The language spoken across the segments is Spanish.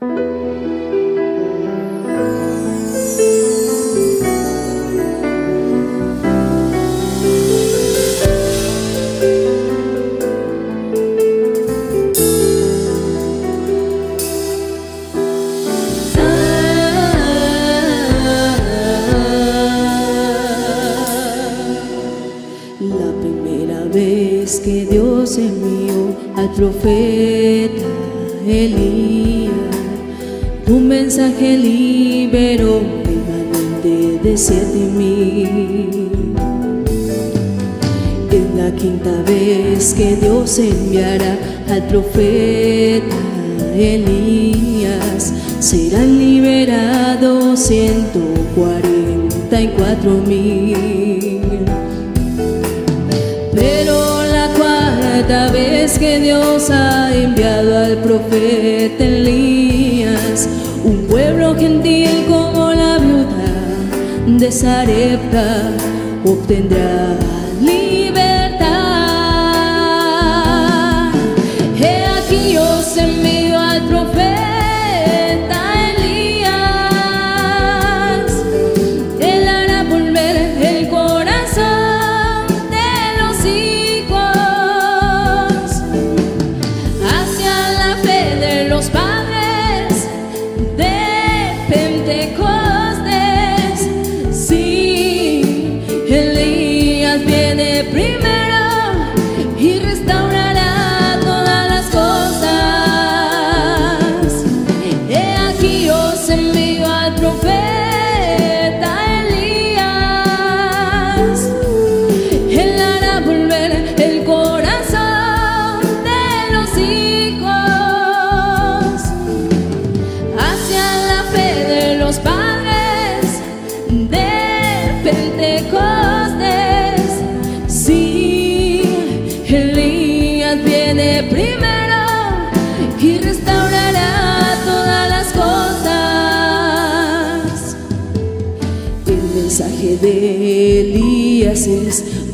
La siete mil. Es la quinta vez que Dios enviará al profeta Elías, serán liberados ciento cuarenta y cuatro mil. Pero la cuarta vez que Dios ha enviado al profeta Elías, un pueblo gentil viuda de Sarepta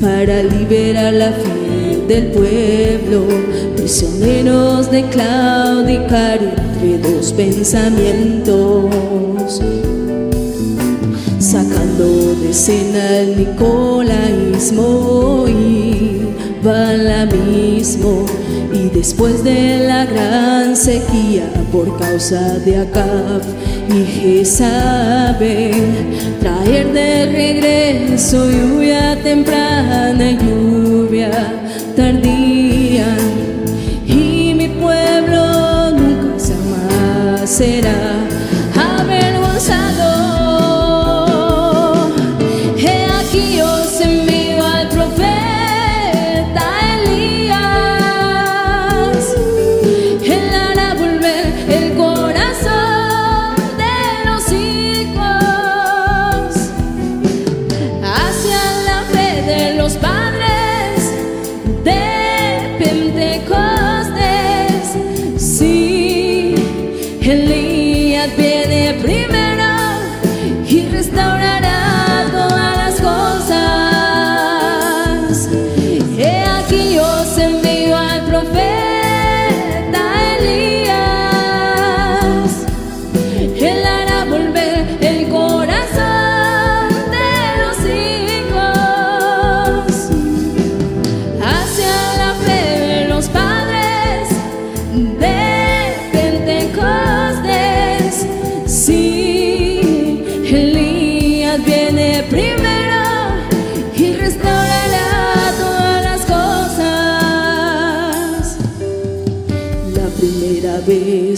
Para liberar la fe del pueblo, prisioneros de claudicar entre dos pensamientos, sacando de escena el nicolaísmo y balamismo. Y después de la gran sequía por causa de Acab y Jezabel, traer de regreso lluvia temprana lluvia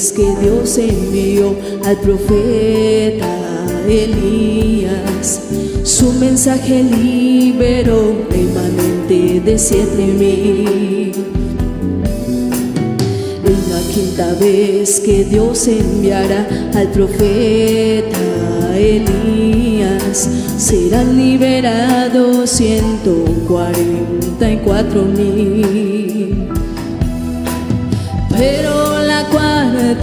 vez que Dios envió al profeta Elías, su mensaje liberó remanente de siete mil. Es la quinta vez que Dios enviará al profeta Elías, serán liberados ciento cuarenta y cuatro mil.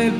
y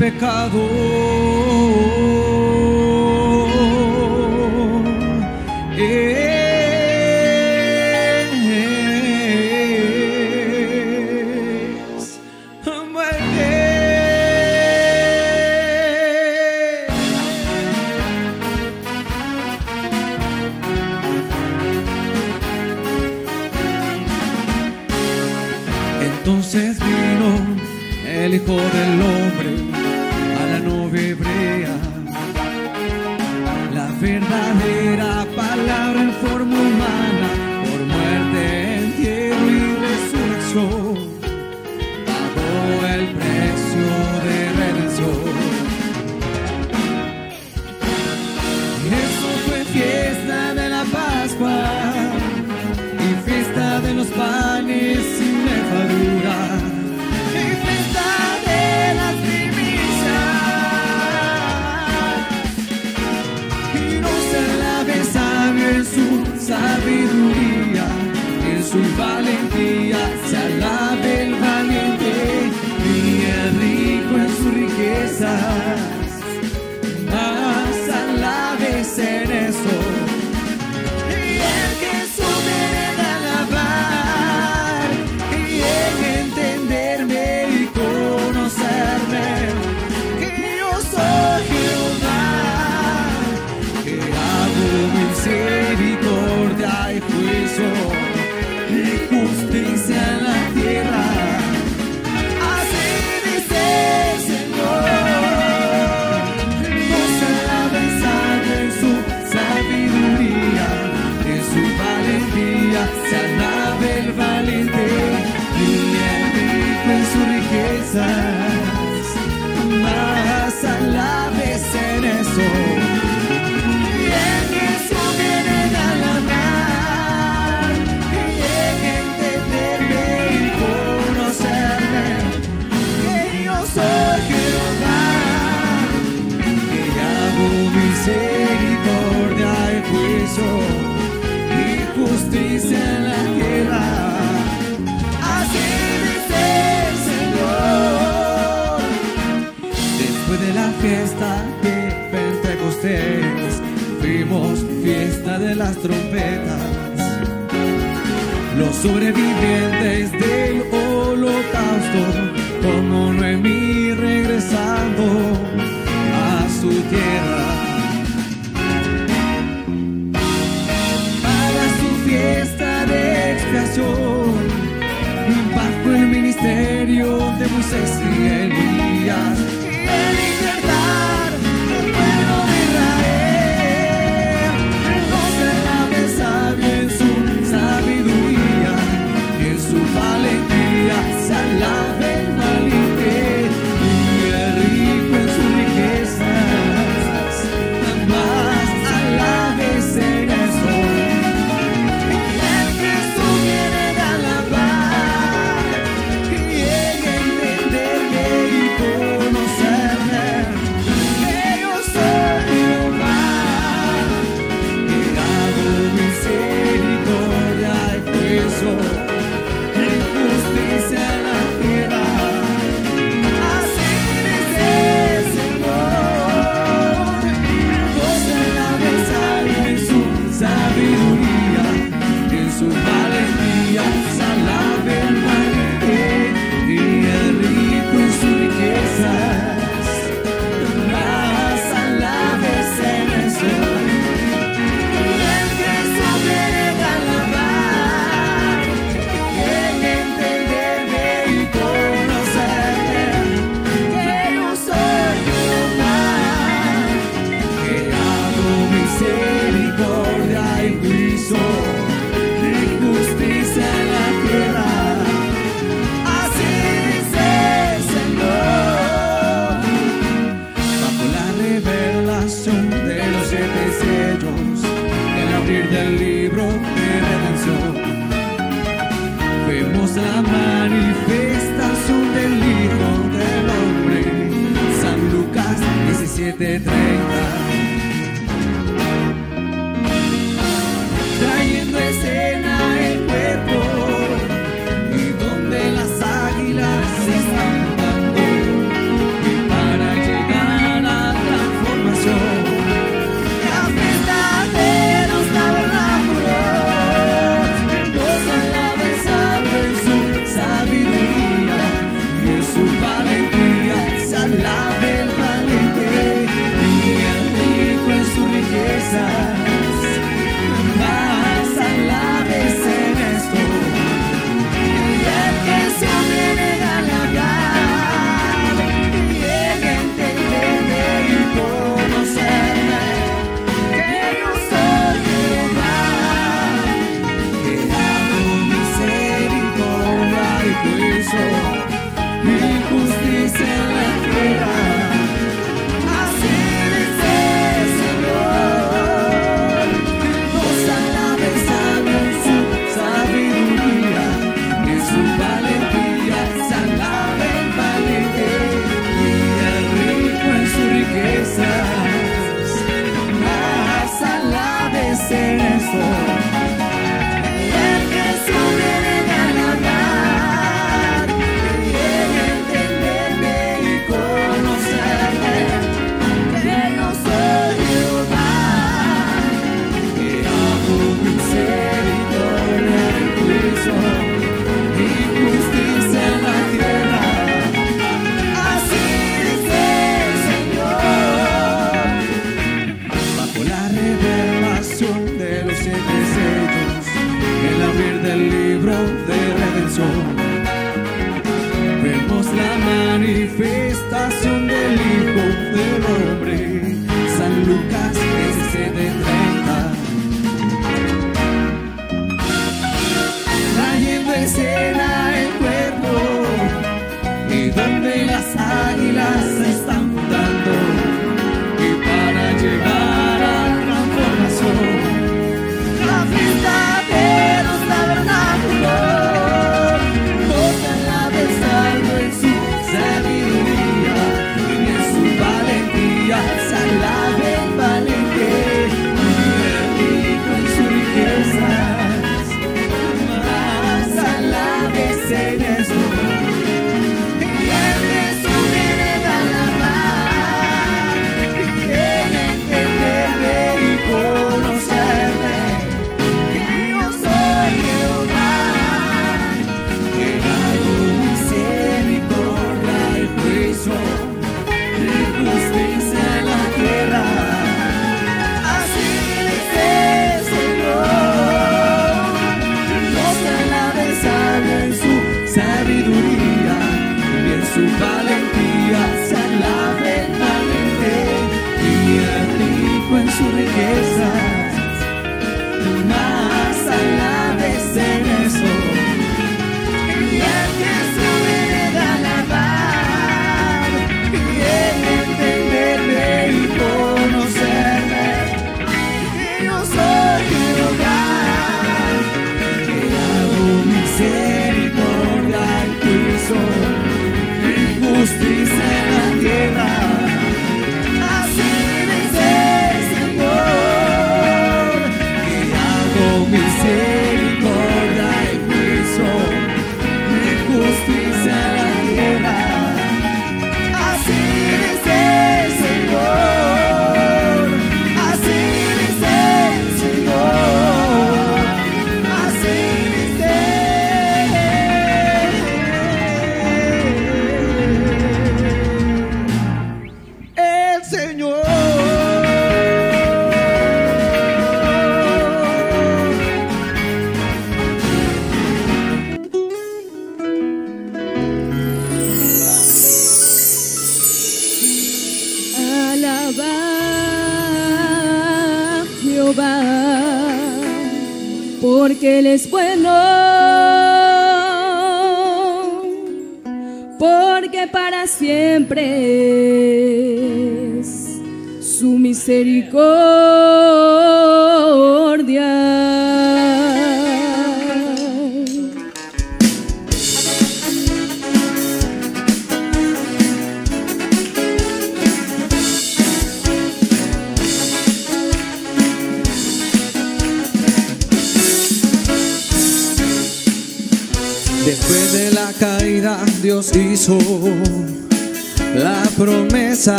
Dios hizo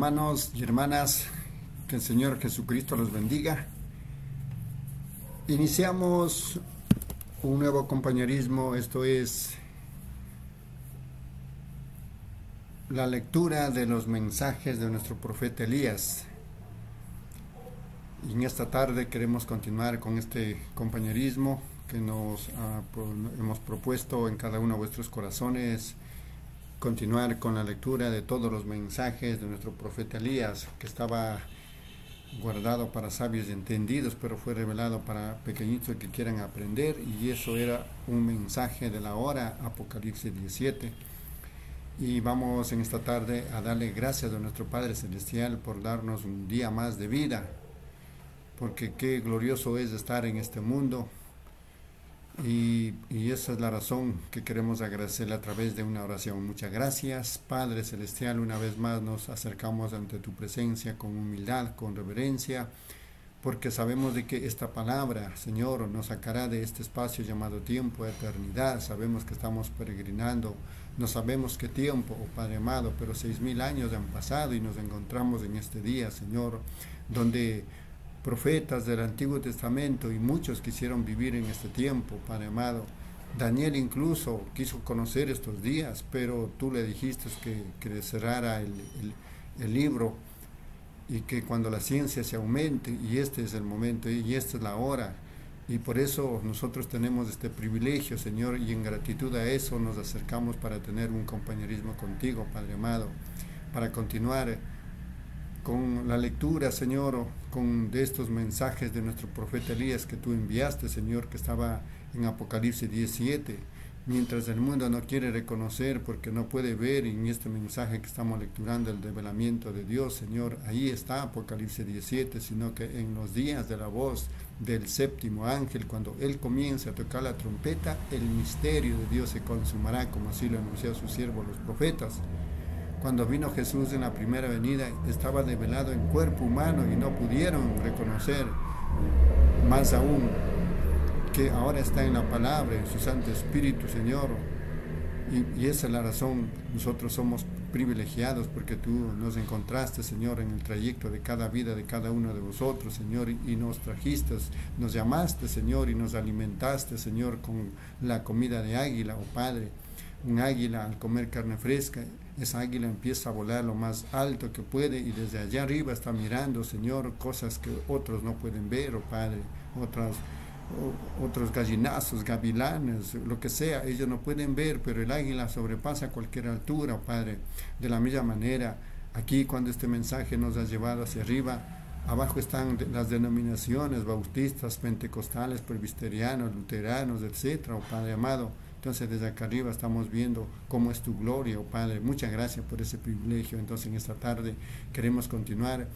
hermanos y hermanas. Que el Señor Jesucristo los bendiga. Iniciamos un nuevo compañerismo, esto es la lectura de los mensajes de nuestro profeta Elías. Y en esta tarde queremos continuar con este compañerismo que nos hemos propuesto en cada uno de vuestros corazones, continuar con la lectura de todos los mensajes de nuestro profeta Elías, que estaba guardado para sabios y entendidos, pero fue revelado para pequeñitos que quieran aprender, y eso era un mensaje de la hora, Apocalipsis 17. Y vamos en esta tarde a darle gracias a nuestro Padre Celestial por darnos un día más de vida, porque qué glorioso es estar en este mundo, y, esa es la razón que queremos agradecerle a través de una oración. Muchas gracias, Padre Celestial. Una vez más nos acercamos ante tu presencia con humildad, con reverencia, porque sabemos de que esta palabra, Señor, nos sacará de este espacio llamado tiempo, eternidad. Sabemos que estamos peregrinando. No sabemos qué tiempo, oh Padre amado, pero seis mil años han pasado y nos encontramos en este día, Señor, donde profetas del Antiguo Testamento y muchos quisieron vivir en este tiempo, Padre amado. Daniel incluso quiso conocer estos días, pero tú le dijiste que, que cerrara el, el, libro y que cuando la ciencia se aumente, y este es el momento, y esta es la hora, y por eso nosotros tenemos este privilegio, Señor, y en gratitud a eso nos acercamos para tener un compañerismo contigo, Padre amado, para continuar con la lectura, Señor, con de estos mensajes de nuestro profeta Elías que tú enviaste, Señor, que estaba en Apocalipsis 17, mientras el mundo no quiere reconocer porque no puede ver en este mensaje que estamos lecturando el develamiento de Dios, Señor, ahí está Apocalipsis 17, sino que en los días de la voz del séptimo ángel, cuando él comience a tocar la trompeta, el misterio de Dios se consumará, como así lo anunció a sus siervos los profetas. Cuando vino Jesús en la primera venida, estaba develado en cuerpo humano y no pudieron reconocer, más aún, que ahora está en la palabra, en su Santo Espíritu, Señor. Y, esa es la razón, nosotros somos privilegiados porque tú nos encontraste, Señor, en el trayecto de cada vida de cada uno de vosotros, Señor, y nos trajiste, nos llamaste, Señor, y nos alimentaste, Señor, con la comida de águila, oh Padre. Un águila al comer carne fresca esa águila empieza a volar lo más alto que puede y desde allá arriba está mirando, Señor, cosas que otros no pueden ver, oh Padre, otras, otros gallinazos, gavilanes, lo que sea, ellos no pueden ver, pero el águila sobrepasa cualquier altura, oh Padre. De la misma manera, aquí cuando este mensaje nos ha llevado hacia arriba, abajo están las denominaciones bautistas, pentecostales, presbiterianos, luteranos, etcétera, oh Padre amado entonces desde acá arriba estamos viendo cómo es tu gloria, oh Padre. Muchas gracias por ese privilegio. Entonces en esta tarde queremos continuar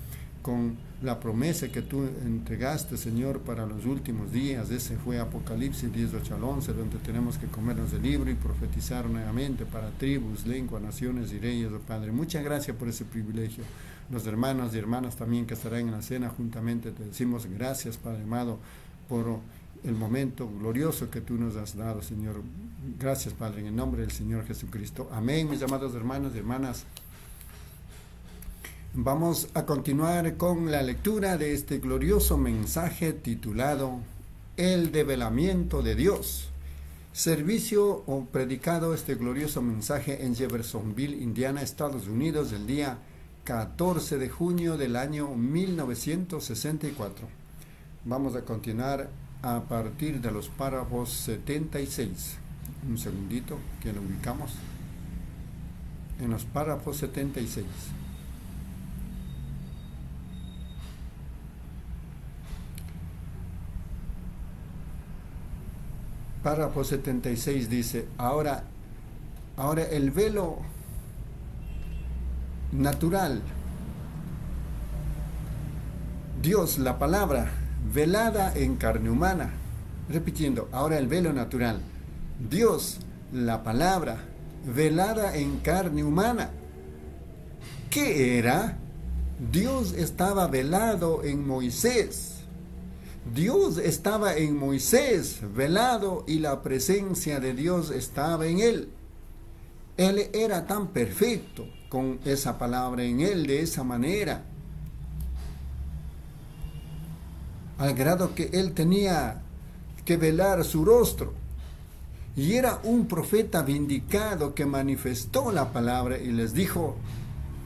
con la promesa que tú entregaste, Señor, para los últimos días. Ese fue Apocalipsis 18 al 11, donde tenemos que comernos el libro y profetizar nuevamente para tribus, lenguas, naciones y reyes, oh Padre. Muchas gracias por ese privilegio. Los hermanos y hermanas también que estarán en la cena juntamente, te decimos gracias, Padre amado, por el momento glorioso que tú nos has dado, Señor. Gracias, Padre, en el nombre del Señor Jesucristo. Amén, mis amados hermanos y hermanas. Vamos a continuar con la lectura de este glorioso mensaje titulado El develamiento de Dios. Servicio o predicado este glorioso mensaje en Jeffersonville, Indiana, Estados Unidos, el día 14 de junio del año 1964. Vamos a continuar a partir de los párrafos 76. Un segundito que lo ubicamos. En los párrafos 76. Párrafo 76 dice, ahora, ahora el velo natural, Dios, la palabra, velada en carne humana. Repitiendo, ahora el velo natural. Dios, la palabra, velada en carne humana. ¿Qué era? Dios estaba velado en Moisés. Dios estaba en Moisés velado y la presencia de Dios estaba en él. Él era tan perfecto con esa palabra en él de esa manera al grado que él tenía que velar su rostro. Y era un profeta vindicado que manifestó la palabra y les dijo,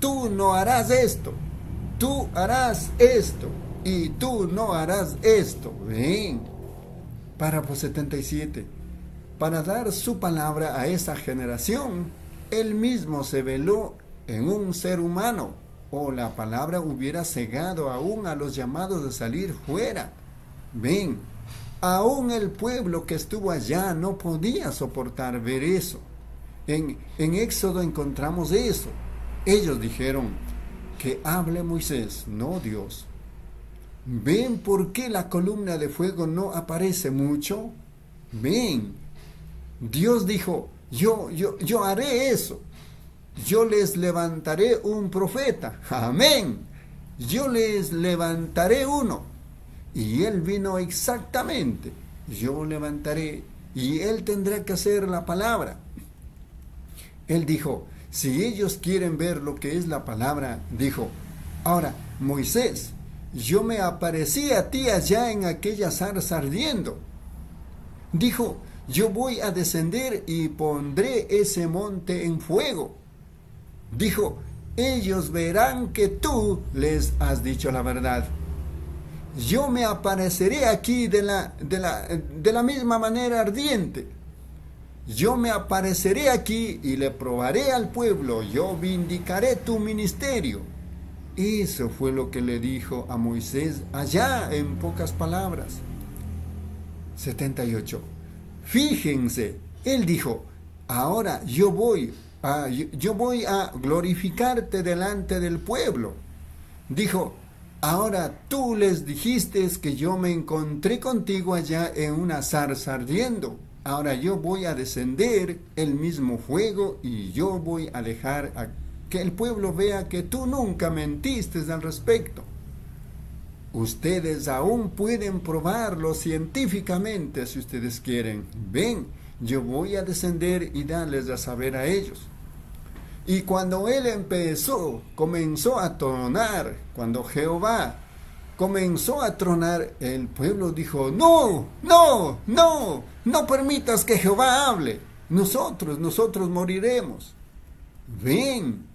tú no harás esto, tú harás esto y tú no harás esto. Ven. Párrafo 77. Para dar su palabra a esa generación, él mismo se veló en un ser humano, o la palabra hubiera cegado aún a los llamados de salir fuera. Ven, aún el pueblo que estuvo allá no podía soportar ver eso. En, en Éxodo encontramos eso. Ellos dijeron, que hable Moisés, no Dios. ¿Ven por qué la columna de fuego no aparece mucho? Ven. Dios dijo, yo, yo, yo haré eso. Yo les levantaré un profeta. Amén. Yo les levantaré uno. Y él vino exactamente. Yo levantaré. Y él tendrá que hacer la palabra. Él dijo, si ellos quieren ver lo que es la palabra, dijo, ahora, Moisés, yo me aparecí a ti allá en aquella zarza ardiendo. Dijo, yo voy a descender y pondré ese monte en fuego. Dijo, ellos verán que tú les has dicho la verdad. Yo me apareceré aquí de la, de la, de la misma manera ardiente yo me apareceré aquí y le probaré al pueblo, yo vindicaré tu ministerio. Eso fue lo que le dijo a Moisés allá en pocas palabras. 78. Fíjense, él dijo, ahora yo voy a, yo voy a glorificarte delante del pueblo. Dijo, ahora tú les dijiste que yo me encontré contigo allá en una zarza ardiendo ahora yo voy a descender el mismo fuego y yo voy a dejar que el pueblo vea que tú nunca mentiste al respecto. Ustedes aún pueden probarlo científicamente si ustedes quieren. Ven, yo voy a descender y darles a saber a ellos. Y cuando él empezó, comenzó a tronar, cuando Jehová comenzó a tronar, el pueblo dijo, no, no, no, no permitas que Jehová hable. Nosotros, nosotros moriremos. Ven,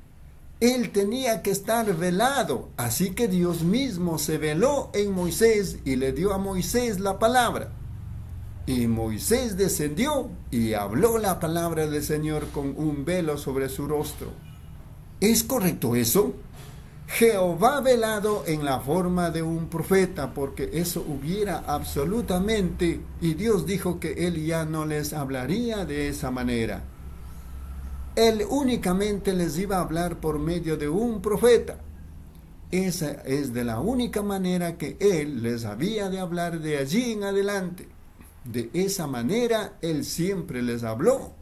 él tenía que estar velado, así que Dios mismo se veló en Moisés y le dio a Moisés la palabra. Y Moisés descendió y habló la palabra del Señor con un velo sobre su rostro. ¿Es correcto eso? Jehová velado en la forma de un profeta, porque eso hubiera absolutamente, y Dios dijo que él ya no les hablaría de esa manera. Él únicamente les iba a hablar por medio de un profeta. Esa es de la única manera que él les había de hablar de allí en adelante. De esa manera él siempre les habló.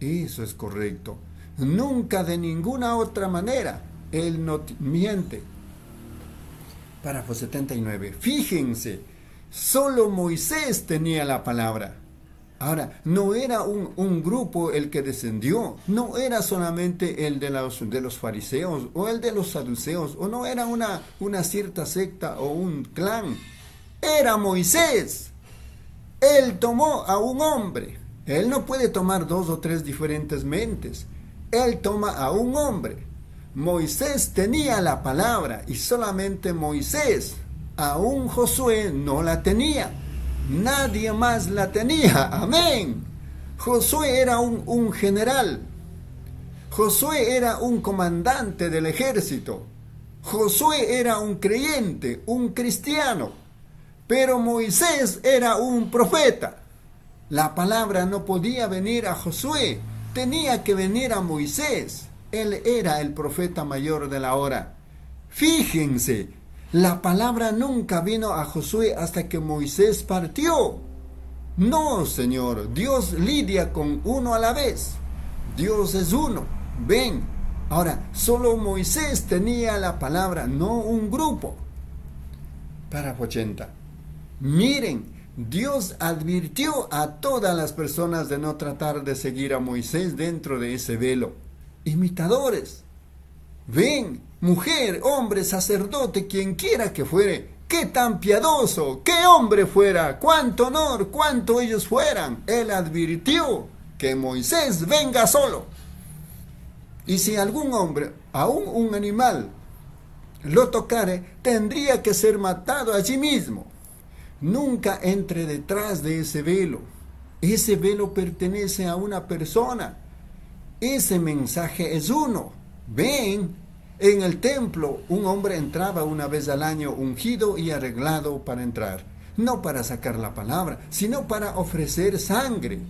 Eso es correcto. Nunca de ninguna otra manera él no miente. Párrafo 79. Fíjense, solo Moisés tenía la palabra. Ahora, no era un, grupo el que descendió, no era solamente el de los, de los fariseos o el de los saduceos, o no era una, una cierta secta o un clan, era Moisés. Él tomó a un hombre. Él no puede tomar dos o tres diferentes mentes. Él toma a un hombre Moisés tenía la palabra y solamente Moisés, aún Josué no la tenía. Nadie más la tenía. Amén. Josué era un, un general. Josué era un comandante del ejército. Josué era un creyente, un cristiano. Pero Moisés era un profeta. La palabra no podía venir a Josué, tenía que venir a Moisés. Él era el profeta mayor de la hora. Fíjense, la palabra nunca vino a Josué hasta que Moisés partió. No, Señor, Dios lidia con uno a la vez. Dios es uno. Ven. Ahora, solo Moisés tenía la palabra, no un grupo. Para 80. Miren, Dios advirtió a todas las personas de no tratar de seguir a Moisés dentro de ese velo imitadores. Ven, mujer, hombre, sacerdote, quien quiera que fuere, qué tan piadoso, qué hombre fuera, cuánto honor, cuánto ellos fueran. Él advirtió que Moisés venga solo. Y si algún hombre, aún un animal, lo tocare, tendría que ser matado allí mismo. Nunca entre detrás de ese velo. Ese velo pertenece a una persona. Ese mensaje es uno. Ven, en el templo un hombre entraba una vez al año ungido y arreglado para entrar, no para sacar la palabra, sino para ofrecer sangre.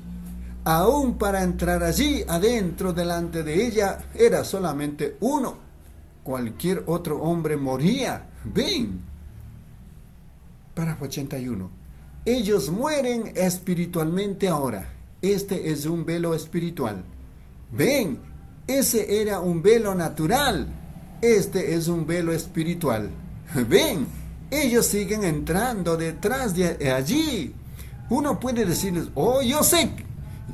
Aún para entrar allí adentro delante de ella era solamente uno. Cualquier otro hombre moría. Ven. Para 81. Ellos mueren espiritualmente ahora. Este es un velo espiritual. Ven, ese era un velo natural. Este es un velo espiritual. Ven, ellos siguen entrando detrás de allí. Uno puede decirles, oh, yo sé,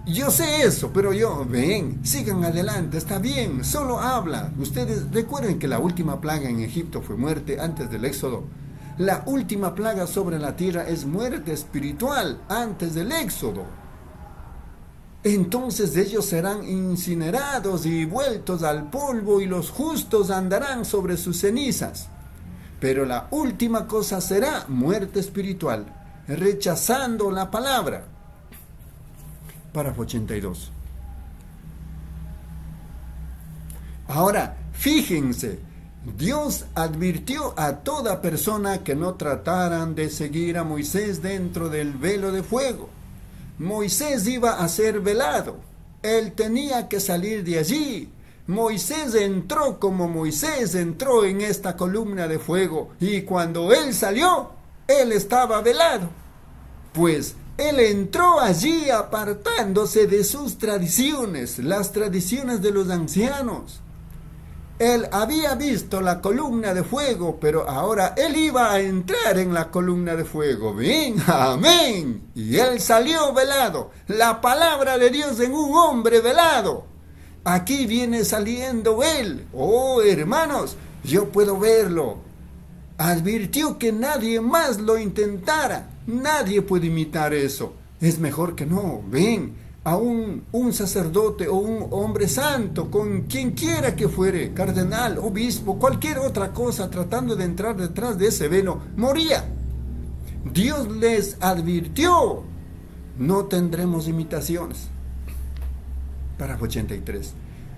yo sé eso, pero yo, ven, sigan adelante, está bien, solo habla. Ustedes recuerden que la última plaga en Egipto fue muerte antes del éxodo. La última plaga sobre la tierra es muerte espiritual antes del éxodo entonces ellos serán incinerados y vueltos al polvo y los justos andarán sobre sus cenizas. Pero la última cosa será muerte espiritual, rechazando la palabra. Párrafo 82. Ahora, fíjense, Dios advirtió a toda persona que no trataran de seguir a Moisés dentro del velo de fuego Moisés iba a ser velado. Él tenía que salir de allí. Moisés entró como Moisés entró en esta columna de fuego y cuando él salió, él estaba velado. Pues él entró allí apartándose de sus tradiciones, las tradiciones de los ancianos. Él había visto la columna de fuego, pero ahora él iba a entrar en la columna de fuego. Bien, amén. Y él salió velado. La palabra de Dios en un hombre velado. Aquí viene saliendo él. Oh, hermanos, yo puedo verlo. Advirtió que nadie más lo intentara. Nadie puede imitar eso. Es mejor que no. Ven, a un, sacerdote o un hombre santo, con quien quiera que fuere, cardenal, obispo, cualquier otra cosa, tratando de entrar detrás de ese velo, moría. Dios les advirtió, no tendremos imitaciones. Para 83.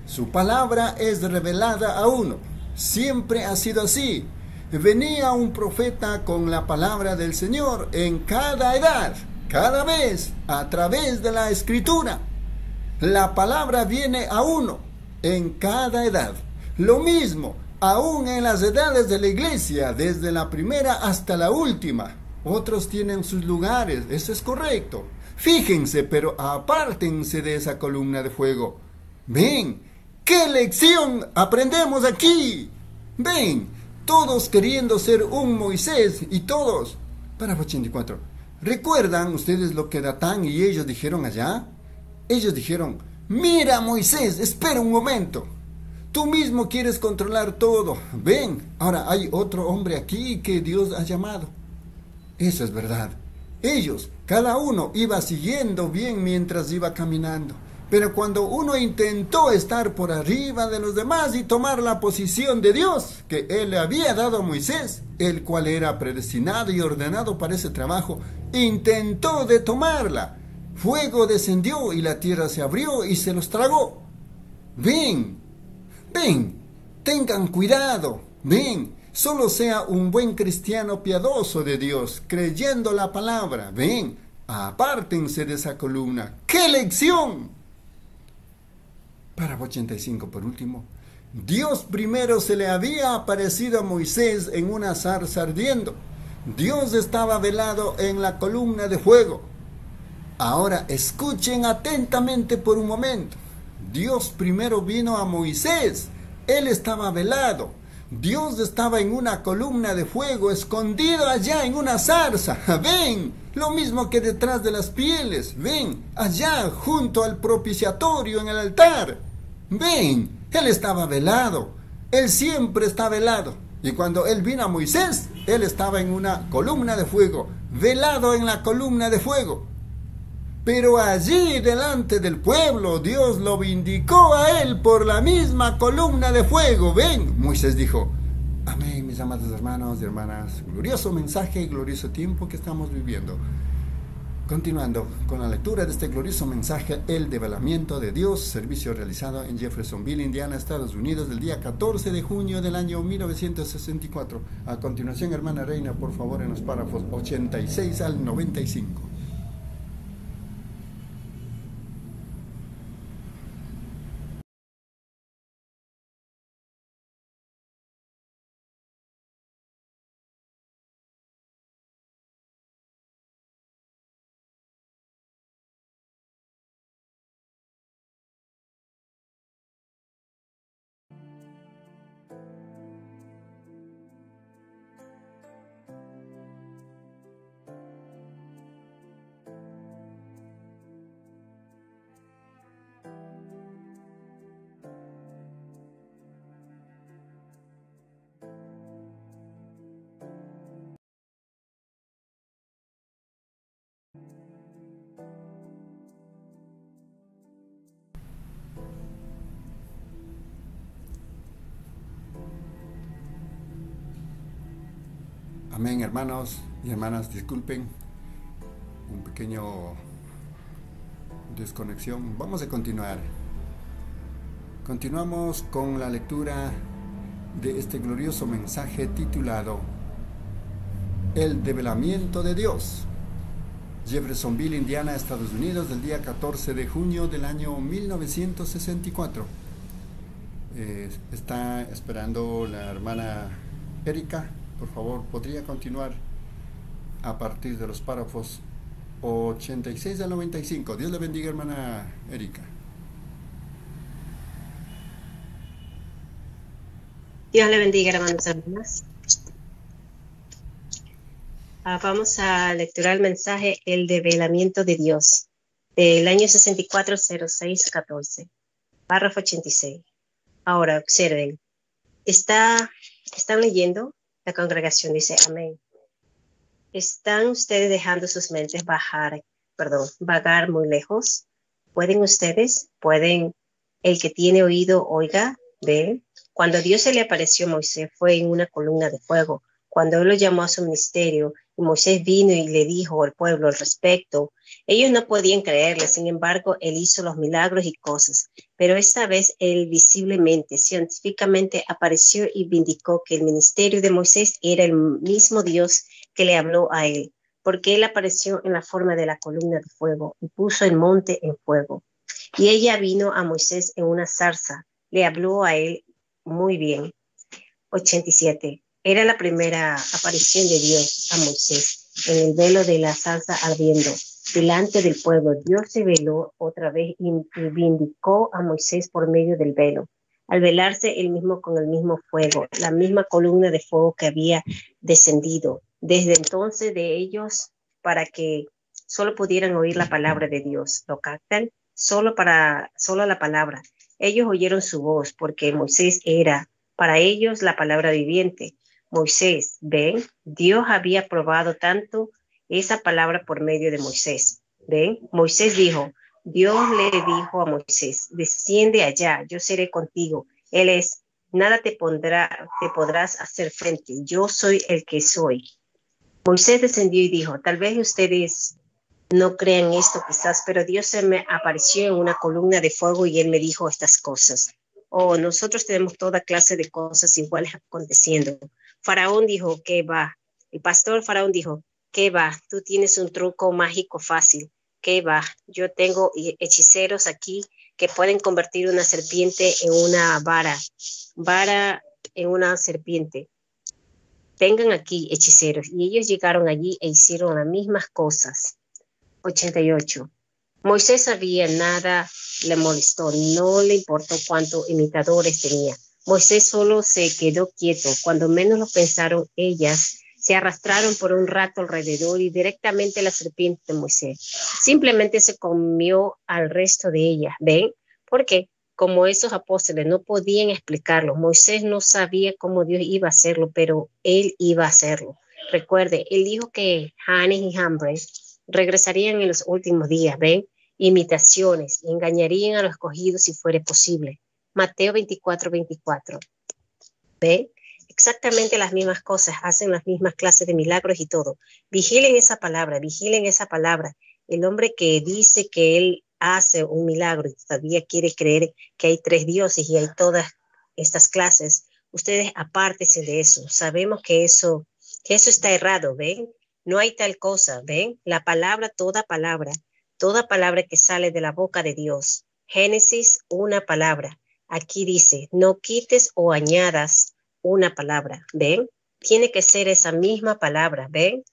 Su palabra es revelada a uno. Siempre ha sido así. Venía un profeta con la palabra del Señor en cada edad cada vez a través de la escritura. La palabra viene a uno en cada edad. Lo mismo, aún en las edades de la iglesia, desde la primera hasta la última. Otros tienen sus lugares, eso es correcto. Fíjense, pero apártense de esa columna de fuego. Ven, ¿qué lección aprendemos aquí? Ven, todos queriendo ser un Moisés y todos. Para 84. ¿Recuerdan ustedes lo que Datán y ellos dijeron allá? Ellos dijeron, mira Moisés, espera un momento. Tú mismo quieres controlar todo. Ven, ahora hay otro hombre aquí que Dios ha llamado. Eso es verdad. Ellos, cada uno iba siguiendo bien mientras iba caminando. Pero cuando uno intentó estar por arriba de los demás y tomar la posición de Dios que Él le había dado a Moisés, el cual era predestinado y ordenado para ese trabajo, intentó de tomarla. Fuego descendió y la tierra se abrió y se los tragó. Ven, ven, tengan cuidado, ven, solo sea un buen cristiano piadoso de Dios, creyendo la palabra, ven, apártense de esa columna. ¡Qué lección! Para 85 por último. Dios primero se le había aparecido a Moisés en una zarza ardiendo. Dios estaba velado en la columna de fuego. Ahora escuchen atentamente por un momento. Dios primero vino a Moisés. Él estaba velado. Dios estaba en una columna de fuego, escondido allá en una zarza. Ven, lo mismo que detrás de las pieles. Ven, allá junto al propiciatorio en el altar. Ven, Él estaba velado. Él siempre está velado. Y cuando él vino a Moisés, él estaba en una columna de fuego, velado en la columna de fuego. Pero allí delante del pueblo Dios lo vindicó a él por la misma columna de fuego. Ven, Moisés dijo, amén, mis amados hermanos y hermanas, glorioso mensaje y glorioso tiempo que estamos viviendo. Continuando con la lectura de este glorioso mensaje, El develamiento de Dios, servicio realizado en Jeffersonville, Indiana, Estados Unidos, del día 14 de junio del año 1964. A continuación, hermana Reina, por favor, en los párrafos 86 al 95. Amén, hermanos y hermanas, disculpen un pequeño desconexión. Vamos a continuar. Continuamos con la lectura de este glorioso mensaje titulado El develamiento de Dios. Jeffersonville, Indiana, Estados Unidos, del día 14 de junio del año 1964. Eh, está esperando la hermana Erika por favor, podría continuar a partir de los párrafos 86 al 95. Dios le bendiga, hermana Erika. Dios le bendiga, hermanos y hermanas. Ah, vamos a lecturar el mensaje El develamiento de Dios, del año 640614, párrafo 86. Ahora, observen, está, están leyendo la congregación dice amén. ¿Están ustedes dejando sus mentes bajar, perdón, vagar muy lejos? ¿Pueden ustedes? ¿Pueden el que tiene oído oiga? ¿Ve? Cuando Dios se le apareció a Moisés fue en una columna de fuego. Cuando él lo llamó a su ministerio, y Moisés vino y le dijo al pueblo al respecto, ellos no podían creerle, sin embargo, él hizo los milagros y cosas, pero esta vez él visiblemente, científicamente apareció y vindicó que el ministerio de Moisés era el mismo Dios que le habló a él, porque él apareció en la forma de la columna de fuego y puso el monte en fuego. Y ella vino a Moisés en una zarza, le habló a él muy bien. 87. Era la primera aparición de Dios a Moisés en el velo de la salsa ardiendo delante del pueblo. Dios se veló otra vez y vindicó a Moisés por medio del velo. Al velarse él mismo con el mismo fuego, la misma columna de fuego que había descendido desde entonces de ellos para que solo pudieran oír la palabra de Dios. ¿Lo captan? Solo para, solo la palabra. Ellos oyeron su voz porque Moisés era para ellos la palabra viviente. Moisés, ven, Dios había probado tanto esa palabra por medio de Moisés. Ven, Moisés dijo, Dios le dijo a Moisés, desciende allá, yo seré contigo. Él es, nada te pondrá, te podrás hacer frente, yo soy el que soy. Moisés descendió y dijo, tal vez ustedes no crean esto quizás, pero Dios se me apareció en una columna de fuego y él me dijo estas cosas. Oh, nosotros tenemos toda clase de cosas iguales aconteciendo. Faraón dijo, ¿qué va? El pastor Faraón dijo, ¿qué va? Tú tienes un truco mágico fácil. ¿Qué va? Yo tengo hechiceros aquí que pueden convertir una serpiente en una vara, vara en una serpiente. Vengan aquí, hechiceros. Y ellos llegaron allí e hicieron las mismas cosas. 88. Moisés sabía nada, le molestó, no le importó cuántos imitadores tenía. Moisés solo se quedó quieto. Cuando menos lo pensaron, ellas se arrastraron por un rato alrededor y directamente la serpiente de Moisés. Simplemente se comió al resto de ellas. ¿Ven? ¿Por qué? como esos apóstoles no podían explicarlo. Moisés no sabía cómo Dios iba a hacerlo, pero él iba a hacerlo. Recuerde, él dijo que Hannes y Hambre regresarían en los últimos días, ¿ven? Imitaciones, engañarían a los escogidos si fuera posible. Mateo 24, 24. ¿Ven? Exactamente las mismas cosas, hacen las mismas clases de milagros y todo. Vigilen esa palabra, vigilen esa palabra. El hombre que dice que él hace un milagro y todavía quiere creer que hay tres dioses y hay todas estas clases, ustedes apártense de eso. Sabemos que eso, que eso está errado, ¿ven? No hay tal cosa, ¿ven? La palabra, toda palabra, toda palabra que sale de la boca de Dios. Génesis, una palabra. Aquí dice, no quites o añadas una palabra, ¿ven? Tiene que ser esa misma palabra, ¿ven?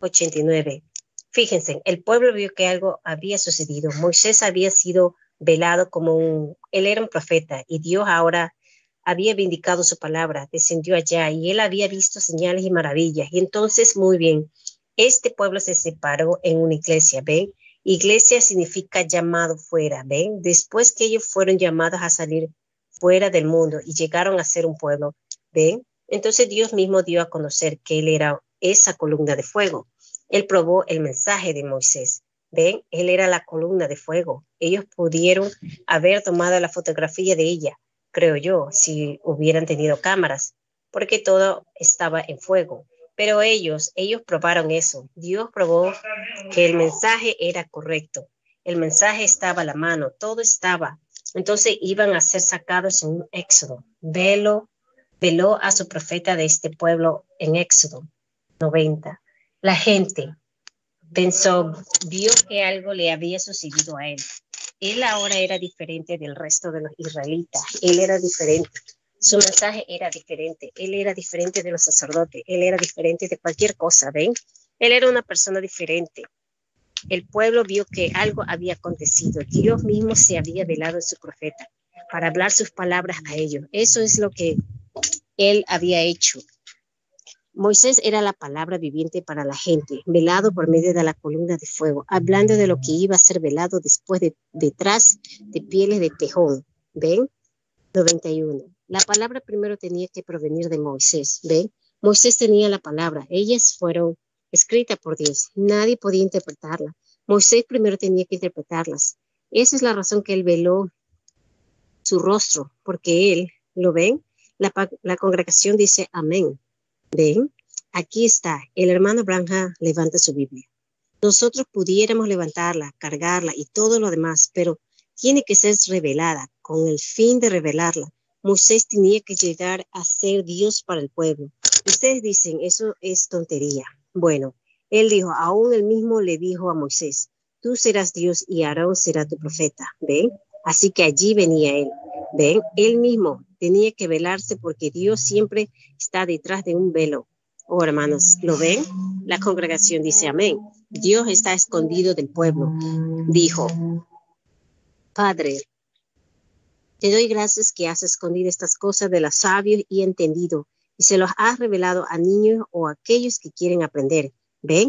89. Fíjense, el pueblo vio que algo había sucedido. Moisés había sido velado como un, él era un profeta y Dios ahora había vindicado su palabra, descendió allá y él había visto señales y maravillas. Y entonces, muy bien, este pueblo se separó en una iglesia, ¿ven? Iglesia significa llamado fuera, ¿ven? Después que ellos fueron llamados a salir fuera del mundo y llegaron a ser un pueblo, ¿ven? Entonces Dios mismo dio a conocer que él era esa columna de fuego. Él probó el mensaje de Moisés. Ven, él era la columna de fuego. Ellos pudieron haber tomado la fotografía de ella, creo yo, si hubieran tenido cámaras, porque todo estaba en fuego. Pero ellos, ellos probaron eso. Dios probó que el mensaje era correcto. El mensaje estaba a la mano, todo estaba. Entonces iban a ser sacados en un éxodo. Velo, veló a su profeta de este pueblo en Éxodo 90 la gente pensó, vio que algo le había sucedido a él. Él ahora era diferente del resto de los israelitas. Él era diferente. Su mensaje era diferente. Él era diferente de los sacerdotes. Él era diferente de cualquier cosa, ¿ven? Él era una persona diferente. El pueblo vio que algo había acontecido. Dios mismo se había velado en su profeta para hablar sus palabras a ellos. Eso es lo que él había hecho. Moisés era la palabra viviente para la gente, velado por medio de la columna de fuego, hablando de lo que iba a ser velado después de detrás de pieles de tejón. ¿Ven? 91. La palabra primero tenía que provenir de Moisés. ¿Ven? Moisés tenía la palabra. Ellas fueron escritas por Dios. Nadie podía interpretarla. Moisés primero tenía que interpretarlas. Esa es la razón que él veló su rostro, porque él, ¿lo ven? La, la congregación dice amén. Ven, aquí está, el hermano Branja levanta su Biblia. Nosotros pudiéramos levantarla, cargarla y todo lo demás, pero tiene que ser revelada con el fin de revelarla. Moisés tenía que llegar a ser Dios para el pueblo. Ustedes dicen, eso es tontería. Bueno, él dijo, aún él mismo le dijo a Moisés, tú serás Dios y Aarón será tu profeta. ¿Ven? Así que allí venía él. ¿Ven? Él mismo tenía que velarse porque Dios siempre está detrás de un velo. Oh, hermanos, ¿lo ven? La congregación dice amén. Dios está escondido del pueblo. Dijo, Padre, te doy gracias que has escondido estas cosas de los sabios y entendido y se los has revelado a niños o a aquellos que quieren aprender. ¿Ven?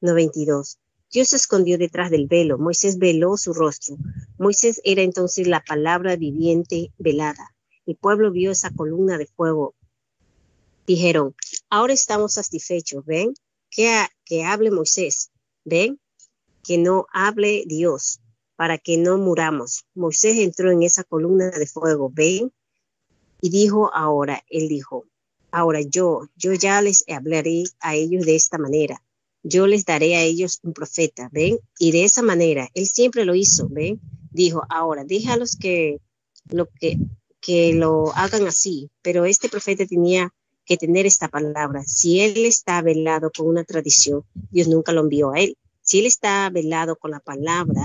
92. Dios se escondió detrás del velo. Moisés veló su rostro. Moisés era entonces la palabra viviente velada. El pueblo vio esa columna de fuego. Dijeron, ahora estamos satisfechos, ¿ven? Que, que hable Moisés, ¿ven? Que no hable Dios, para que no muramos. Moisés entró en esa columna de fuego, ¿ven? Y dijo ahora, él dijo, ahora yo, yo ya les hablaré a ellos de esta manera. Yo les daré a ellos un profeta, ¿ven? Y de esa manera, él siempre lo hizo, ¿ven? Dijo, ahora, déjalos que lo que que lo hagan así, pero este profeta tenía que tener esta palabra. Si él está velado con una tradición, Dios nunca lo envió a él. Si él está velado con la palabra,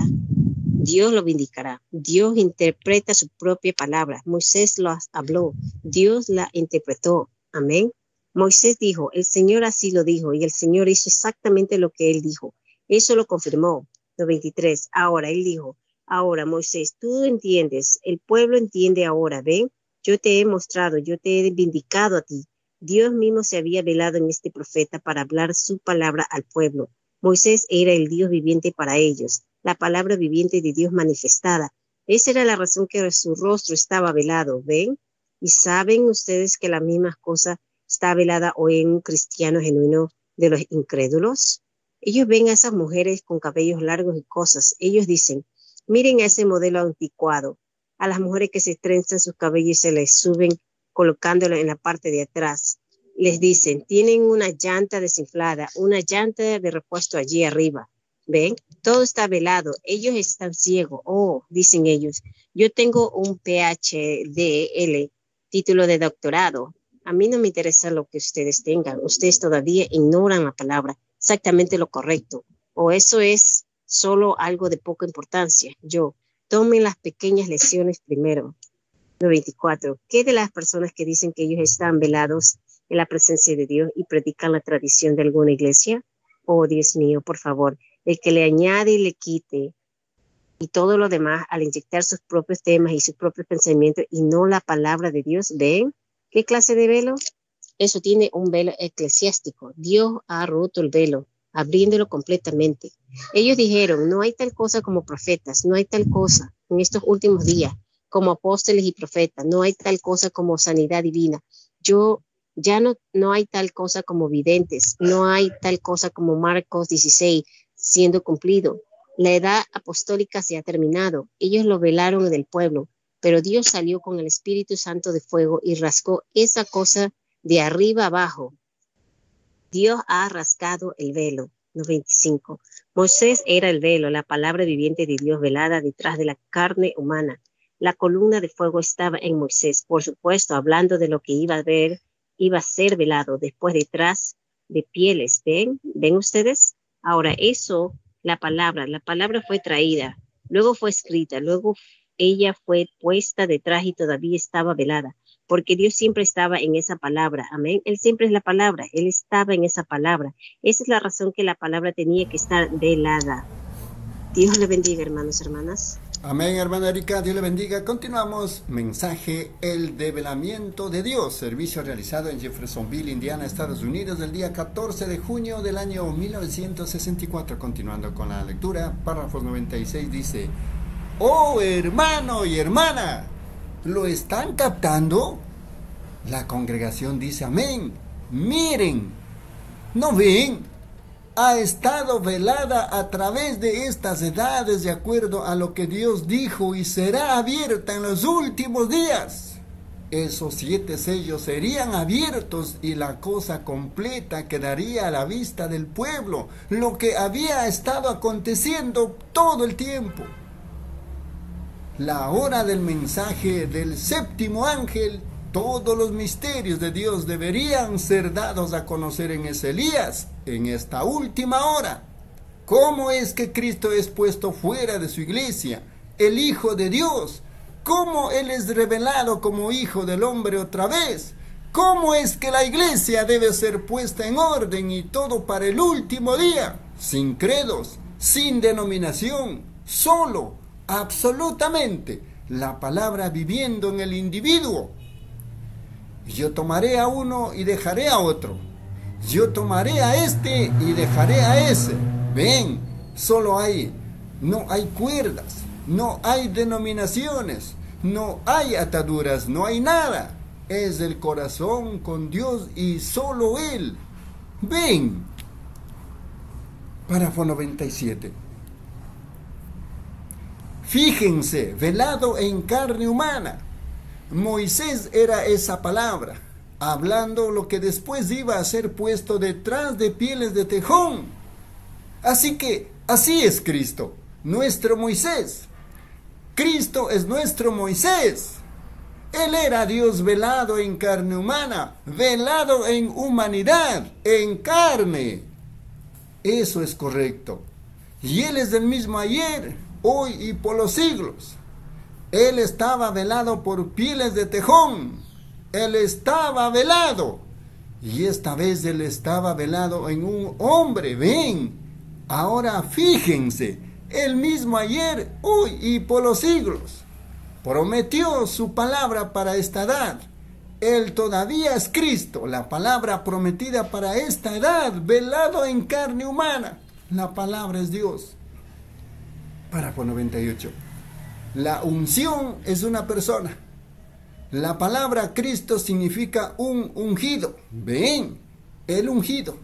Dios lo vindicará. Dios interpreta su propia palabra. Moisés lo habló, Dios la interpretó. Amén. Moisés dijo, el Señor así lo dijo y el Señor hizo exactamente lo que él dijo. Eso lo confirmó. 93. Ahora él dijo, Ahora, Moisés, tú entiendes, el pueblo entiende ahora, ven, yo te he mostrado, yo te he vindicado a ti. Dios mismo se había velado en este profeta para hablar su palabra al pueblo. Moisés era el Dios viviente para ellos, la palabra viviente de Dios manifestada. Esa era la razón que su rostro estaba velado, ¿ven? Y saben ustedes que la misma cosa está velada hoy en un cristiano genuino de los incrédulos. Ellos ven a esas mujeres con cabellos largos y cosas. Ellos dicen, miren a ese modelo anticuado, a las mujeres que se trenzan sus cabellos y se les suben colocándolo en la parte de atrás. Les dicen, tienen una llanta desinflada, una llanta de repuesto allí arriba. ¿Ven? Todo está velado. Ellos están ciegos. Oh, dicen ellos, yo tengo un PhD, título de doctorado. A mí no me interesa lo que ustedes tengan. Ustedes todavía ignoran la palabra, exactamente lo correcto. O eso es solo algo de poca importancia. Yo, tomen las pequeñas lesiones primero. 94. ¿Qué de las personas que dicen que ellos están velados en la presencia de Dios y predican la tradición de alguna iglesia? Oh, Dios mío, por favor, el que le añade y le quite y todo lo demás al inyectar sus propios temas y sus propios pensamientos y no la palabra de Dios, ¿ven? ¿Qué clase de velo? Eso tiene un velo eclesiástico. Dios ha roto el velo, abriéndolo completamente. Ellos dijeron, no hay tal cosa como profetas, no hay tal cosa en estos últimos días como apóstoles y profetas, no hay tal cosa como sanidad divina. Yo ya no, no hay tal cosa como videntes, no hay tal cosa como Marcos 16 siendo cumplido. La edad apostólica se ha terminado. Ellos lo velaron en el pueblo, pero Dios salió con el Espíritu Santo de fuego y rascó esa cosa de arriba abajo. Dios ha rascado el velo. 95. Moisés era el velo, la palabra viviente de Dios velada detrás de la carne humana. La columna de fuego estaba en Moisés, por supuesto, hablando de lo que iba a ver, iba a ser velado después detrás de pieles. ¿Ven? ¿Ven ustedes? Ahora, eso, la palabra, la palabra fue traída, luego fue escrita, luego ella fue puesta detrás y todavía estaba velada, porque Dios siempre estaba en esa palabra, amén. Él siempre es la palabra, Él estaba en esa palabra. Esa es la razón que la palabra tenía que estar velada. Dios le bendiga, hermanos, hermanas. Amén, hermana Erika, Dios le bendiga. Continuamos. Mensaje El Develamiento de Dios. Servicio realizado en Jeffersonville, Indiana, Estados Unidos, del día 14 de junio del año 1964. Continuando con la lectura, párrafo 96 dice: Oh hermano y hermana, ¿lo están captando? La congregación dice amén. Miren, ¿no ven? Ha estado velada a través de estas edades de acuerdo a lo que Dios dijo y será abierta en los últimos días. Esos siete sellos serían abiertos y la cosa completa quedaría a la vista del pueblo, lo que había estado aconteciendo todo el tiempo la hora del mensaje del séptimo ángel, todos los misterios de Dios deberían ser dados a conocer en ese Elías, en esta última hora. ¿Cómo es que Cristo es puesto fuera de su iglesia, el Hijo de Dios? ¿Cómo Él es revelado como Hijo del Hombre otra vez? ¿Cómo es que la iglesia debe ser puesta en orden y todo para el último día? Sin credos, sin denominación, solo absolutamente la palabra viviendo en el individuo. Yo tomaré a uno y dejaré a otro. Yo tomaré a este y dejaré a ese. Ven, solo hay, no hay cuerdas, no hay denominaciones, no hay ataduras, no hay nada. Es el corazón con Dios y solo Él. Ven. Párrafo 97. Fíjense, velado en carne humana. Moisés era esa palabra, hablando lo que después iba a ser puesto detrás de pieles de tejón. Así que, así es Cristo, nuestro Moisés. Cristo es nuestro Moisés. Él era Dios velado en carne humana, velado en humanidad, en carne. Eso es correcto. Y Él es el mismo ayer, hoy y por los siglos. Él estaba velado por pieles de tejón. Él estaba velado. Y esta vez él estaba velado en un hombre. Ven, ahora fíjense, él mismo ayer, hoy y por los siglos. Prometió su palabra para esta edad. Él todavía es Cristo, la palabra prometida para esta edad, velado en carne humana. La palabra es Dios. Párrafo 98. La unción es una persona. La palabra Cristo significa un ungido. Ven, el ungido.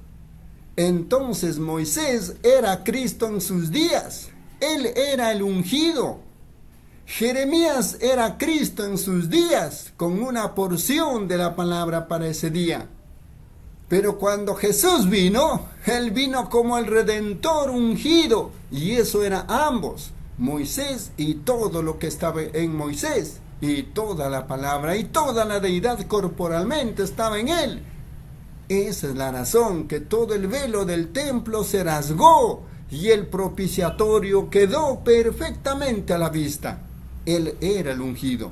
Entonces Moisés era Cristo en sus días. Él era el ungido. Jeremías era Cristo en sus días, con una porción de la palabra para ese día. Pero cuando Jesús vino, Él vino como el redentor ungido, y eso era ambos, Moisés y todo lo que estaba en Moisés, y toda la palabra y toda la deidad corporalmente estaba en Él. Esa es la razón que todo el velo del templo se rasgó y el propiciatorio quedó perfectamente a la vista. Él era el ungido.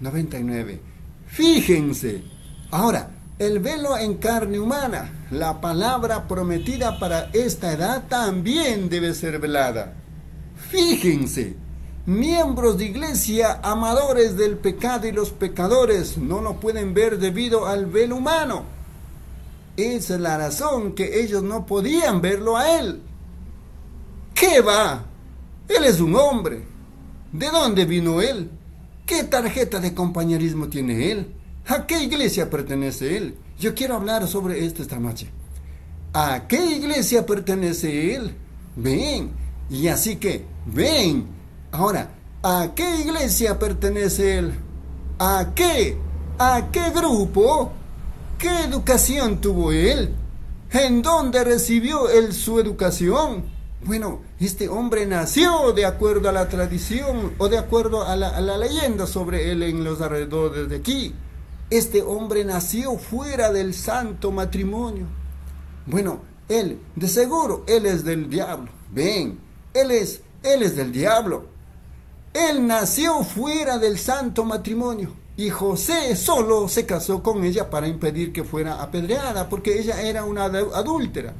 99. Fíjense. Ahora, el velo en carne humana, la palabra prometida para esta edad también debe ser velada. Fíjense, miembros de iglesia, amadores del pecado y los pecadores, no lo pueden ver debido al velo humano. Esa es la razón que ellos no podían verlo a él. ¿Qué va? Él es un hombre. ¿De dónde vino él? ¿Qué tarjeta de compañerismo tiene él? ¿A qué iglesia pertenece él? Yo quiero hablar sobre esto esta noche. ¿A qué iglesia pertenece él? Ven. Y así que, ven. Ahora, ¿a qué iglesia pertenece él? ¿A qué? ¿A qué grupo? ¿Qué educación tuvo él? ¿En dónde recibió él su educación? Bueno, este hombre nació de acuerdo a la tradición o de acuerdo a la, leyenda sobre él en los alrededores de aquí. Este hombre nació fuera del santo matrimonio. Bueno, él, de seguro, él es del diablo. Ven, él es, él es del diablo. Él nació fuera del santo matrimonio. Y José solo se casó con ella para impedir que fuera apedreada, porque ella era una adúltera.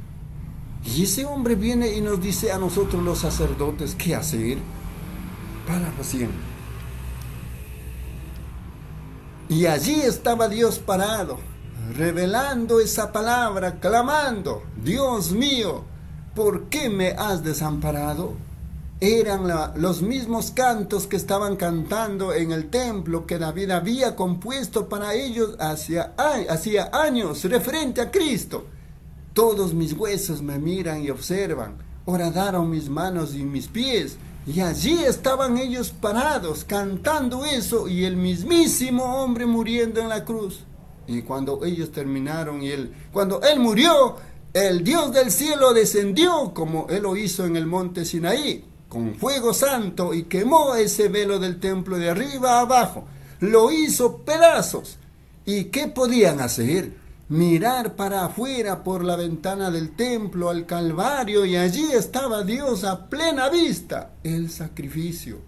Y ese hombre viene y nos dice a nosotros los sacerdotes qué hacer. Para recién. Y allí estaba Dios parado, revelando esa palabra, clamando, Dios mío, ¿por qué me has desamparado? Eran los mismos cantos que estaban cantando en el templo que David había compuesto para ellos hacía años, referente a Cristo. Todos mis huesos me miran y observan. Horadaron mis manos y mis pies. Y allí estaban ellos parados, cantando eso, y el mismísimo hombre muriendo en la cruz. Y cuando ellos terminaron y él, cuando él murió, el Dios del cielo descendió como él lo hizo en el monte Sinaí, con fuego santo, y quemó ese velo del templo de arriba a abajo. Lo hizo pedazos. ¿Y qué podían hacer? mirar para afuera por la ventana del templo al Calvario y allí estaba Dios a plena vista, el sacrificio.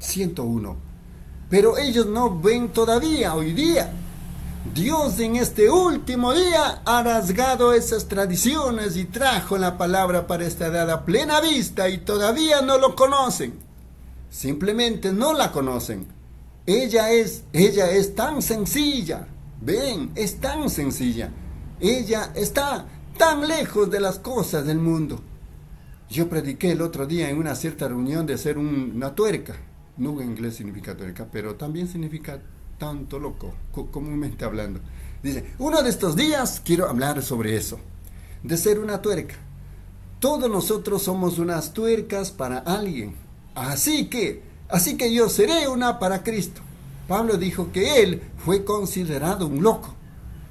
101. Pero ellos no ven todavía hoy día. Dios en este último día ha rasgado esas tradiciones y trajo la palabra para esta edad a plena vista y todavía no lo conocen. Simplemente no la conocen. Ella es, ella es tan sencilla, Ven, es tan sencilla. Ella está tan lejos de las cosas del mundo. Yo prediqué el otro día en una cierta reunión de ser una tuerca. No en inglés significa tuerca, pero también significa tanto loco, comúnmente hablando. Dice, uno de estos días quiero hablar sobre eso, de ser una tuerca. Todos nosotros somos unas tuercas para alguien. Así que, así que yo seré una para Cristo. Pablo dijo que él fue considerado un loco.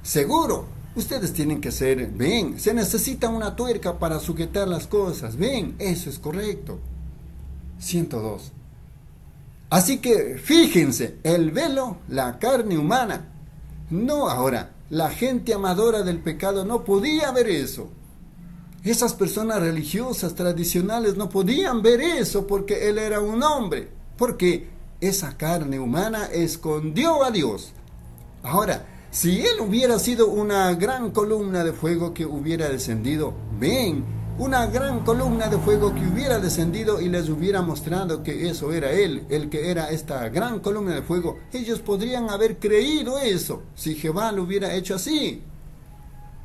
Seguro, ustedes tienen que ser, ven, se necesita una tuerca para sujetar las cosas, ven, eso es correcto. 102. Así que fíjense, el velo, la carne humana. No ahora, la gente amadora del pecado no podía ver eso. Esas personas religiosas tradicionales no podían ver eso porque él era un hombre. Porque esa carne humana escondió a Dios. Ahora, si él hubiera sido una gran columna de fuego que hubiera descendido, ven, una gran columna de fuego que hubiera descendido y les hubiera mostrado que eso era él, el que era esta gran columna de fuego, ellos podrían haber creído eso si Jehová lo hubiera hecho así.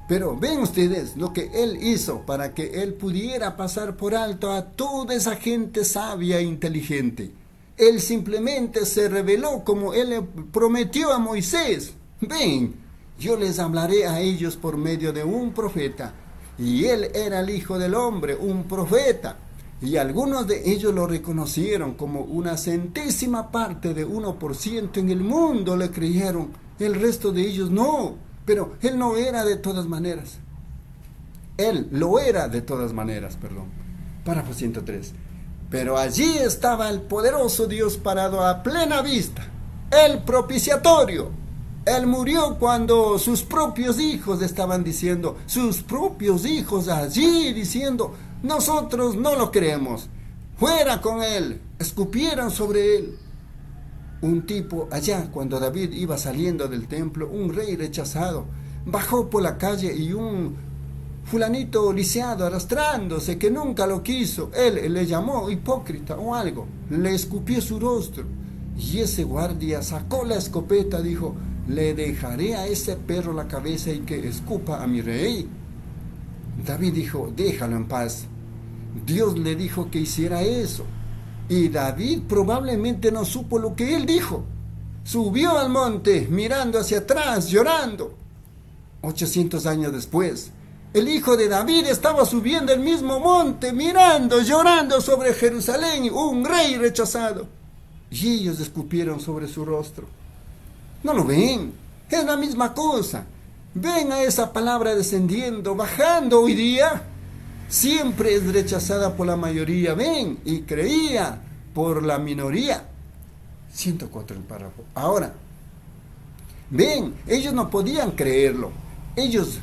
Pero ven ustedes lo que él hizo para que él pudiera pasar por alto a toda esa gente sabia e inteligente. Él simplemente se reveló como él le prometió a Moisés. Ven, yo les hablaré a ellos por medio de un profeta. Y él era el Hijo del Hombre, un profeta. Y algunos de ellos lo reconocieron como una centésima parte de 1% en el mundo, le creyeron. El resto de ellos no. Pero él no era de todas maneras. Él lo era de todas maneras, perdón. Párrafo 103. Pero allí estaba el poderoso Dios parado a plena vista, el propiciatorio. Él murió cuando sus propios hijos estaban diciendo, sus propios hijos allí diciendo, nosotros no lo creemos. Fuera con él. Escupieron sobre él. Un tipo allá, cuando David iba saliendo del templo, un rey rechazado, bajó por la calle y un fulanito lisiado, arrastrándose, que nunca lo quiso, él le llamó hipócrita o algo, le escupió su rostro. Y ese guardia sacó la escopeta, dijo, le dejaré a ese perro la cabeza y que escupa a mi rey. David dijo, déjalo en paz. Dios le dijo que hiciera eso. Y David probablemente no supo lo que él dijo. Subió al monte mirando hacia atrás, llorando. 800 años después, el hijo de David estaba subiendo el mismo monte, mirando, llorando sobre Jerusalén, un rey rechazado. Y ellos escupieron sobre su rostro. No lo ven, es la misma cosa. Ven a esa palabra descendiendo, bajando hoy día siempre es rechazada por la mayoría, ven, y creía por la minoría. 104 el párrafo. Ahora, ven, ellos no podían creerlo. Ellos,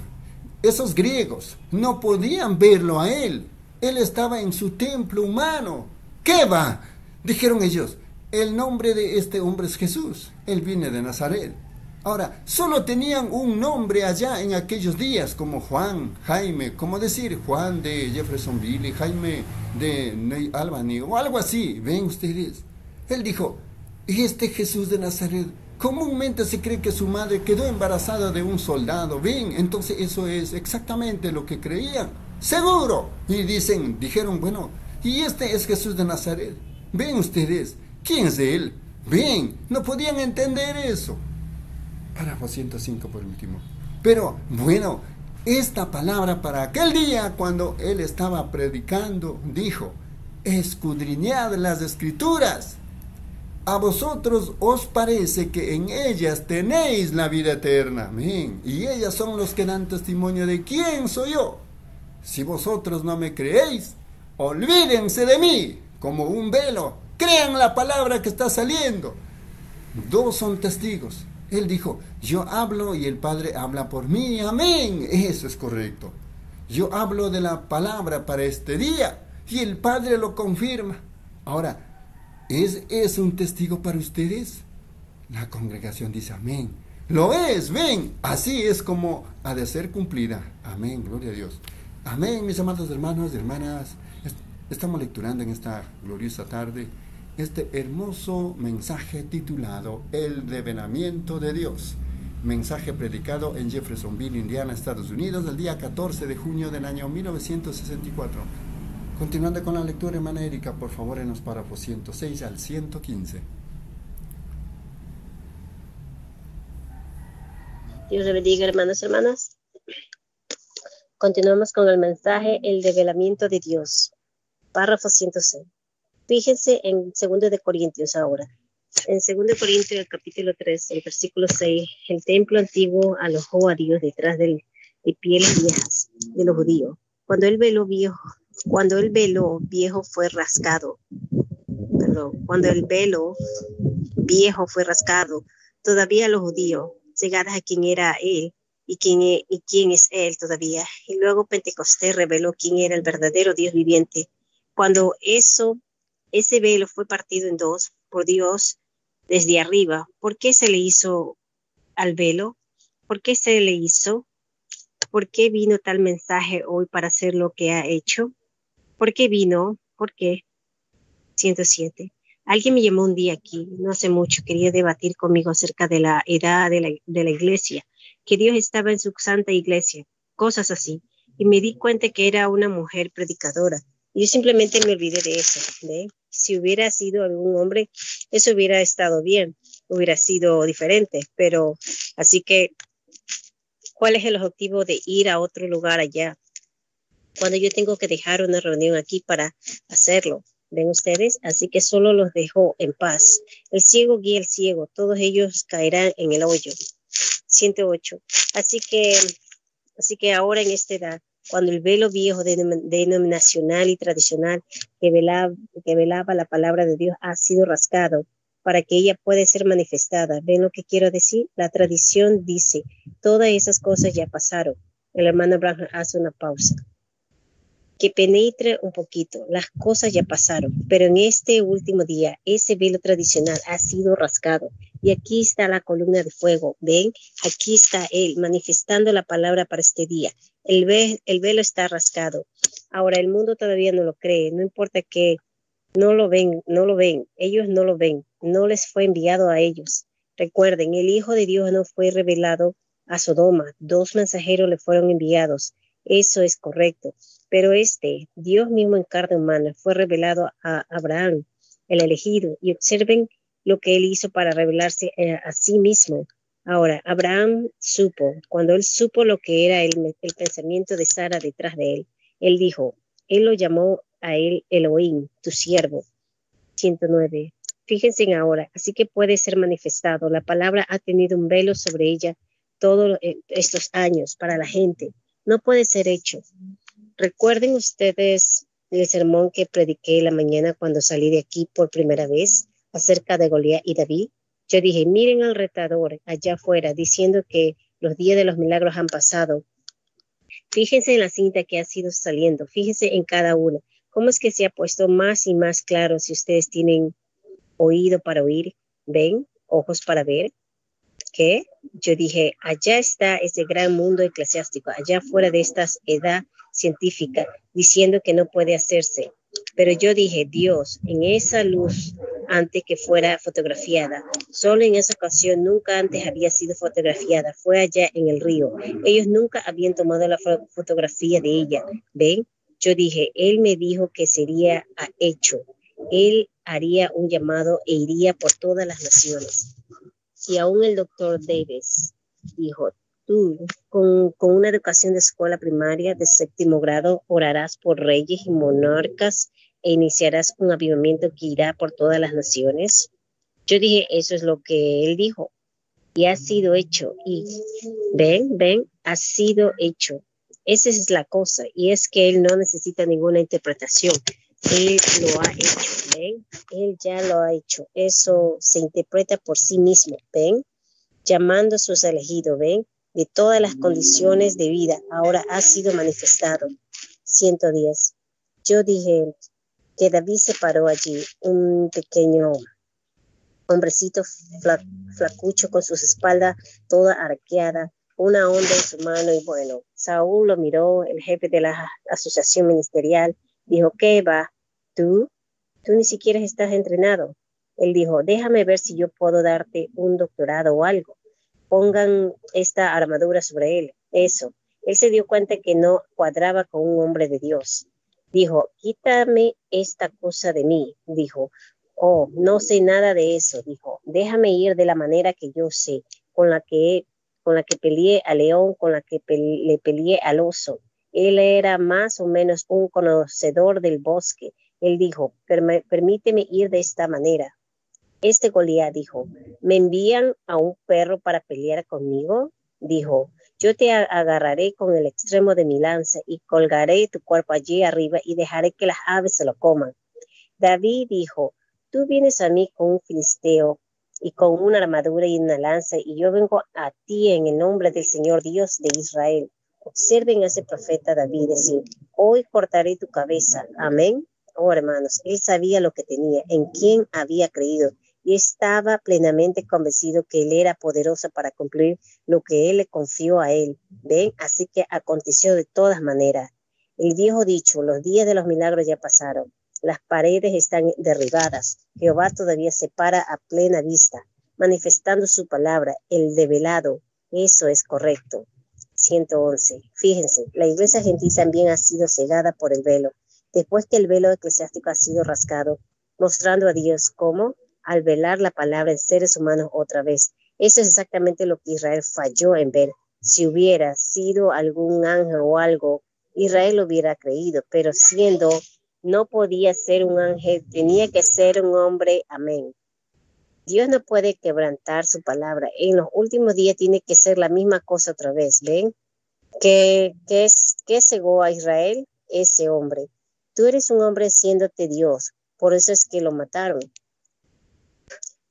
esos griegos, no podían verlo a él. Él estaba en su templo humano. ¿Qué va? Dijeron ellos, el nombre de este hombre es Jesús. Él viene de Nazaret. Ahora, solo tenían un nombre allá en aquellos días, como Juan, Jaime, como decir Juan de Jeffersonville, Jaime de Albany, o algo así, ven ustedes. Él dijo, este Jesús de Nazaret, comúnmente se cree que su madre quedó embarazada de un soldado, ven, entonces eso es exactamente lo que creían, seguro. Y dicen, dijeron, bueno, y este es Jesús de Nazaret, ven ustedes, ¿quién es él? Ven, no podían entender eso. Párrafo 105 por último. Pero bueno, esta palabra para aquel día cuando él estaba predicando, dijo, escudriñad las escrituras. A vosotros os parece que en ellas tenéis la vida eterna. Amén. Y ellas son los que dan testimonio de quién soy yo. Si vosotros no me creéis, olvídense de mí como un velo. Crean la palabra que está saliendo. Dos son testigos. Él dijo, yo hablo y el Padre habla por mí, amén. Eso es correcto. Yo hablo de la palabra para este día y el Padre lo confirma. Ahora, ¿es, un testigo para ustedes? La congregación dice, amén. Lo es, ven. Así es como ha de ser cumplida. Amén, gloria a Dios. Amén, mis amados hermanos y hermanas. Estamos lecturando en esta gloriosa tarde este hermoso mensaje titulado El devenamiento de Dios. Mensaje predicado en Jeffersonville, Indiana, Estados Unidos, el día 14 de junio del año 1964. Continuando con la lectura, hermana Erika, por favor, en los párrafos 106 al 115. Dios le bendiga, hermanos y hermanas. Continuamos con el mensaje El develamiento de Dios. Párrafo 106. Fíjense en 2 de Corintios ahora. En 2 de Corintios, el capítulo 3, el versículo 6, el templo antiguo alojó a Dios detrás de pieles viejas de los judíos. Cuando el velo viejo, cuando el velo viejo fue rascado, perdón, cuando el velo viejo fue rascado, todavía los judíos, llegadas a quién era él y quién, e, y quién es él todavía. Y luego Pentecostés reveló quién era el verdadero Dios viviente. Cuando eso ese velo fue partido en dos por Dios desde arriba. ¿Por qué se le hizo al velo? ¿Por qué se le hizo? ¿Por qué vino tal mensaje hoy para hacer lo que ha hecho? ¿Por qué vino? ¿Por qué? 107. Alguien me llamó un día aquí, no hace mucho, quería debatir conmigo acerca de la edad de la, de la iglesia, que Dios estaba en su santa iglesia. cosas así. Y me di cuenta que era una mujer predicadora. Yo simplemente me olvidé de eso. Si hubiera sido algún hombre, eso hubiera estado bien, hubiera sido diferente. Pero así que, ¿cuál es el objetivo de ir a otro lugar allá? Cuando yo tengo que dejar una reunión aquí para hacerlo. ¿Ven ustedes? Así que solo los dejó en paz. El ciego guía al ciego, todos ellos caerán en el hoyo. 108. Así que, así que ahora en esta edad, cuando el velo viejo denominacional y tradicional que velaba, que velaba la palabra de Dios ha sido rascado para que ella pueda ser manifestada. ¿Ven lo que quiero decir? La tradición dice, todas esas cosas ya pasaron. El hermano Abraham hace una pausa que penetre un poquito. Las cosas ya pasaron, pero en este último día ese velo tradicional ha sido rascado. Y aquí está la columna de fuego. Ven, aquí está Él manifestando la palabra para este día. El, el velo está rascado. Ahora el mundo todavía no lo cree. No importa que no lo ven, no lo ven. Ellos no lo ven. No les fue enviado a ellos. Recuerden, el Hijo de Dios no fue revelado a Sodoma. Dos mensajeros le fueron enviados. Eso es correcto. Pero este, Dios mismo en carne humana, fue revelado a Abraham, el elegido, y observen lo que él hizo para revelarse eh, a sí mismo. Ahora, Abraham supo, cuando él supo lo que era el, pensamiento de Sara detrás de él, él dijo, él lo llamó a él Elohim, tu siervo. 109. Fíjense en ahora, así que puede ser manifestado. La palabra ha tenido un velo sobre ella todos eh, estos años para la gente. No puede ser hecho. Recuerden ustedes el sermón que prediqué la mañana cuando salí de aquí por primera vez acerca de Goliat y David. Yo dije, miren al retador allá afuera diciendo que los días de los milagros han pasado. Fíjense en la cinta que ha sido saliendo, fíjense en cada una. ¿Cómo es que se ha puesto más y más claro si ustedes tienen oído para oír, ven, ojos para ver? que yo dije, allá está ese gran mundo eclesiástico, allá fuera de esta edad científica, diciendo que no puede hacerse. Pero yo dije, Dios, en esa luz, antes que fuera fotografiada, solo en esa ocasión, nunca antes había sido fotografiada, fue allá en el río. Ellos nunca habían tomado la fotografía de ella. ¿Ven? Yo dije, Él me dijo que sería hecho. Él haría un llamado e iría por todas las naciones. Y aún el doctor Davis dijo, tú con, una educación de escuela primaria de séptimo grado orarás por reyes y monarcas e iniciarás un avivamiento que irá por todas las naciones. Yo dije, eso es lo que él dijo. Y ha sido hecho. Y ven, ven, ha sido hecho. Esa es la cosa. Y es que él no necesita ninguna interpretación. Él lo ha hecho, ¿ven? Él ya lo ha hecho. Eso se interpreta por sí mismo, ¿ven? Llamando a sus elegidos, ¿ven? De todas las condiciones de vida, ahora ha sido manifestado. 110. Yo dije que David se paró allí, un pequeño hombrecito flacucho con sus espaldas toda arqueada, una onda en su mano y bueno, Saúl lo miró, el jefe de la asociación ministerial, dijo, ¿qué va? tú, tú ni siquiera estás entrenado. Él dijo, déjame ver si yo puedo darte un doctorado o algo. Pongan esta armadura sobre él. Eso. Él se dio cuenta que no cuadraba con un hombre de Dios. Dijo, quítame esta cosa de mí. Dijo, oh, no sé nada de eso. Dijo, déjame ir de la manera que yo sé, con la que, con la que peleé al león, con la que le peleé al oso. Él era más o menos un conocedor del bosque él dijo, permíteme ir de esta manera. Este Goliat dijo, ¿me envían a un perro para pelear conmigo? Dijo, yo te agarraré con el extremo de mi lanza y colgaré tu cuerpo allí arriba y dejaré que las aves se lo coman. David dijo, tú vienes a mí con un filisteo y con una armadura y una lanza, y yo vengo a ti en el nombre del Señor Dios de Israel. Observen a ese profeta David decir, hoy cortaré tu cabeza. Amén. Oh, hermanos, él sabía lo que tenía, en quién había creído y estaba plenamente convencido que él era poderoso para cumplir lo que él le confió a él. ¿Ven? Así que aconteció de todas maneras. El viejo dicho, los días de los milagros ya pasaron. Las paredes están derribadas. Jehová todavía se para a plena vista, manifestando su palabra, el develado. Eso es correcto. 111. Fíjense, la iglesia gentil también ha sido cegada por el velo, después que el velo eclesiástico ha sido rascado, mostrando a Dios cómo, al velar la palabra en seres humanos otra vez. Eso es exactamente lo que Israel falló en ver. Si hubiera sido algún ángel o algo, Israel lo hubiera creído, pero siendo, no podía ser un ángel, tenía que ser un hombre. Amén. Dios no puede quebrantar su palabra. En los últimos días tiene que ser la misma cosa otra vez. ¿Ven? ¿Qué, qué, es, qué cegó a Israel? Ese hombre. Tú eres un hombre siéndote Dios. Por eso es que lo mataron.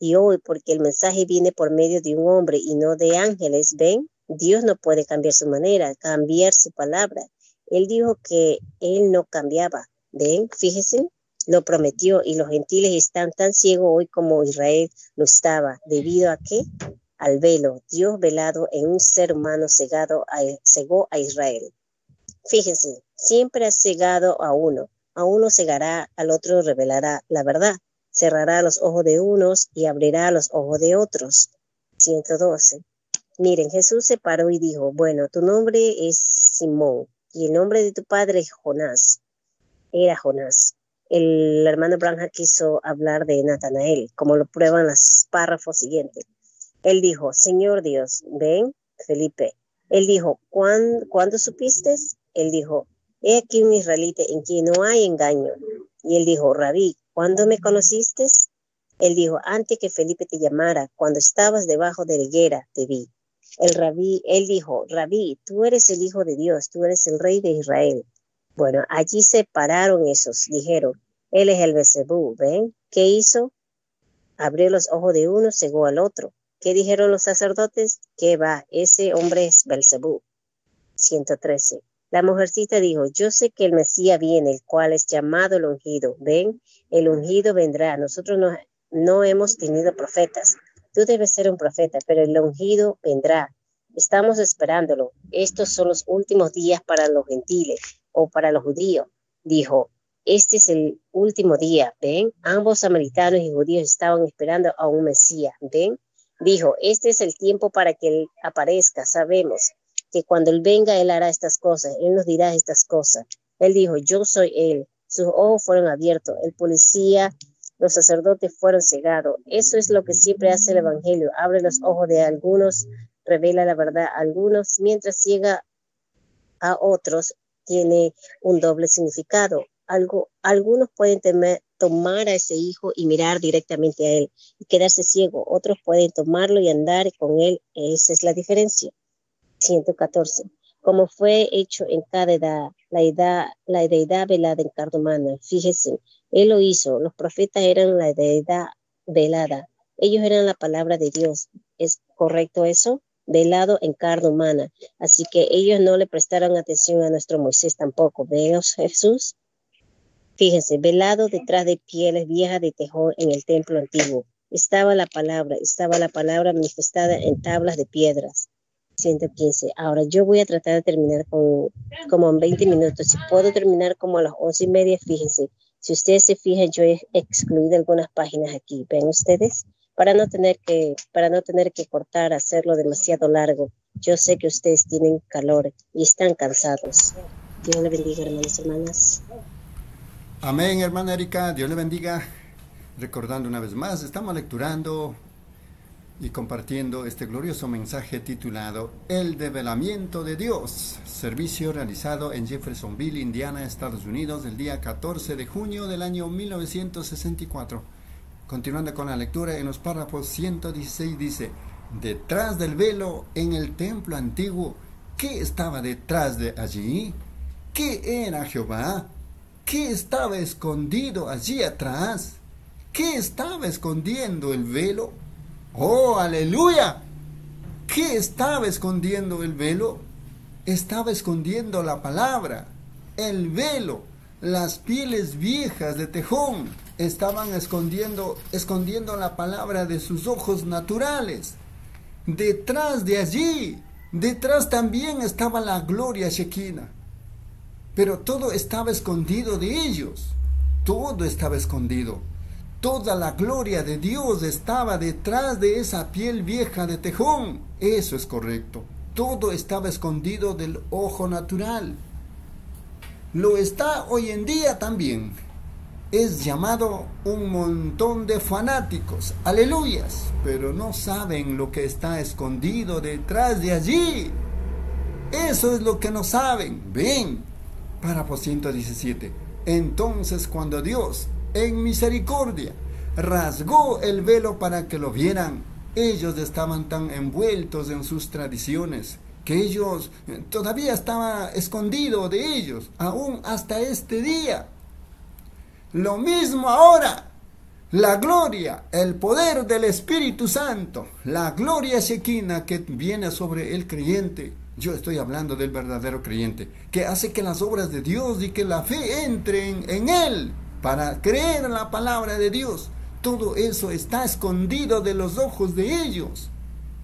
Y hoy, porque el mensaje viene por medio de un hombre y no de ángeles, ¿ven? Dios no puede cambiar su manera, cambiar su palabra. Él dijo que él no cambiaba. ¿Ven? Fíjense lo prometió y los gentiles están tan ciegos hoy como Israel lo estaba. ¿Debido a qué? Al velo. Dios velado en un ser humano cegado a, cegó a Israel. Fíjense, siempre ha cegado a uno. A uno cegará, al otro revelará la verdad. Cerrará los ojos de unos y abrirá los ojos de otros. 112. Miren, Jesús se paró y dijo, bueno, tu nombre es Simón y el nombre de tu padre es Jonás. Era Jonás el hermano Branja quiso hablar de Natanael, como lo prueban los párrafos siguientes. Él dijo, Señor Dios, ven, Felipe. Él dijo, ¿cuándo, supiste? Él dijo, he aquí un israelita en quien no hay engaño. Y él dijo, Rabí, ¿cuándo me conociste? Él dijo, antes que Felipe te llamara, cuando estabas debajo de la higuera, te vi. El rabí, él dijo, Rabí, tú eres el Hijo de Dios, tú eres el Rey de Israel. Bueno, allí se pararon esos, dijeron, él es el Belzebú, ¿ven? ¿Qué hizo? Abrió los ojos de uno, cegó al otro. ¿Qué dijeron los sacerdotes? Que va, ese hombre es Belzebú. 113. La mujercita dijo, yo sé que el Mesías viene, el cual es llamado el ungido. Ven, el ungido vendrá. Nosotros no, no hemos tenido profetas. Tú debes ser un profeta, pero el ungido vendrá. Estamos esperándolo. Estos son los últimos días para los gentiles o para los judíos. Dijo, este es el último día, ¿ven? Ambos samaritanos y judíos estaban esperando a un Mesías, ¿ven? Dijo, este es el tiempo para que Él aparezca. Sabemos que cuando Él venga, Él hará estas cosas, Él nos dirá estas cosas. Él dijo, yo soy Él. Sus ojos fueron abiertos. El policía, los sacerdotes fueron cegados. Eso es lo que siempre hace el Evangelio. Abre los ojos de algunos, revela la verdad a algunos, mientras ciega a otros, tiene un doble significado algo, algunos pueden tomar a ese hijo y mirar directamente a él y quedarse ciego, otros pueden tomarlo y andar con él, esa es la diferencia. 114. Como fue hecho en cada edad, la edad, la deidad velada en carne humana. Fíjese, él lo hizo, los profetas eran la deidad velada, ellos eran la palabra de Dios. ¿Es correcto eso? velado en carne humana. Así que ellos no le prestaron atención a nuestro Moisés tampoco. ¿Veos Jesús? Fíjense, velado detrás de pieles viejas de tejón en el templo antiguo. Estaba la palabra, estaba la palabra manifestada en tablas de piedras. 115. Ahora yo voy a tratar de terminar con como en 20 minutos. Si puedo terminar como a las 11 y media, fíjense. Si ustedes se fijan, yo he excluido algunas páginas aquí. ¿Ven ustedes? Para no tener que, para no tener que cortar, hacerlo demasiado largo. Yo sé que ustedes tienen calor y están cansados. Dios le bendiga, hermanos y hermanas. Amén, hermana Erika, Dios le bendiga. Recordando una vez más, estamos lecturando y compartiendo este glorioso mensaje titulado El develamiento de Dios, servicio realizado en Jeffersonville, Indiana, Estados Unidos, el día 14 de junio del año 1964. Continuando con la lectura, en los párrafos 116 dice, detrás del velo en el templo antiguo, ¿qué estaba detrás de allí? ¿Qué era Jehová? ¿Qué estaba escondido allí atrás? ¿Qué estaba escondiendo el velo? ¡Oh, aleluya! ¿Qué estaba escondiendo el velo? Estaba escondiendo la palabra, el velo, las pieles viejas de tejón. Estaban escondiendo, escondiendo la palabra de sus ojos naturales. Detrás de allí, detrás también estaba la gloria Shekinah pero todo estaba escondido de ellos. Todo estaba escondido. Toda la gloria de Dios estaba detrás de esa piel vieja de tejón. Eso es correcto. todo estaba escondido del ojo natural. Lo está hoy en día también. Es llamado un montón de fanáticos, aleluyas, pero no saben lo que está escondido detrás de allí. Eso es lo que no saben. Ven, párrafo 117. Entonces cuando Dios, en misericordia, rasgó el velo para que lo vieran, ellos estaban tan envueltos en sus tradiciones que ellos eh, todavía estaba escondido de ellos, aún hasta este día. Lo mismo ahora. La gloria, el poder del Espíritu Santo, la gloria que viene sobre el creyente. Yo estoy hablando del verdadero creyente, que hace que las obras de Dios y que la fe entren en él para creer en la palabra de Dios. Todo eso está escondido de los ojos de ellos.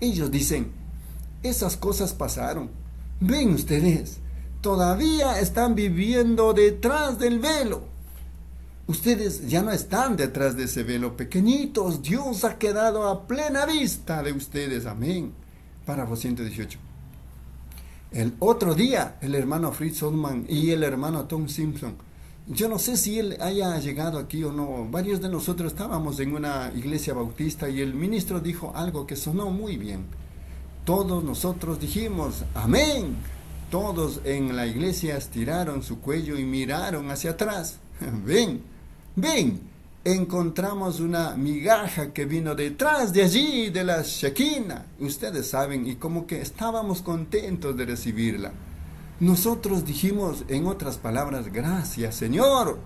Ellos dicen, esas cosas pasaron. Ven ustedes, todavía están viviendo detrás del velo. Ustedes ya no están detrás de ese velo pequeñitos. Dios ha quedado a plena vista de ustedes. Amén. Párrafo 118. El otro día, el hermano Fritz Oldman y el hermano Tom Simpson, yo no sé si él haya llegado aquí o no, varios de nosotros estábamos en una iglesia bautista y el ministro dijo algo que sonó muy bien. Todos nosotros dijimos, amén. Todos en la iglesia estiraron su cuello y miraron hacia atrás. Ven, ven, encontramos una migaja que vino detrás de allí, de la Shekinah. Ustedes saben, y como que estábamos contentos de recibirla. Nosotros dijimos, en otras palabras, gracias Señor.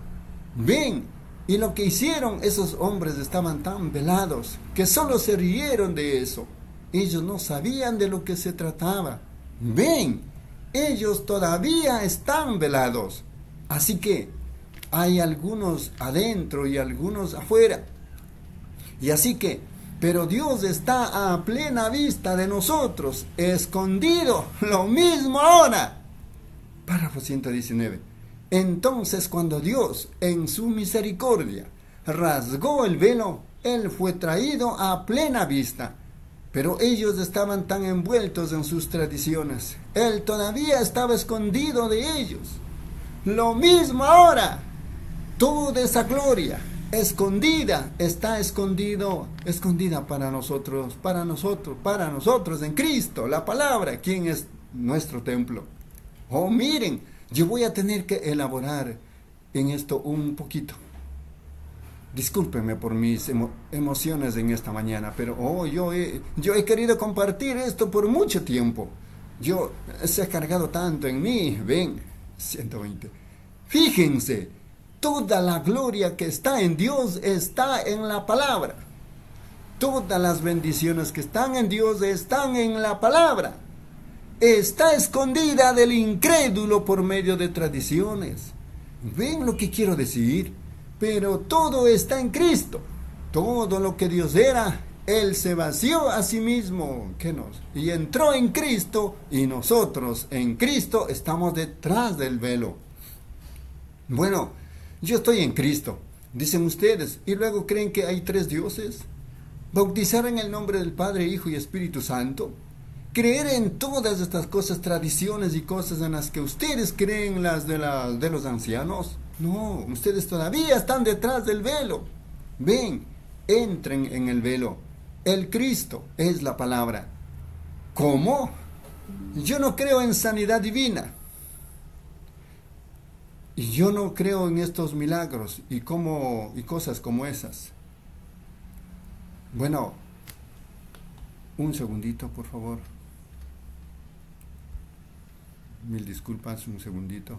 Ven, y lo que hicieron esos hombres estaban tan velados que solo se rieron de eso. Ellos no sabían de lo que se trataba. Ven, ellos todavía están velados. Así que hay algunos adentro y algunos afuera. Y así que, pero Dios está a plena vista de nosotros, escondido, lo mismo ahora. Párrafo 119. Entonces cuando Dios, en su misericordia, rasgó el velo, Él fue traído a plena vista. Pero ellos estaban tan envueltos en sus tradiciones. Él todavía estaba escondido de ellos. Lo mismo ahora toda esa gloria escondida está escondido, escondida para nosotros, para nosotros, para nosotros en Cristo, la palabra, quien es nuestro templo. Oh, miren, yo voy a tener que elaborar en esto un poquito. Discúlpenme por mis emociones en esta mañana, pero oh, yo he, yo he querido compartir esto por mucho tiempo. Yo se ha cargado tanto en mí. Ven, 120. Fíjense, Toda la gloria que está en Dios está en la palabra. Todas las bendiciones que están en Dios están en la palabra. Está escondida del incrédulo por medio de tradiciones. ¿Ven lo que quiero decir? Pero todo está en Cristo. Todo lo que Dios era, Él se vació a sí mismo que nos, y entró en Cristo y nosotros en Cristo estamos detrás del velo. Bueno, yo estoy en Cristo, dicen ustedes, y luego creen que hay tres dioses. Bautizar en el nombre del Padre, Hijo y Espíritu Santo. Creer en todas estas cosas, tradiciones y cosas en las que ustedes creen las de, de los ancianos. No, ustedes todavía están detrás del velo. Ven, entren en el velo. El Cristo es la palabra. ¿Cómo? Yo no creo en sanidad divina. Y yo no creo en estos milagros y, como, y cosas como esas. Bueno, un segundito, por favor. Mil disculpas, un segundito.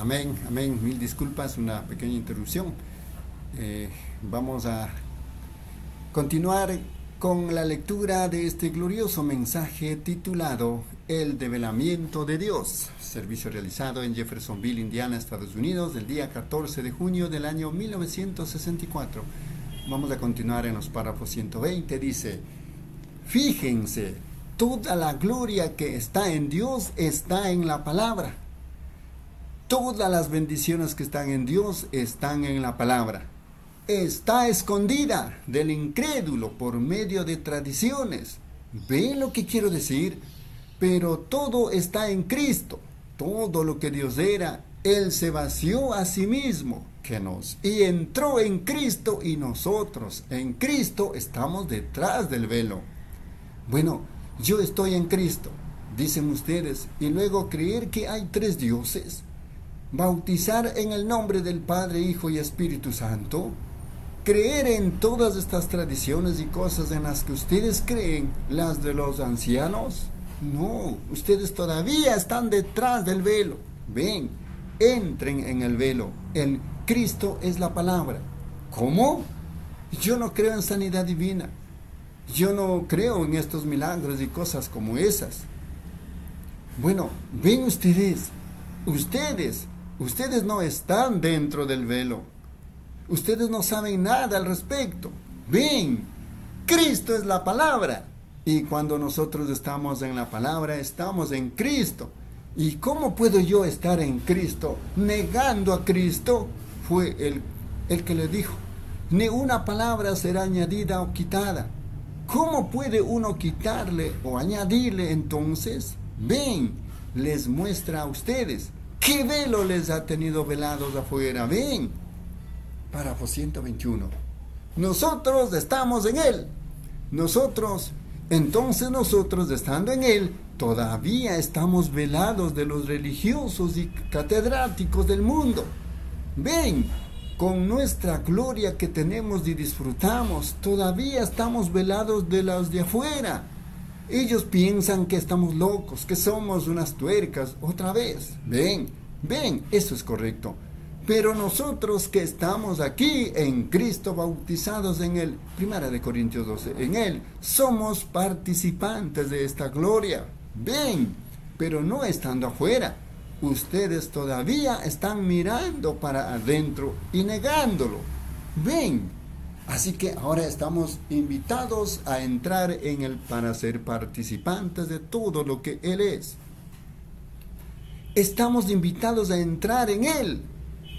Amén, amén. Mil disculpas, una pequeña interrupción. Eh, vamos a continuar con la lectura de este glorioso mensaje titulado El develamiento de Dios, servicio realizado en Jeffersonville, Indiana, Estados Unidos, del día 14 de junio del año 1964. Vamos a continuar en los párrafos 120. Dice, fíjense, toda la gloria que está en Dios está en la palabra. Todas las bendiciones que están en Dios están en la palabra está escondida del incrédulo por medio de tradiciones. ¿Ve lo que quiero decir? Pero todo está en Cristo. Todo lo que Dios era, Él se vació a sí mismo que nos y entró en Cristo y nosotros en Cristo estamos detrás del velo. Bueno, yo estoy en Cristo, dicen ustedes, y luego creer que hay tres dioses. Bautizar en el nombre del Padre, Hijo y Espíritu Santo creer en todas estas tradiciones y cosas en las que ustedes creen, las de los ancianos. No, ustedes todavía están detrás del velo. Ven, entren en el velo. El Cristo es la palabra. ¿Cómo? Yo no creo en sanidad divina. Yo no creo en estos milagros y cosas como esas. Bueno, ven ustedes, ustedes, ustedes no están dentro del velo. Ustedes no saben nada al respecto. Ven, Cristo es la palabra. Y cuando nosotros estamos en la palabra, estamos en Cristo. ¿Y cómo puedo yo estar en Cristo negando a Cristo? Fue el, el que le dijo, ni una palabra será añadida o quitada. ¿Cómo puede uno quitarle o añadirle entonces? Ven, les muestra a ustedes. ¿Qué velo les ha tenido velados afuera? Ven, Párrafo 121. Nosotros estamos en Él. Nosotros, entonces nosotros estando en Él, todavía estamos velados de los religiosos y catedráticos del mundo. Ven, con nuestra gloria que tenemos y disfrutamos, todavía estamos velados de los de afuera. Ellos piensan que estamos locos, que somos unas tuercas, otra vez. Ven, ven, eso es correcto. Pero nosotros que estamos aquí en Cristo, bautizados en Él, Primera de Corintios 12, en Él, somos participantes de esta gloria. Ven, pero no estando afuera. Ustedes todavía están mirando para adentro y negándolo. Ven. Así que ahora estamos invitados a entrar en Él para ser participantes de todo lo que Él es. Estamos invitados a entrar en Él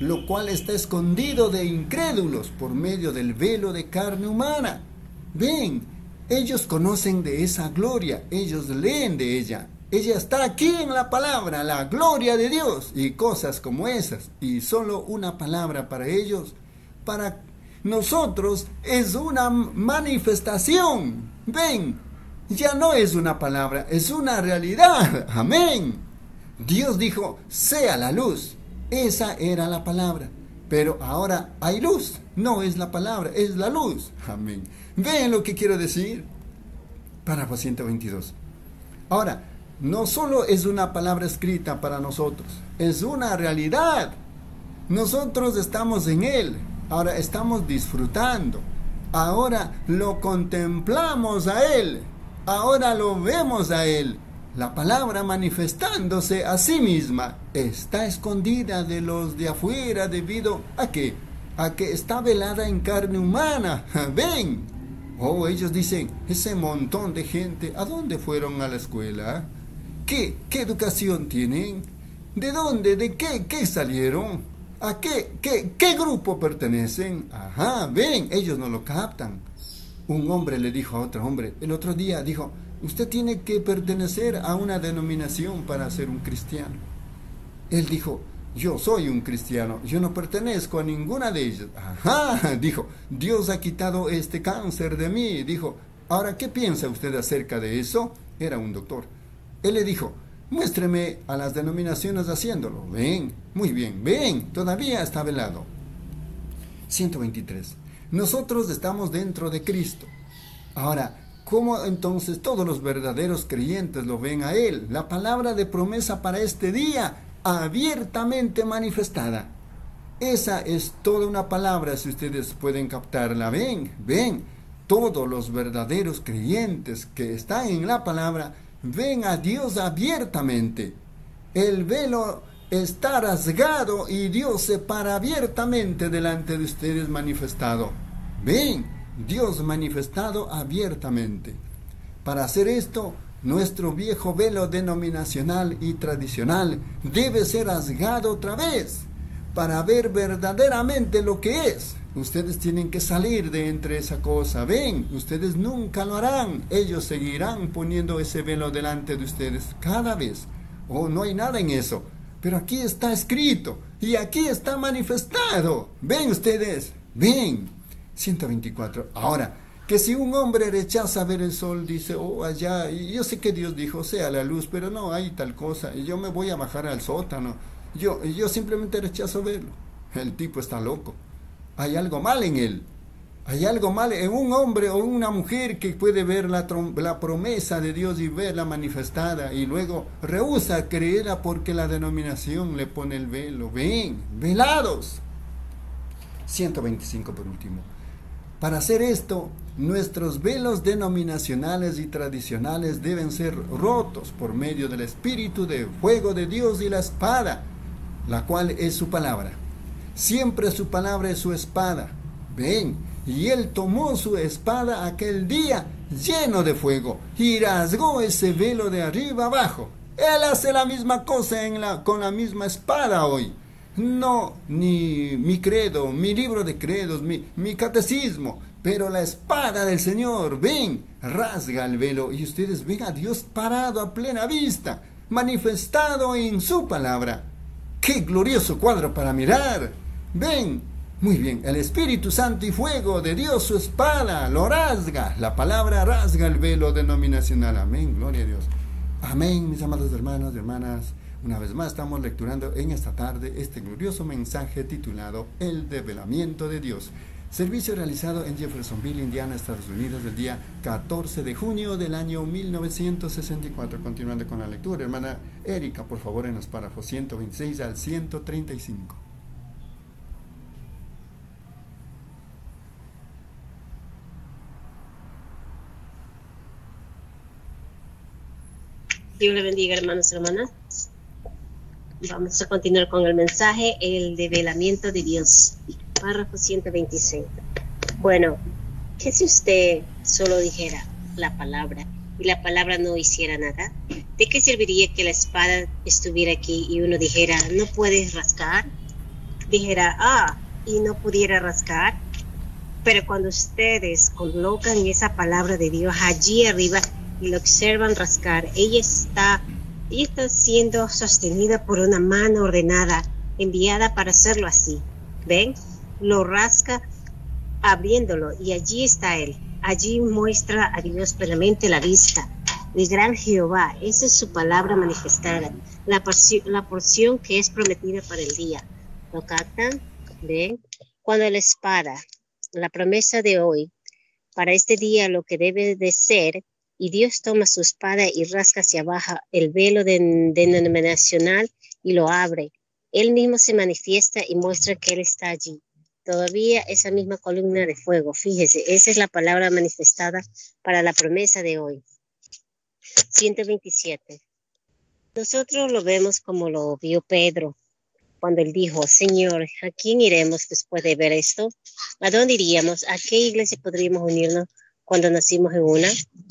lo cual está escondido de incrédulos por medio del velo de carne humana. Ven, ellos conocen de esa gloria, ellos leen de ella. Ella está aquí en la palabra, la gloria de Dios y cosas como esas. Y solo una palabra para ellos, para nosotros es una manifestación. Ven, ya no es una palabra, es una realidad. Amén. Dios dijo, sea la luz. Esa era la palabra. Pero ahora hay luz. No es la palabra, es la luz. Amén. ¿Ven lo que quiero decir? Párrafo 122. Ahora, no solo es una palabra escrita para nosotros, es una realidad. Nosotros estamos en Él. Ahora estamos disfrutando. Ahora lo contemplamos a Él. Ahora lo vemos a Él. La palabra manifestándose a sí misma está escondida de los de afuera debido a que a que está velada en carne humana. Ven. Oh, ellos dicen, ese montón de gente, ¿a dónde fueron a la escuela? ¿Qué, qué educación tienen? ¿De dónde? ¿De qué? ¿Qué salieron? ¿A qué, qué, qué grupo pertenecen? Ajá, ven, ellos no lo captan. Un hombre le dijo a otro hombre, el otro día dijo, Usted tiene que pertenecer a una denominación para ser un cristiano. Él dijo, yo soy un cristiano, yo no pertenezco a ninguna de ellas. Ajá, dijo, Dios ha quitado este cáncer de mí. Dijo, ahora, ¿qué piensa usted acerca de eso? Era un doctor. Él le dijo, muéstreme a las denominaciones haciéndolo. Ven, muy bien, ven, todavía está velado. 123. Nosotros estamos dentro de Cristo. Ahora, ¿Cómo entonces todos los verdaderos creyentes lo ven a Él? La palabra de promesa para este día abiertamente manifestada. Esa es toda una palabra, si ustedes pueden captarla. Ven, ven, todos los verdaderos creyentes que están en la palabra, ven a Dios abiertamente. El velo está rasgado y Dios se para abiertamente delante de ustedes manifestado. Ven, Dios manifestado abiertamente. Para hacer esto, nuestro viejo velo denominacional y tradicional debe ser rasgado otra vez para ver verdaderamente lo que es. Ustedes tienen que salir de entre esa cosa. Ven, ustedes nunca lo harán. Ellos seguirán poniendo ese velo delante de ustedes cada vez. Oh, no hay nada en eso. Pero aquí está escrito y aquí está manifestado. Ven ustedes, ven. 124. Ahora, que si un hombre rechaza ver el sol, dice, oh, allá, yo sé que Dios dijo, sea la luz, pero no hay tal cosa, y yo me voy a bajar al sótano. Yo, yo simplemente rechazo verlo. El tipo está loco. Hay algo mal en él. Hay algo mal en un hombre o una mujer que puede ver la, la promesa de Dios y verla manifestada y luego rehúsa creerla porque la denominación le pone el velo. Ven, velados. 125 por último. Para hacer esto, nuestros velos denominacionales y tradicionales deben ser rotos por medio del espíritu de fuego de Dios y la espada, la cual es su palabra. Siempre su palabra es su espada. Ven, y él tomó su espada aquel día lleno de fuego y rasgó ese velo de arriba abajo. Él hace la misma cosa en la, con la misma espada hoy. No, ni mi credo, mi libro de credos, mi, mi catecismo, pero la espada del Señor, ven, rasga el velo y ustedes ven a Dios parado a plena vista, manifestado en su palabra. ¡Qué glorioso cuadro para mirar! Ven, muy bien, el Espíritu Santo y fuego de Dios, su espada, lo rasga. La palabra rasga el velo denominacional. Amén, gloria a Dios. Amén, mis amados hermanos y hermanas. Una vez más estamos lecturando en esta tarde este glorioso mensaje titulado El develamiento de Dios. Servicio realizado en Jeffersonville, Indiana, Estados Unidos, el día 14 de junio del año 1964. Continuando con la lectura, hermana Erika, por favor, en los párrafos 126 al 135. Dios le bendiga, hermanos y hermanas. Vamos a continuar con el mensaje, el develamiento de Dios. Párrafo 126. Bueno, ¿qué si usted solo dijera la palabra y la palabra no hiciera nada? ¿De qué serviría que la espada estuviera aquí y uno dijera, no puedes rascar? Dijera, ah, y no pudiera rascar. Pero cuando ustedes colocan esa palabra de Dios allí arriba lo observan rascar, ella está y está siendo sostenida por una mano ordenada, enviada para hacerlo así. ¿Ven? Lo rasca abriéndolo y allí está él. Allí muestra a Dios plenamente la vista. El gran Jehová, esa es su palabra manifestada, la, porción, la porción que es prometida para el día. ¿Lo captan? ¿Ven? Cuando la espada, la promesa de hoy, para este día lo que debe de ser y Dios toma su espada y rasca hacia abajo el velo denominacional y lo abre. Él mismo se manifiesta y muestra que Él está allí. Todavía esa misma columna de fuego, fíjese, esa es la palabra manifestada para la promesa de hoy. 127. Nosotros lo vemos como lo vio Pedro cuando él dijo, Señor, ¿a quién iremos después de ver esto? ¿A dónde iríamos? ¿A qué iglesia podríamos unirnos cuando nacimos en una?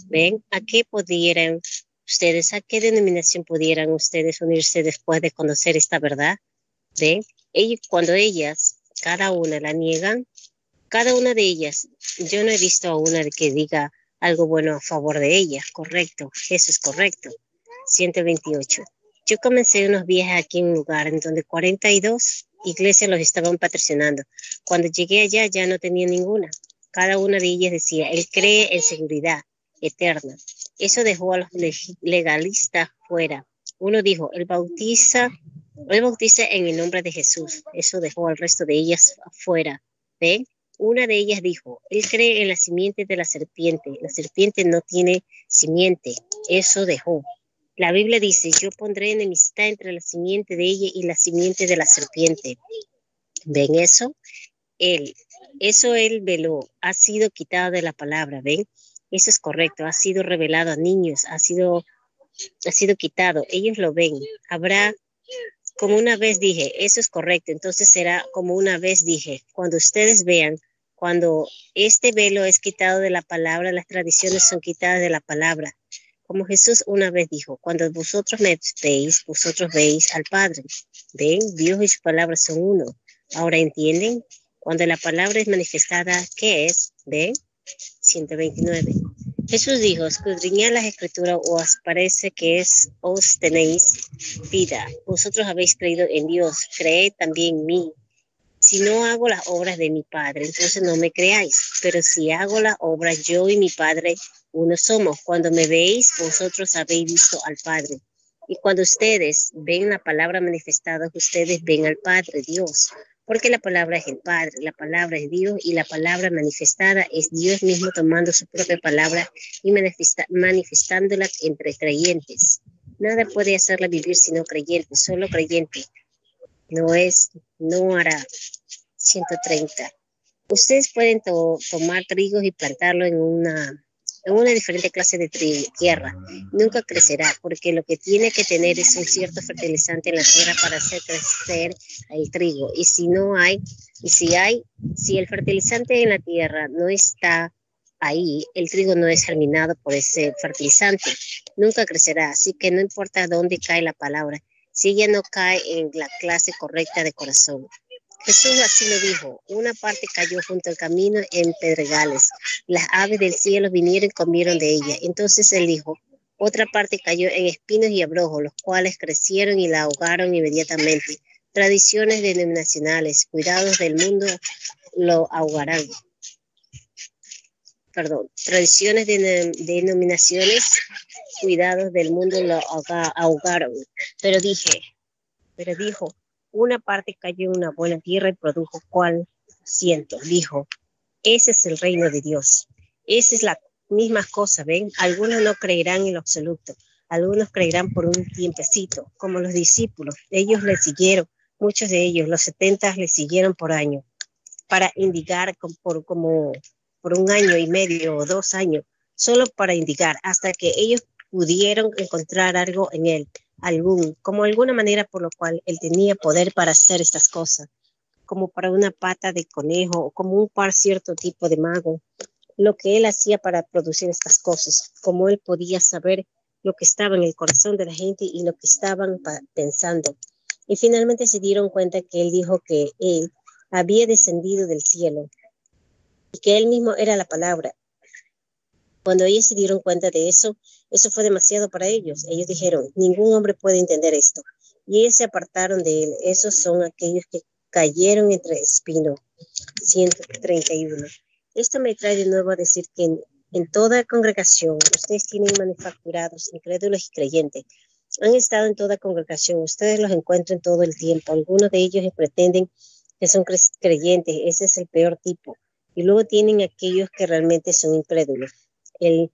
¿Ven? ¿A qué pudieran ustedes, a qué denominación pudieran ustedes unirse después de conocer esta verdad? ¿Ven? Y cuando ellas, cada una la niegan, cada una de ellas, yo no he visto a una que diga algo bueno a favor de ella, correcto, eso es correcto. 128. Yo comencé unos viajes aquí en un lugar en donde 42 iglesias los estaban patrocinando. Cuando llegué allá ya no tenía ninguna. Cada una de ellas decía, Él cree en seguridad eterna. Eso dejó a los legalistas fuera. Uno dijo, Él bautiza, Él bautiza en el nombre de Jesús. Eso dejó al resto de ellas fuera. ¿Ven? Una de ellas dijo, Él cree en la simiente de la serpiente. La serpiente no tiene simiente. Eso dejó. La Biblia dice, yo pondré enemistad entre la simiente de ella y la simiente de la serpiente. ¿Ven eso? Él, eso él veló, ha sido quitado de la palabra, ¿ven? Eso es correcto, ha sido revelado a niños, ha sido, ha sido quitado, ellos lo ven. Habrá, como una vez dije, eso es correcto, entonces será como una vez dije, cuando ustedes vean, cuando este velo es quitado de la palabra, las tradiciones son quitadas de la palabra. Como Jesús una vez dijo, cuando vosotros me veis, vosotros veis al Padre. Ven, Dios y su palabra son uno. Ahora entienden, cuando la palabra es manifestada, ¿qué es? Ven, 129. Jesús dijo, escudriñad las escrituras o os parece que es, os tenéis vida. Vosotros habéis creído en Dios, creed también en mí. Si no hago las obras de mi Padre, entonces no me creáis. Pero si hago las obras, yo y mi Padre uno somos. Cuando me veis, vosotros habéis visto al Padre. Y cuando ustedes ven la palabra manifestada, ustedes ven al Padre, Dios. Porque la palabra es el Padre, la palabra es Dios y la palabra manifestada es Dios mismo tomando su propia palabra y manifestándola entre creyentes. Nada puede hacerla vivir sino creyente, solo creyente. No es, no hará. 130. Ustedes pueden tomar trigos y plantarlo en una en una diferente clase de tierra. Nunca crecerá porque lo que tiene que tener es un cierto fertilizante en la tierra para hacer crecer el trigo. Y si no hay, y si hay, si el fertilizante en la tierra no está ahí, el trigo no es germinado por ese fertilizante. Nunca crecerá. Así que no importa dónde cae la palabra, si ella no cae en la clase correcta de corazón. Jesús así lo dijo. Una parte cayó junto al camino en pedregales. Las aves del cielo vinieron y comieron de ella. Entonces él dijo, otra parte cayó en espinos y abrojos, los cuales crecieron y la ahogaron inmediatamente. Tradiciones denominacionales, cuidados del mundo lo ahogarán. Perdón, tradiciones de denominaciones, cuidados del mundo lo ahogaron. Pero dije, pero dijo, una parte cayó en una buena tierra y produjo cual ciento. Dijo, ese es el reino de Dios. Esa es la misma cosa, ¿ven? Algunos no creerán en lo absoluto. Algunos creerán por un tiempecito, como los discípulos. Ellos le siguieron, muchos de ellos, los setentas le siguieron por año, para indicar por, como por un año y medio o dos años, solo para indicar, hasta que ellos pudieron encontrar algo en él, algún, como alguna manera por lo cual él tenía poder para hacer estas cosas, como para una pata de conejo o como un par cierto tipo de mago, lo que él hacía para producir estas cosas, como él podía saber lo que estaba en el corazón de la gente y lo que estaban pensando. Y finalmente se dieron cuenta que él dijo que él había descendido del cielo y que él mismo era la palabra. Cuando ellos se dieron cuenta de eso, eso fue demasiado para ellos. Ellos dijeron, ningún hombre puede entender esto. Y ellos se apartaron de él. Esos son aquellos que cayeron entre espinos. 131. Esto me trae de nuevo a decir que en, toda congregación ustedes tienen manufacturados, incrédulos y creyentes. Han estado en toda congregación, ustedes los encuentran todo el tiempo. Algunos de ellos pretenden que son creyentes, ese es el peor tipo. Y luego tienen aquellos que realmente son incrédulos. El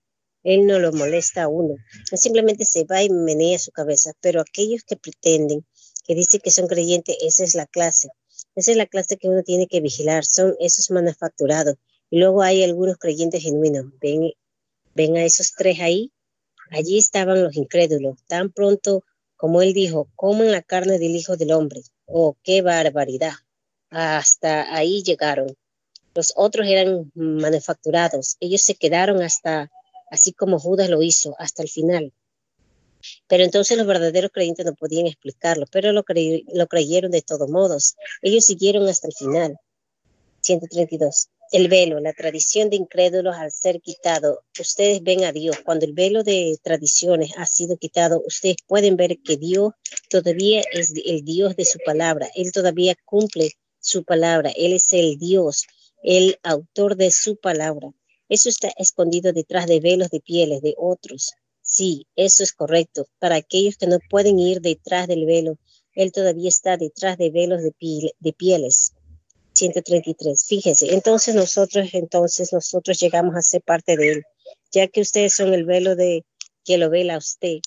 él no lo molesta a uno. simplemente se va y menea su cabeza. Pero aquellos que pretenden, que dicen que son creyentes, esa es la clase. Esa es la clase que uno tiene que vigilar. Son esos manufacturados. Y luego hay algunos creyentes genuinos. Ven, ven a esos tres ahí. Allí estaban los incrédulos. Tan pronto como él dijo, coman la carne del Hijo del Hombre. Oh, qué barbaridad. Hasta ahí llegaron. Los otros eran manufacturados. Ellos se quedaron hasta así como Judas lo hizo hasta el final. Pero entonces los verdaderos creyentes no podían explicarlo, pero lo, creyeron de todos modos. Ellos siguieron hasta el final. 132. El velo, la tradición de incrédulos al ser quitado. Ustedes ven a Dios. Cuando el velo de tradiciones ha sido quitado, ustedes pueden ver que Dios todavía es el Dios de su palabra. Él todavía cumple su palabra. Él es el Dios, el autor de su palabra. Eso está escondido detrás de velos de pieles de otros. Sí, eso es correcto. Para aquellos que no pueden ir detrás del velo, Él todavía está detrás de velos de, de pieles. 133. Fíjense, entonces nosotros, entonces nosotros llegamos a ser parte de Él, ya que ustedes son el velo de que lo vela a usted.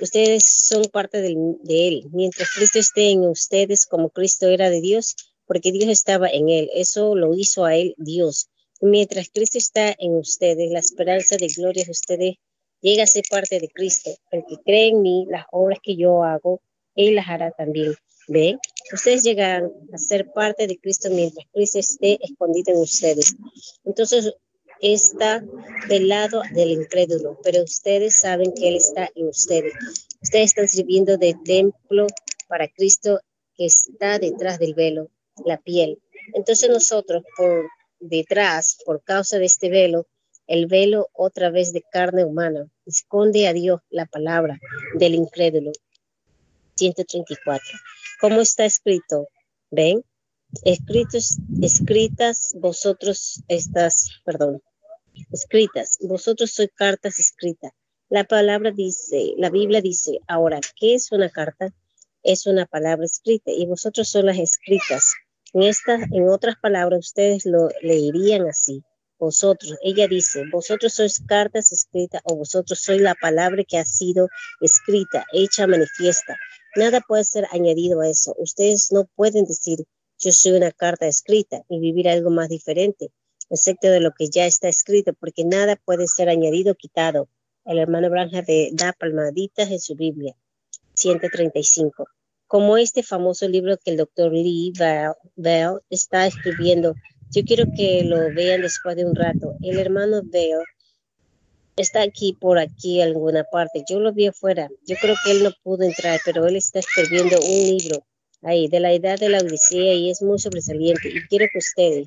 Ustedes son parte de Él. Mientras Cristo esté en ustedes como Cristo era de Dios, porque Dios estaba en Él. Eso lo hizo a Él Dios. Mientras Cristo está en ustedes, la esperanza de gloria de ustedes llega a ser parte de Cristo. El que cree en mí, las obras que yo hago, Él las hará también. ¿Ven? Ustedes llegan a ser parte de Cristo mientras Cristo esté escondido en ustedes. Entonces, está del lado del incrédulo, pero ustedes saben que Él está en ustedes. Ustedes están sirviendo de templo para Cristo que está detrás del velo, la piel. Entonces nosotros, por detrás, por causa de este velo, el velo otra vez de carne humana, esconde a Dios la palabra del incrédulo. 134. ¿Cómo está escrito? ¿Ven? Escritos, escritas vosotros estas, perdón, escritas. Vosotros sois cartas escritas. La palabra dice, la Biblia dice, ahora, ¿qué es una carta? Es una palabra escrita y vosotros son las escritas. En estas, en otras palabras, ustedes lo leerían así. Vosotros, ella dice, vosotros sois cartas escritas o vosotros sois la palabra que ha sido escrita, hecha manifiesta. Nada puede ser añadido a eso. Ustedes no pueden decir, yo soy una carta escrita y vivir algo más diferente excepto de lo que ya está escrito, porque nada puede ser añadido o quitado. El hermano Branja de, da palmaditas en su Biblia. 135. Como este famoso libro que el doctor Lee Bell, está escribiendo, yo quiero que lo vean después de un rato. El hermano Bell está aquí por aquí alguna parte. Yo lo vi afuera. Yo creo que él no pudo entrar, pero él está escribiendo un libro ahí de la edad de la Odisea y es muy sobresaliente. Y quiero que ustedes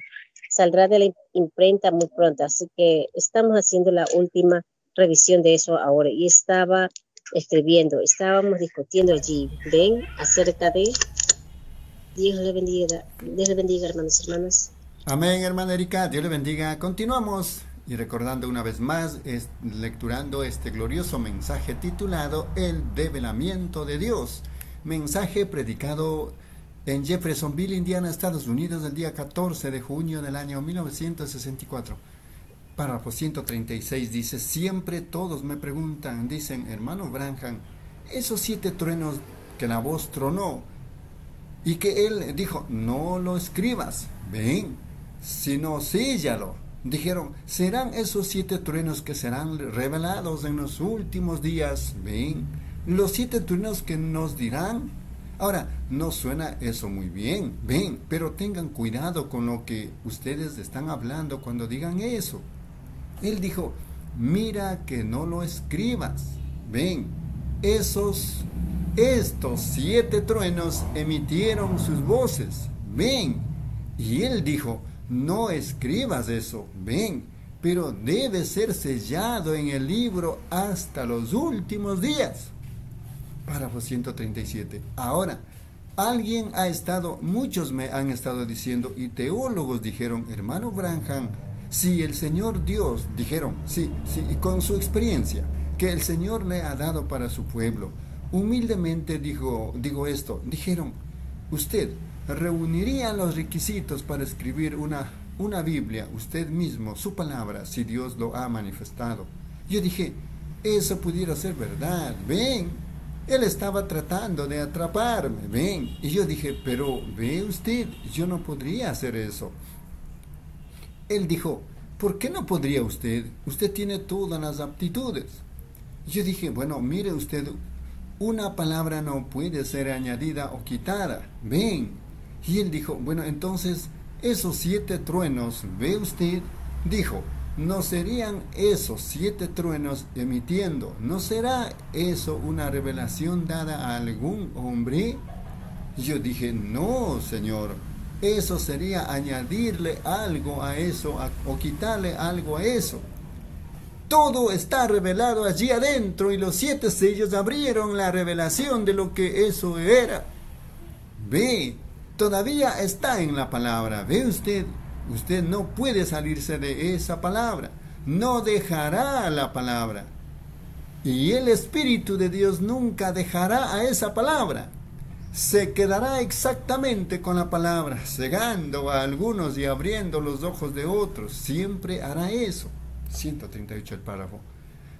saldrá de la imprenta muy pronto. Así que estamos haciendo la última revisión de eso ahora. Y estaba escribiendo, estábamos discutiendo allí, ven, acerca de... Dios le bendiga, Dios le bendiga, hermanos y hermanas. Amén, hermana Erika, Dios le bendiga. Continuamos y recordando una vez más, es, lecturando este glorioso mensaje titulado El develamiento de Dios. Mensaje predicado en Jeffersonville, Indiana, Estados Unidos, el día 14 de junio del año 1964. Párrafo 136 dice, siempre todos me preguntan, dicen, hermano Branham, esos siete truenos que la voz tronó y que él dijo, no lo escribas, ven, sino síllalo. Dijeron, serán esos siete truenos que serán revelados en los últimos días, ven, los siete truenos que nos dirán Ahora, no suena eso muy bien, ven, pero tengan cuidado con lo que ustedes están hablando cuando digan eso. Él dijo, mira que no lo escribas. Ven, esos, estos siete truenos emitieron sus voces. Ven. Y él dijo, no escribas eso. Ven, pero debe ser sellado en el libro hasta los últimos días. Párrafo 137. Ahora, alguien ha estado, muchos me han estado diciendo, y teólogos dijeron, hermano Branham, si el Señor Dios, dijeron, sí, sí, y con su experiencia, que el Señor le ha dado para su pueblo, humildemente dijo, digo esto, dijeron, usted reuniría los requisitos para escribir una, una Biblia, usted mismo, su palabra, si Dios lo ha manifestado. Yo dije, eso pudiera ser verdad, ven, él estaba tratando de atraparme, ven. Y yo dije, pero ve usted, yo no podría hacer eso. Él dijo, ¿por qué no podría usted? Usted tiene todas las aptitudes. Yo dije, bueno, mire usted, una palabra no puede ser añadida o quitada, ven. Y él dijo, bueno, entonces, esos siete truenos, ¿ve usted? Dijo, ¿No serían esos siete truenos emitiendo? ¿No será eso una revelación dada a algún hombre? Yo dije, no, Señor, eso sería añadirle algo a eso o quitarle algo a eso. Todo está revelado allí adentro y los siete sellos abrieron la revelación de lo que eso era. Ve, todavía está en la palabra. ¿Ve usted? Usted no puede salirse de esa palabra. No dejará la palabra. Y el Espíritu de Dios nunca dejará a esa palabra. Se quedará exactamente con la palabra, cegando a algunos y abriendo los ojos de otros. Siempre hará eso. 138 el párrafo.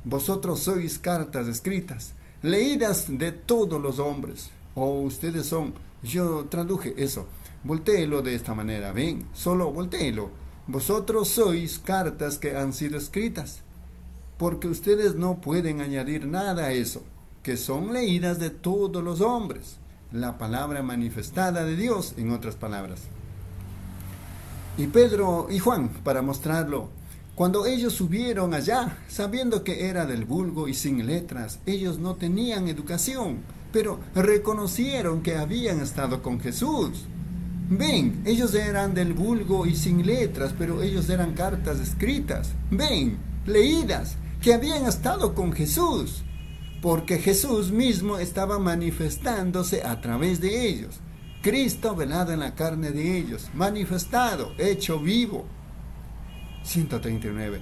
Vosotros sois cartas escritas. leídas de todos los hombres. O ustedes son, yo traduje eso, volteelo de esta manera, ven, solo volteelo. Vosotros sois cartas que han sido escritas, porque ustedes no pueden añadir nada a eso, que son leídas de todos los hombres, la palabra manifestada de Dios, en otras palabras. Y Pedro y Juan, para mostrarlo, cuando ellos subieron allá, sabiendo que era del vulgo y sin letras, ellos no tenían educación, pero reconocieron que habían estado con Jesús. Ven, ellos eran del vulgo y sin letras, pero ellos eran cartas escritas. Ven, leídas, que habían estado con Jesús, porque Jesús mismo estaba manifestándose a través de ellos. Cristo velado en la carne de ellos, manifestado, hecho vivo. 139.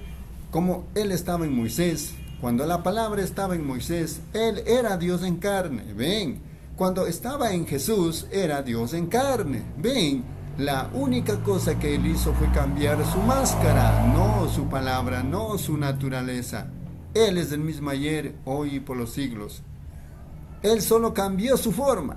Como Él estaba en Moisés, cuando la palabra estaba en Moisés, Él era Dios en carne. Ven, cuando estaba en Jesús, era Dios en carne. Ven, la única cosa que Él hizo fue cambiar su máscara, no su palabra, no su naturaleza. Él es el mismo ayer, hoy y por los siglos. Él solo cambió su forma.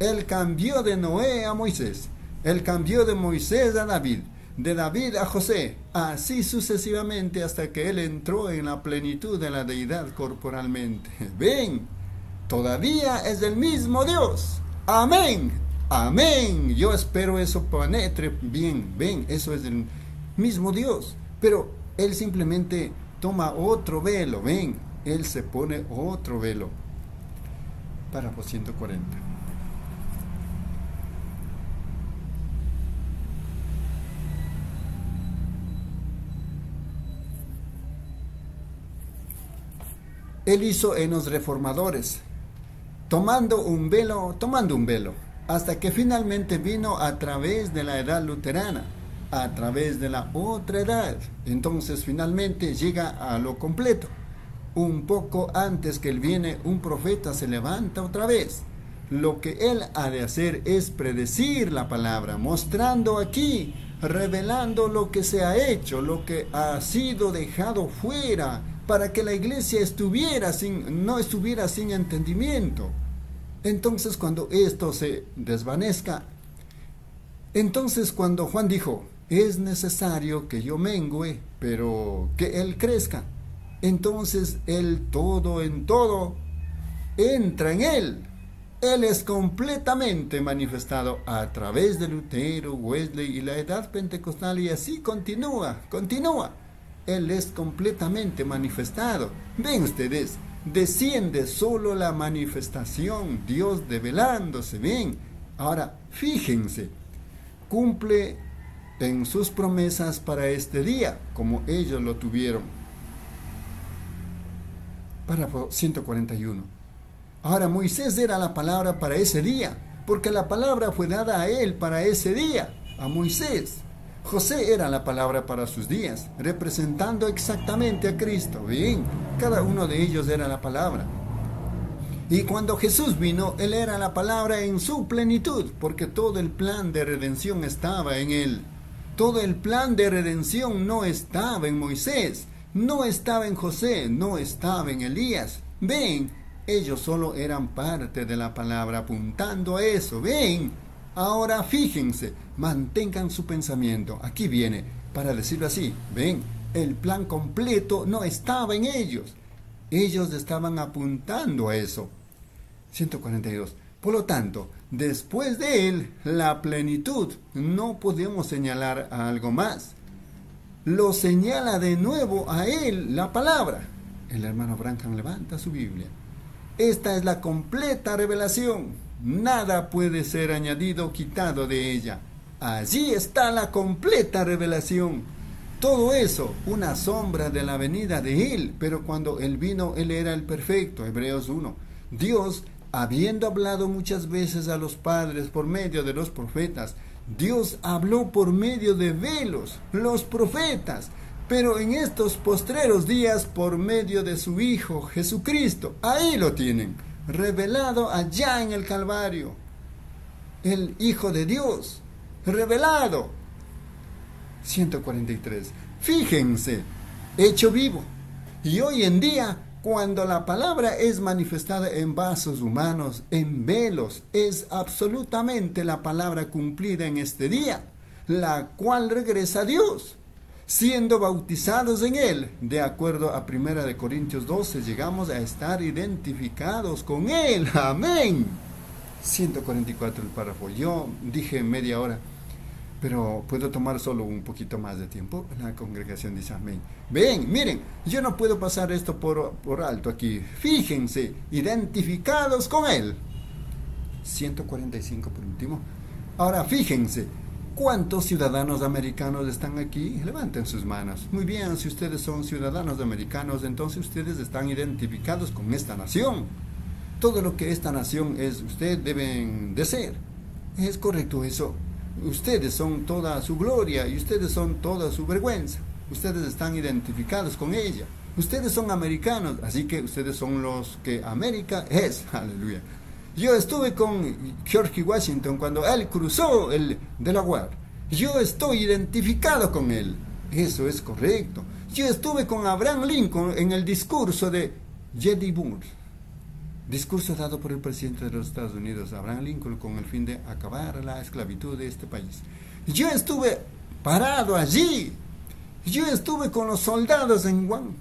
Él cambió de Noé a Moisés. Él cambió de Moisés a David, de David a José, así sucesivamente hasta que él entró en la plenitud de la deidad corporalmente. Ven, todavía es el mismo Dios. Amén. Amén. Yo espero eso penetre bien. Ven, eso es el mismo Dios. Pero él simplemente toma otro velo. Ven, él se pone otro velo. Párrafo 140. él hizo en los reformadores, tomando un velo, tomando un velo, hasta que finalmente vino a través de la edad luterana, a través de la otra edad. Entonces finalmente llega a lo completo. Un poco antes que él viene, un profeta se levanta otra vez. Lo que él ha de hacer es predecir la palabra, mostrando aquí, revelando lo que se ha hecho, lo que ha sido dejado fuera, para que la iglesia estuviera sin, no estuviera sin entendimiento. Entonces cuando esto se desvanezca, entonces cuando Juan dijo, es necesario que yo mengüe, pero que él crezca, entonces él todo en todo entra en él. Él es completamente manifestado a través de Lutero, Wesley y la edad pentecostal y así continúa, continúa. Él es completamente manifestado. Ven ustedes, desciende solo la manifestación, Dios develándose, ven. Ahora, fíjense, cumple en sus promesas para este día, como ellos lo tuvieron. Párrafo 141. Ahora Moisés era la palabra para ese día, porque la palabra fue dada a él para ese día, a Moisés. José era la palabra para sus días, representando exactamente a Cristo. Bien, cada uno de ellos era la palabra. Y cuando Jesús vino, Él era la palabra en su plenitud, porque todo el plan de redención estaba en Él. Todo el plan de redención no estaba en Moisés, no estaba en José, no estaba en Elías. Ven, ellos solo eran parte de la palabra apuntando a eso. Ven, Ahora fíjense, mantengan su pensamiento. Aquí viene, para decirlo así, ven, el plan completo no estaba en ellos. Ellos estaban apuntando a eso. 142. Por lo tanto, después de él, la plenitud, no podemos señalar a algo más. Lo señala de nuevo a él la palabra. El hermano Branham levanta su Biblia. Esta es la completa revelación nada puede ser añadido o quitado de ella. Allí está la completa revelación. Todo eso, una sombra de la venida de Él, pero cuando Él vino, Él era el perfecto, Hebreos 1. Dios, habiendo hablado muchas veces a los padres por medio de los profetas, Dios habló por medio de velos, los profetas, pero en estos postreros días por medio de su Hijo Jesucristo. Ahí lo tienen revelado allá en el Calvario. El Hijo de Dios, revelado. 143. Fíjense, hecho vivo. Y hoy en día Cuando la palabra es manifestada en vasos humanos, en velos, es absolutamente la palabra cumplida en este día, la cual regresa a Dios, siendo bautizados en Él. De acuerdo a 1 Corintios 12, llegamos a estar identificados con Él. Amén. 144 el párrafo. Yo dije media hora pero puedo tomar solo un poquito más de tiempo. La congregación dice amén. Ven, miren, yo no puedo pasar esto por, por alto aquí. Fíjense, identificados con Él. 145 por último. Ahora fíjense, ¿cuántos ciudadanos americanos están aquí? Levanten sus manos. Muy bien, si ustedes son ciudadanos americanos, entonces ustedes están identificados con esta nación. Todo lo que esta nación es, ustedes deben de ser. Es correcto eso. Ustedes son toda su gloria y ustedes son toda su vergüenza. Ustedes están identificados con ella. Ustedes son americanos, así que ustedes son los que América es. Aleluya. Yo estuve con George Washington cuando él cruzó el Delaware. Yo estoy identificado con él. Eso es correcto. Yo estuve con Abraham Lincoln en el discurso de Jedi Moore Discurso dado por el presidente de los Estados Unidos, Abraham Lincoln, con el fin de acabar la esclavitud de este país. Yo estuve parado allí. Yo estuve con los soldados en Guam,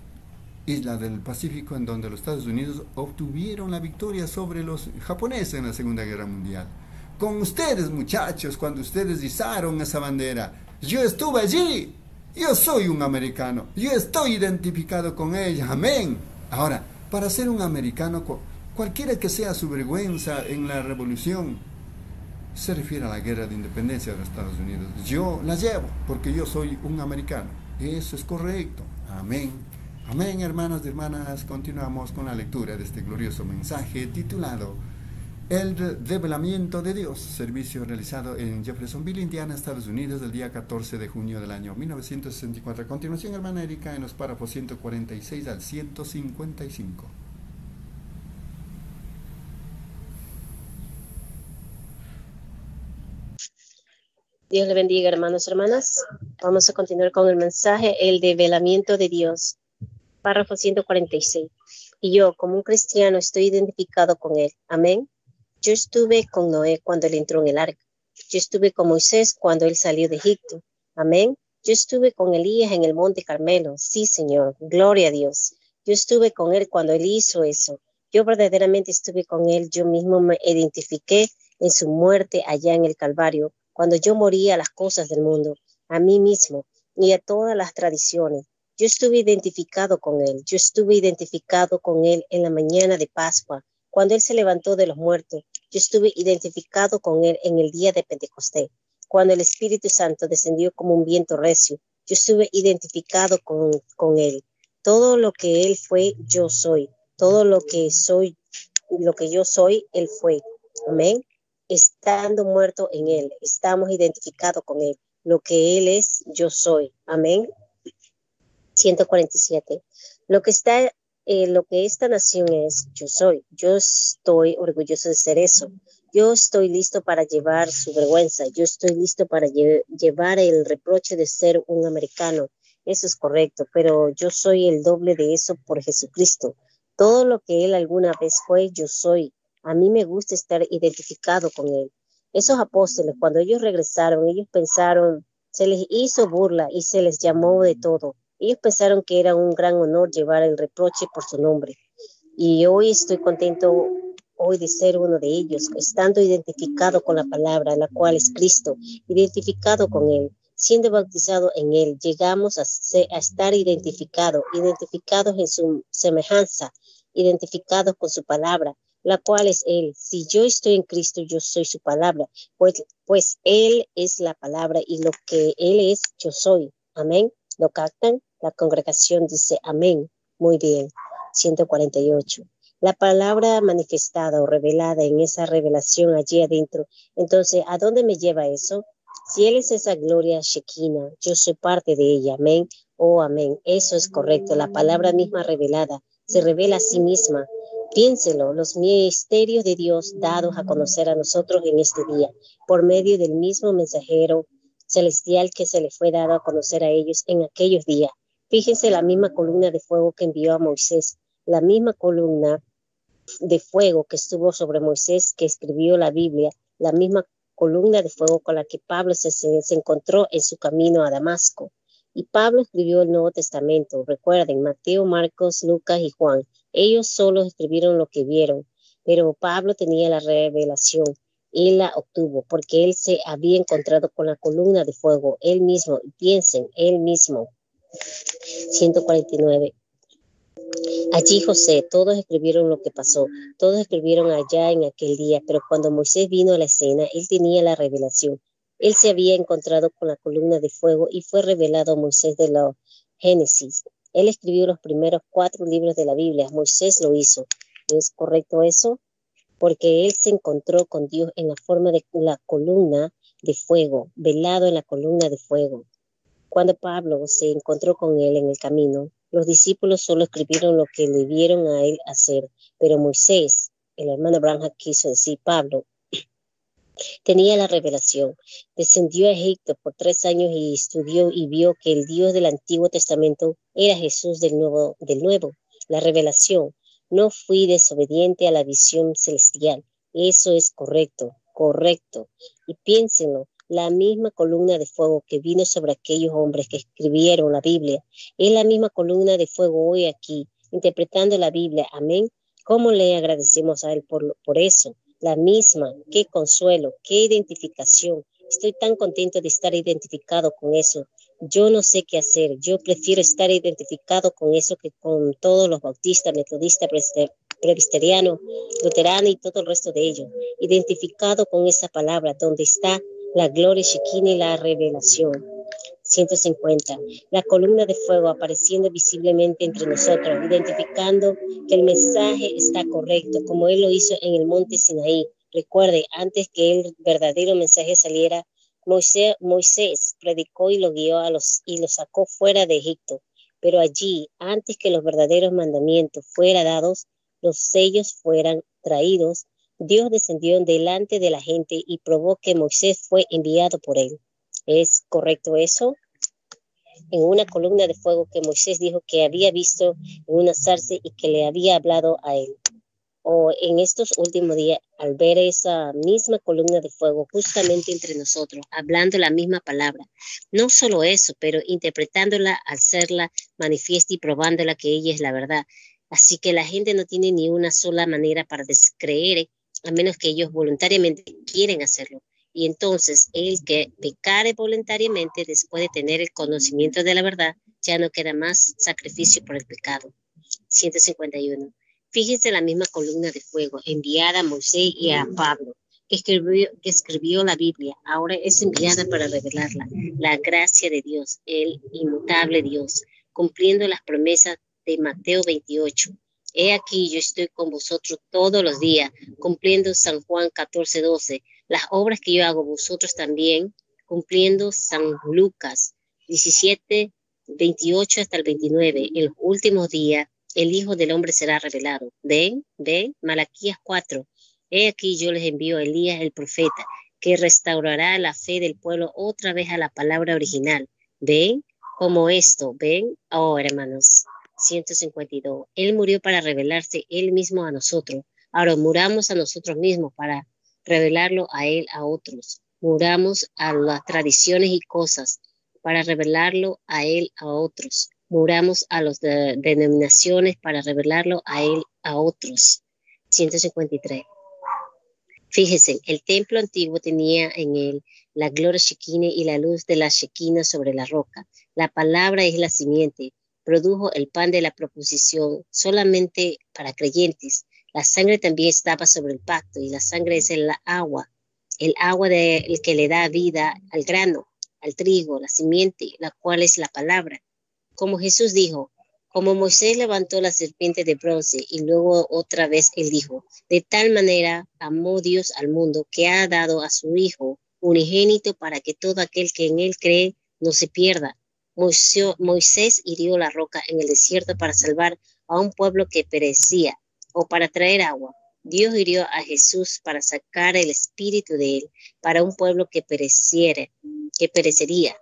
isla del Pacífico, en donde los Estados Unidos obtuvieron la victoria sobre los japoneses en la Segunda Guerra Mundial. Con ustedes, muchachos, cuando ustedes izaron esa bandera, yo estuve allí. Yo soy un americano. Yo estoy identificado con ella. Amén. Ahora, para ser un americano, cualquiera que sea su vergüenza en la revolución, se refiere a la guerra de independencia de los Estados Unidos. Yo la llevo porque yo soy un americano. Eso es correcto. Amén. Amén, hermanos y hermanas. Continuamos con la lectura de este glorioso mensaje titulado El develamiento de Dios, servicio realizado en Jeffersonville, Indiana, Estados Unidos, el día 14 de junio del año 1964. A continuación, hermana Erika, en los párrafos 146 al 155. Dios le bendiga, hermanos y hermanas. Vamos a continuar con el mensaje, el develamiento de Dios. Párrafo 146. Y yo, como un cristiano, estoy identificado con él. Amén. Yo estuve con Noé cuando él entró en el arca. Yo estuve con Moisés cuando él salió de Egipto. Amén. Yo estuve con Elías en el monte Carmelo. Sí, Señor. Gloria a Dios. Yo estuve con él cuando él hizo eso. Yo verdaderamente estuve con él. Yo mismo me identifiqué en su muerte allá en el Calvario cuando yo moría a las cosas del mundo, a mí mismo y a todas las tradiciones. Yo estuve identificado con Él, yo estuve identificado con Él en la mañana de Pascua, cuando Él se levantó de los muertos, yo estuve identificado con Él en el día de Pentecostés, cuando el Espíritu Santo descendió como un viento recio, yo estuve identificado con, con Él. Todo lo que Él fue, yo soy. Todo lo que soy, lo que yo soy, Él fue. Amén estando muerto en Él, estamos identificados con Él. Lo que Él es, yo soy. Amén. 147. Lo que está, eh, lo que esta nación es, yo soy. Yo estoy orgulloso de ser eso. Yo estoy listo para llevar su vergüenza. Yo estoy listo para llevar el reproche de ser un americano. Eso es correcto, pero yo soy el doble de eso por Jesucristo. Todo lo que Él alguna vez fue, yo soy. A mí me gusta estar identificado con él. Esos apóstoles, cuando ellos regresaron, ellos pensaron, se les hizo burla y se les llamó de todo. Ellos pensaron que era un gran honor llevar el reproche por su nombre. Y hoy estoy contento hoy de ser uno de ellos, estando identificado con la palabra, la cual es Cristo, identificado con Él, siendo bautizado en Él, llegamos a, a estar identificados, identificados en su semejanza, identificados con su palabra, la cual es Él. Si yo estoy en Cristo, yo soy su palabra, pues, pues Él es la palabra y lo que Él es, yo soy. Amén. ¿Lo captan? La congregación dice amén. Muy bien. 148. La palabra manifestada o revelada en esa revelación allí adentro. Entonces, ¿a dónde me lleva eso? Si Él es esa gloria Shekinah, yo soy parte de ella. Amén. Oh, amén. Eso es correcto. La palabra misma revelada se revela a sí misma Piénselo, los misterios de Dios dados a conocer a nosotros en este día, por medio del mismo mensajero celestial que se le fue dado a conocer a ellos en aquellos días. Fíjense la misma columna de fuego que envió a Moisés La misma columna de fuego que estuvo sobre Moisés, que escribió la Biblia, la misma columna de fuego con la que Pablo se, se, encontró en su camino a Damasco. Y Pablo escribió el Nuevo Testamento. Recuerden, Mateo, Marcos, Lucas y Juan. Ellos solo escribieron lo que vieron, pero Pablo tenía la revelación. Él la obtuvo porque él se había encontrado con la columna de fuego, él mismo. Piensen, él mismo. 149. Allí José, todos escribieron lo que pasó, todos escribieron allá en aquel día, pero cuando Moisés vino a la escena, él tenía la revelación. Él se había encontrado con la columna de fuego y fue revelado a Moisés de la Génesis. Él escribió los primeros cuatro libros de la Biblia. Moisés lo hizo. ¿Es correcto eso? Porque él se encontró con Dios en la forma de la columna de fuego, velado en la columna de fuego. Cuando Pablo se encontró con él en el camino, los discípulos solo escribieron lo que le vieron a él hacer, pero Moisés, el hermano Branham quiso decir, Pablo, tenía la revelación. Descendió a Egipto por tres años y estudió y vio que el Dios del Antiguo Testamento era Jesús del Nuevo. Del nuevo. La revelación. No fui desobediente a la visión celestial. Eso es correcto, correcto. Y piénsenlo, la misma columna de fuego que vino sobre aquellos hombres que escribieron la Biblia. Es la misma columna de fuego hoy aquí, interpretando la Biblia. Amén. ¿Cómo le agradecemos a Él por, por eso? La misma. Qué consuelo, qué identificación. Estoy tan contento de estar identificado con eso. Yo no sé qué hacer. Yo prefiero estar identificado con eso que con todos los bautistas, metodistas, presbiterianos, luteranos y todo el resto de ellos. Identificado con esa palabra, donde está la gloria Shekinah y la revelación. 150. La columna de fuego apareciendo visiblemente entre nosotros, identificando que el mensaje está correcto, como él lo hizo en el monte Sinaí. Recuerde, antes que el verdadero mensaje saliera, Moisés, predicó y lo guió a los y lo sacó fuera de Egipto. Pero allí, antes que los verdaderos mandamientos fueran dados, los sellos fueran traídos Dios descendió delante de la gente y probó que Moisés fue enviado por él. ¿Es correcto eso? En una columna de fuego que Moisés dijo que había visto en una zarza y que le había hablado a él. O en estos últimos días, al ver esa misma columna de fuego justamente entre nosotros, hablando la misma palabra. No solo eso, pero interpretándola, hacerla manifiesta y probándola que ella es la verdad. Así que la gente no tiene ni una sola manera para descreer a menos que ellos voluntariamente quieren hacerlo. Y entonces el que pecare voluntariamente después de tener el conocimiento de la verdad, ya no queda más sacrificio por el pecado. 151. Fíjense la misma columna de fuego enviada a Moisés y a Pablo, que escribió, que escribió la Biblia. Ahora es enviada para revelarla. La gracia de Dios, el inmutable Dios, cumpliendo las promesas de Mateo 28. He aquí yo estoy con vosotros todos los días, cumpliendo San Juan 14, 12. Las obras que yo hago vosotros también, cumpliendo San Lucas 17, 28 hasta el 29. En los últimos días, el Hijo del Hombre será revelado. Ven, ven, Malaquías 4. He aquí yo les envío a Elías el profeta, que restaurará la fe del pueblo otra vez a la palabra original. Ven, como esto, ven, oh hermanos. 152. Él murió para revelarse él mismo a nosotros. Ahora muramos a nosotros mismos para revelarlo a él a otros. Muramos a las tradiciones y cosas para revelarlo a él a otros. Muramos a las denominaciones para revelarlo a él a otros. 153. Fíjese, el templo antiguo tenía en él la gloria Shekinah y la luz de la Shekinah sobre la roca. La palabra es la simiente produjo el pan de la proposición solamente para creyentes. La sangre también estaba sobre el pacto y la sangre es el agua, el agua de, que le da vida al grano, al trigo, la simiente, la cual es la palabra. Como Jesús dijo, como Moisés levantó la serpiente de bronce y luego otra vez él dijo, de tal manera amó Dios al mundo que ha dado a su Hijo unigénito para que todo aquel que en él cree no se pierda, Moisés hirió la roca en el desierto para salvar a un pueblo que perecía o para traer agua. Dios hirió a Jesús para sacar el espíritu de él para un pueblo que pereciera, que perecería.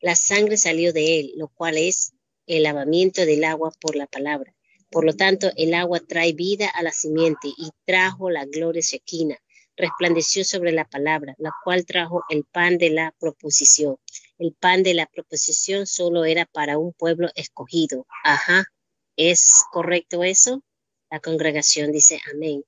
La sangre salió de él, lo cual es el lavamiento del agua por la palabra. Por lo tanto, el agua trae vida a la simiente y trajo la gloria Shekinah. Resplandeció sobre la palabra, la cual trajo el pan de la proposición. El pan de la proposición solo era para un pueblo escogido. Ajá. ¿Es correcto eso? La congregación dice amén.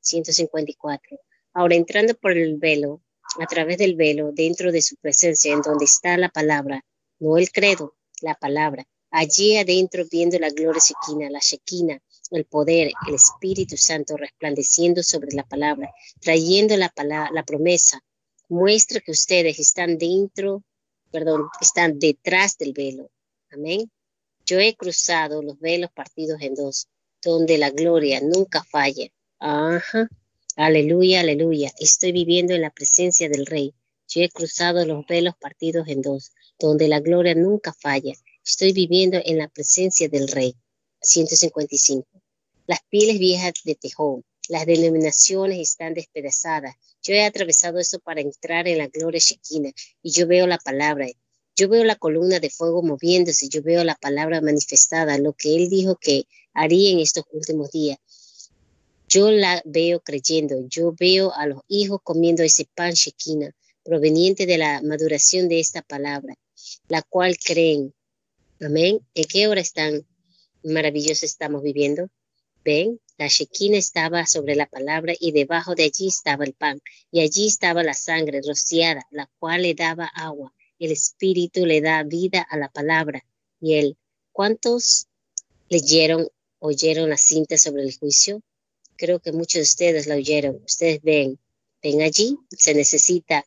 154. Ahora entrando por el velo, a través del velo, dentro de su presencia, en donde está la palabra, no el credo, la palabra. Allí adentro viendo la gloria sequina, la shequina, el poder, el Espíritu Santo resplandeciendo sobre la palabra, trayendo la, palabra, la promesa, muestra que ustedes están dentro, perdón, están detrás del velo. Amén. Yo he cruzado los velos partidos en dos, donde la gloria nunca falla. Ajá. Aleluya, aleluya. Estoy viviendo en la presencia del Rey. Yo he cruzado los velos partidos en dos, donde la gloria nunca falla. Estoy viviendo en la presencia del Rey. 155. Las pieles viejas de Tejón, las denominaciones están despedazadas. Yo he atravesado eso para entrar en la gloria Shekinah y yo veo la palabra. Yo veo la columna de fuego moviéndose, yo veo la palabra manifestada, lo que él dijo que haría en estos últimos días. Yo la veo creyendo, yo veo a los hijos comiendo ese pan Shekinah proveniente de la maduración de esta palabra, la cual creen Amén. ¿En qué hora están maravillosos estamos viviendo? Ven, la Shekinah estaba sobre la palabra y debajo de allí estaba el pan y allí estaba la sangre rociada, la cual le daba agua. El Espíritu le da vida a la palabra. Y él, ¿cuántos leyeron, oyeron la cinta sobre el juicio? Creo que muchos de ustedes la oyeron. Ustedes ven, ven allí, se necesita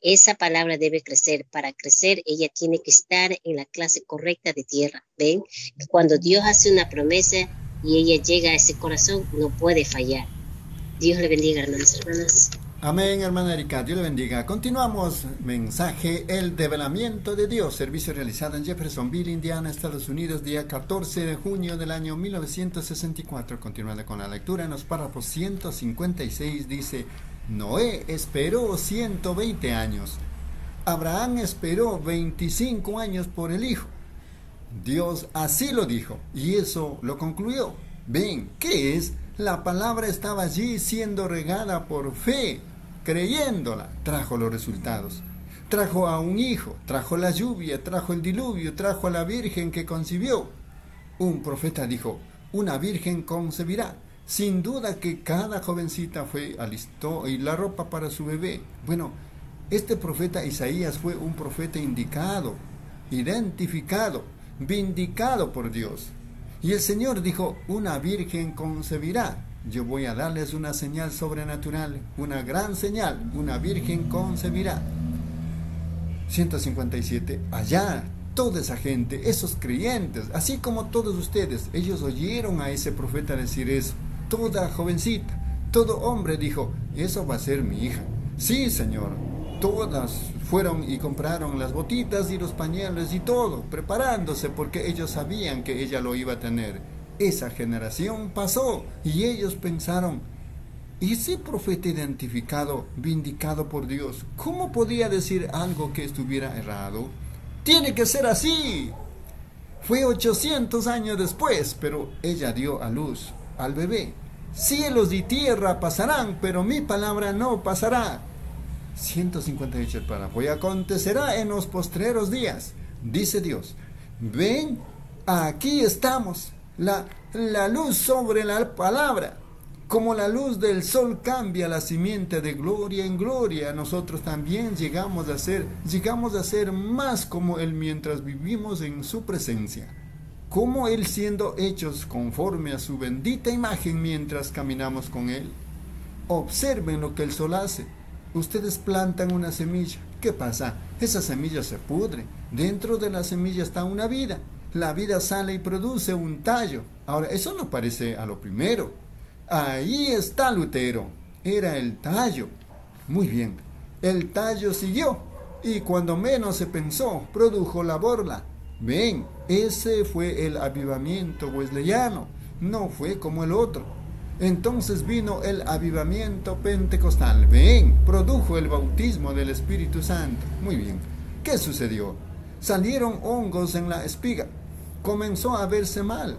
esa palabra debe crecer. Para crecer, ella tiene que estar en la clase correcta de tierra. ¿Ven? Cuando Dios hace una promesa y ella llega a ese corazón, no puede fallar. Dios le bendiga, hermanos hermanas. Amén, hermana Erika. Dios le bendiga. Continuamos. Mensaje, el develamiento de Dios. Servicio realizado en Jeffersonville, Indiana, Estados Unidos, día 14 de junio del año 1964. Continuando con la lectura en los párrafos 156, dice... Noé esperó 120 años. Abraham esperó 25 años por el hijo. Dios así lo dijo y eso lo concluyó. Ven, ¿qué es? La palabra estaba allí siendo regada por fe, creyéndola. Trajo los resultados. Trajo a un hijo, trajo la lluvia, trajo el diluvio, trajo a la virgen que concibió. Un profeta dijo, una virgen concebirá. Sin duda que cada jovencita fue alistó y la ropa para su bebé. Bueno, este profeta Isaías fue un profeta indicado, identificado, vindicado por Dios. Y el Señor dijo, una virgen concebirá. Yo voy a darles una señal sobrenatural, una gran señal, una virgen concebirá. 157. Allá, toda esa gente, esos creyentes, así como todos ustedes, ellos oyeron a ese profeta decir eso toda jovencita, todo hombre dijo, eso va a ser mi hija. Sí, Señor. Todas fueron y compraron las botitas y los pañales y todo, preparándose porque ellos sabían que ella lo iba a tener. Esa generación pasó y ellos pensaron, ¿y ese profeta identificado, vindicado por Dios, cómo podía decir algo que estuviera errado? Tiene que ser así. Fue 800 años después, pero ella dio a luz al bebé. Cielos y tierra pasarán, pero mi palabra no pasará. 158 el párrafo. Y acontecerá en los postreros días, dice Dios. Ven, aquí estamos. La, la luz sobre la palabra. Como la luz del sol cambia la simiente de gloria en gloria, nosotros también llegamos a ser, llegamos a ser más como Él mientras vivimos en su presencia como Él siendo hechos conforme a su bendita imagen mientras caminamos con Él. Observen lo que el sol hace. Ustedes plantan una semilla. ¿Qué pasa? Esa semilla se pudre. Dentro de la semilla está una vida. La vida sale y produce un tallo. Ahora, eso no parece a lo primero. Ahí está Lutero. Era el tallo. Muy bien. El tallo siguió. Y cuando menos se pensó, produjo la borla Ven, ese fue el avivamiento wesleyano, no fue como el otro. Entonces vino el avivamiento pentecostal. Ven, produjo el bautismo del Espíritu Santo. Muy bien. ¿Qué sucedió? Salieron hongos en la espiga. Comenzó a verse mal.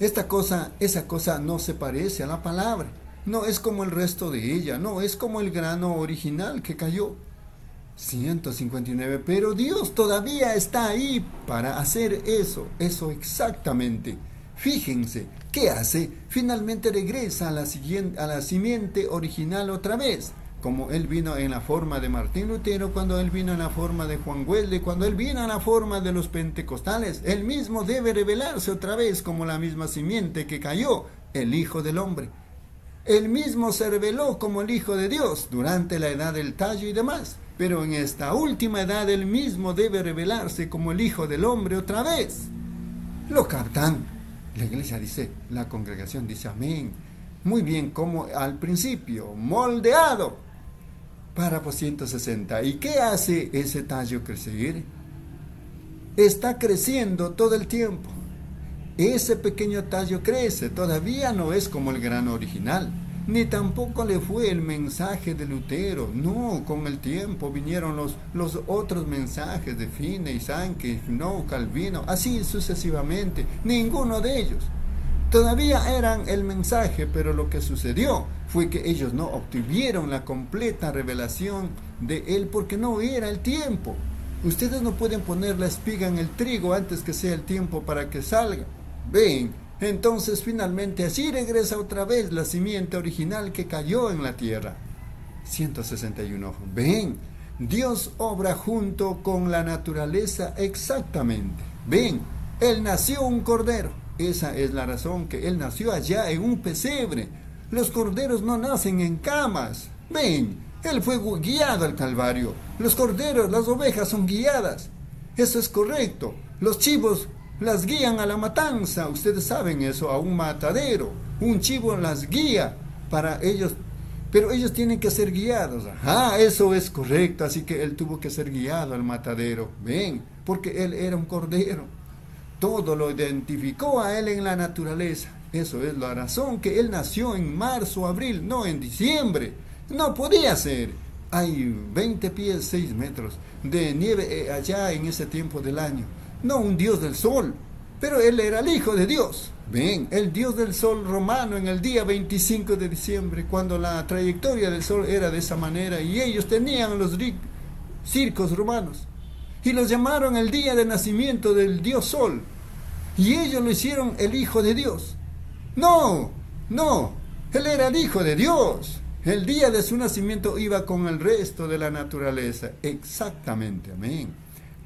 esta cosa, esa cosa no se parece a la palabra, no es como el resto de ella, no es como el grano original que cayó. 159, pero Dios todavía está ahí para hacer eso, eso exactamente. Fíjense, ¿qué hace? Finalmente regresa a la, siguiente, a la simiente original otra vez como él vino en la forma de Martín Lutero, cuando él vino en la forma de Juan Huelde, cuando él vino en la forma de los pentecostales, él mismo debe revelarse otra vez como la misma simiente que cayó, el Hijo del Hombre. Él mismo se reveló como el Hijo de Dios durante la edad del tallo y demás, pero en esta última edad él mismo debe revelarse como el Hijo del Hombre otra vez. Lo captan. La iglesia dice, la congregación dice amén. Muy bien, como al principio, moldeado Párrafo 160. ¿Y qué hace ese tallo crecer? Está creciendo todo el tiempo. Ese pequeño tallo crece, todavía no es como el grano original, ni tampoco le fue el mensaje de Lutero. No, con el tiempo vinieron los, los otros mensajes de Fine y Sanke, no, Calvino, así sucesivamente, ninguno de ellos. Todavía eran el mensaje, pero lo que sucedió fue que ellos no obtuvieron la completa revelación de Él porque no era el tiempo. Ustedes no pueden poner la espiga en el trigo antes que sea el tiempo para que salga. Ven, entonces finalmente así regresa otra vez la simiente original que cayó en la tierra. 161. Ven, Dios obra junto con la naturaleza exactamente. Ven, Él nació un cordero esa es la razón que él nació allá en un pesebre. Los corderos no nacen en camas. Ven, él fue guiado al Calvario. Los corderos, las ovejas son guiadas. Eso es correcto. Los chivos las guían a la matanza. Ustedes saben eso, a un matadero. Un chivo las guía para ellos. Pero ellos tienen que ser guiados. Ah, eso es correcto. Así que él tuvo que ser guiado al matadero. Ven, porque él era un cordero todo lo identificó a él en la naturaleza. Eso es la razón que él nació en marzo, abril, no en diciembre. No podía ser. Hay 20 pies, 6 metros de nieve eh, allá en ese tiempo del año. No un dios del sol, pero él era el hijo de Dios. Ven, el dios del sol romano en el día 25 de diciembre, cuando la trayectoria del sol era de esa manera y ellos tenían los circos romanos y los llamaron el día de nacimiento del dios sol y ellos lo hicieron el Hijo de Dios. No, no, Él era el Hijo de Dios. El día de su nacimiento iba con el resto de la naturaleza. Exactamente, amén.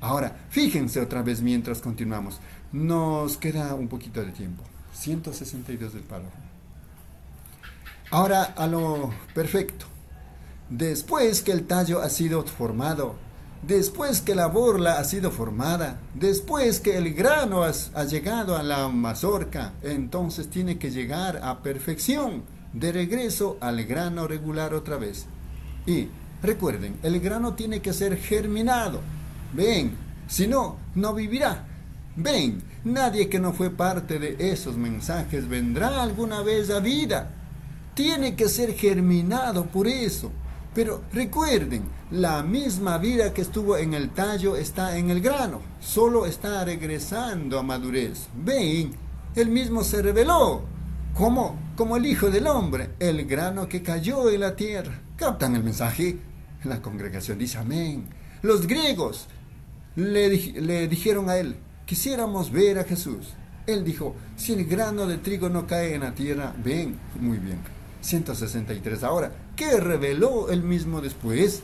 Ahora, fíjense otra vez mientras continuamos. Nos queda un poquito de tiempo. 162 del párrafo. Ahora a lo perfecto. Después que el tallo ha sido formado después que la borla ha sido formada, después que el grano ha, llegado a la mazorca, entonces tiene que llegar a perfección, de regreso al grano regular otra vez. Y recuerden, el grano tiene que ser germinado. Ven, si no, no vivirá. Ven, nadie que no fue parte de esos mensajes vendrá alguna vez a vida. Tiene que ser germinado por eso. Pero recuerden, la misma vida que estuvo en el tallo está en el grano, solo está regresando a madurez. Ven, él mismo se reveló como, como el Hijo del Hombre, el grano que cayó en la tierra. ¿Captan el mensaje? La congregación dice amén. Los griegos le, le dijeron a él, quisiéramos ver a Jesús. Él dijo, si el grano de trigo no cae en la tierra, ven, muy bien. 163 ahora que reveló él mismo después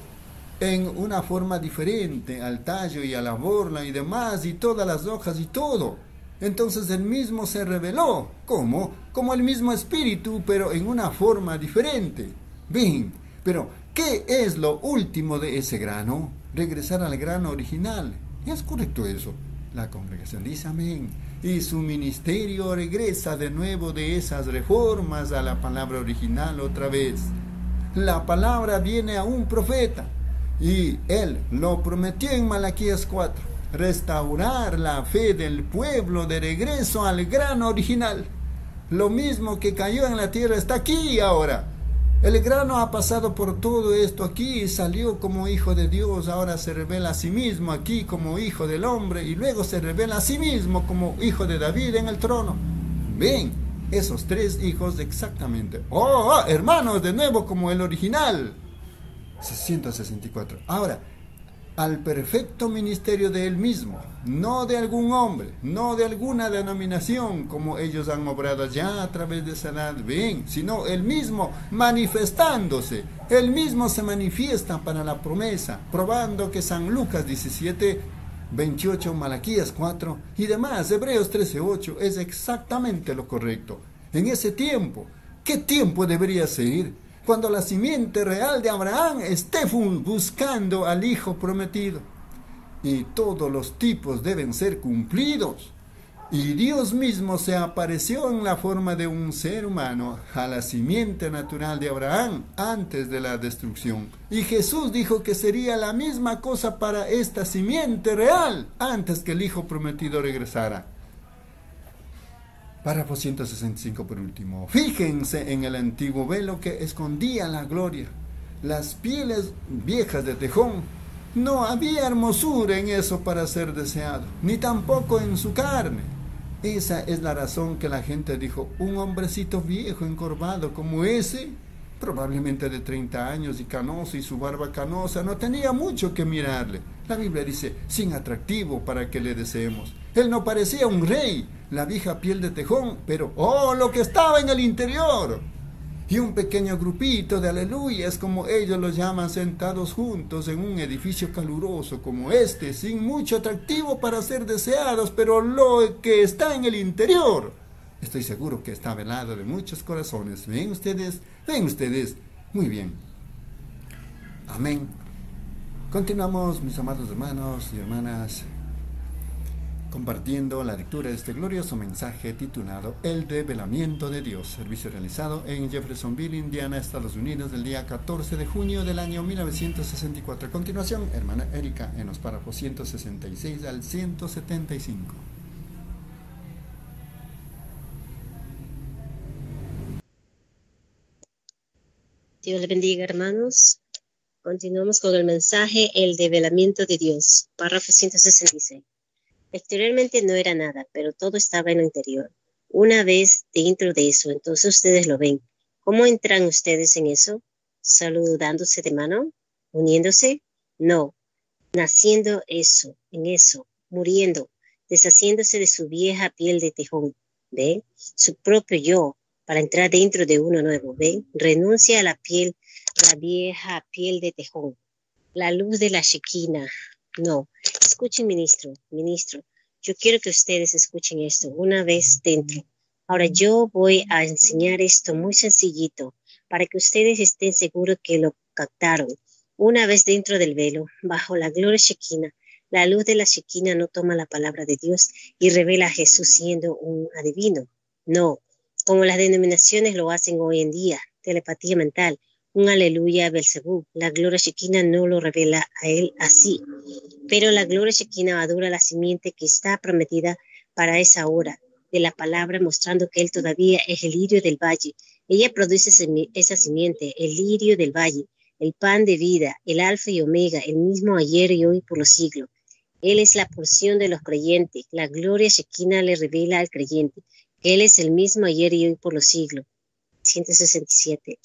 en una forma diferente al tallo y a la borla y demás y todas las hojas y todo. Entonces él mismo se reveló, como Como el mismo espíritu, pero en una forma diferente. Bien, pero ¿qué es lo último de ese grano? Regresar al grano original. ¿Es correcto eso? La congregación dice amén. Y su ministerio regresa de nuevo de esas reformas a la palabra original otra vez la palabra viene a un profeta y él lo prometió en Malaquías 4, restaurar la fe del pueblo de regreso al grano original. Lo mismo que cayó en la tierra está aquí ahora. El grano ha pasado por todo esto aquí y salió como hijo de Dios, ahora se revela a sí mismo aquí como hijo del hombre y luego se revela a sí mismo como hijo de David en el trono. Ven, esos tres hijos exactamente. Oh, oh, hermanos, de nuevo como el original. 164. Ahora, al perfecto ministerio de él mismo, no de algún hombre, no de alguna denominación como ellos han obrado ya a través de Sanad, ven, sino él mismo manifestándose, él mismo se manifiesta para la promesa, probando que San Lucas 17, 28, Malaquías 4 y demás, Hebreos 13, 8, es exactamente lo correcto. En ese tiempo, ¿qué tiempo debería ser? cuando la simiente real de Abraham esté buscando al Hijo prometido. Y todos los tipos deben ser cumplidos. Y Dios mismo se apareció en la forma de un ser humano a la simiente natural de Abraham antes de la destrucción. Y Jesús dijo que sería la misma cosa para esta simiente real antes que el Hijo prometido regresara. Párrafo 165 por último. Fíjense en el antiguo velo que escondía la gloria. Las pieles viejas de tejón. No había hermosura en eso para ser deseado, ni tampoco en su carne. Esa es la razón que la gente dijo, un hombrecito viejo encorvado como ese, probablemente de 30 años y canoso y su barba canosa, no tenía mucho que mirarle. La Biblia dice, sin atractivo para que le deseemos. Él no parecía un rey, la vieja piel de tejón, pero ¡oh, lo que estaba en el interior! Y un pequeño grupito de aleluyas, como ellos los llaman, sentados juntos en un edificio caluroso como este, sin mucho atractivo para ser deseados, pero lo que está en el interior. Estoy seguro que está velado de muchos corazones. ¿Ven ustedes? ¿Ven ustedes? Muy bien. Amén. Continuamos, mis amados hermanos y hermanas compartiendo la lectura de este glorioso mensaje titulado El develamiento de Dios, servicio realizado en Jeffersonville, Indiana, Estados Unidos, del día 14 de junio del año 1964. A continuación, hermana Erika, en los párrafos 166 al 175. Dios le bendiga, hermanos. Continuamos con el mensaje El develamiento de Dios, párrafo 166. Exteriormente no era nada, pero todo estaba en lo interior. Una vez dentro de eso, entonces ustedes lo ven. ¿Cómo entran ustedes en eso? ¿Saludándose de mano? ¿Uniéndose? No. Naciendo eso, en eso, muriendo, deshaciéndose de su vieja piel de tejón. ¿Ve? Su propio yo, para entrar dentro de uno nuevo. ¿Ve? Renuncia a la piel, la vieja piel de tejón. La luz de la chiquina, no, escuchen, ministro, ministro. Yo quiero que ustedes escuchen esto una vez dentro. Ahora yo voy a enseñar esto muy sencillito para que ustedes estén seguros que lo captaron. Una vez dentro del velo, bajo la gloria shequina, la luz de la shequina no toma la palabra de Dios y revela a Jesús siendo un adivino. No, como las denominaciones lo hacen hoy en día, telepatía mental, un aleluya a Belzebú. La gloria shequina no lo revela a él así, pero la gloria shequina madura la simiente que está prometida para esa hora de la palabra, mostrando que él todavía es el lirio del valle. Ella produce esa simiente, el lirio del valle, el pan de vida, el alfa y omega, el mismo ayer y hoy por los siglos. Él es la porción de los creyentes. La gloria shequina le revela al creyente. Él es el mismo ayer y hoy por los siglos. 167.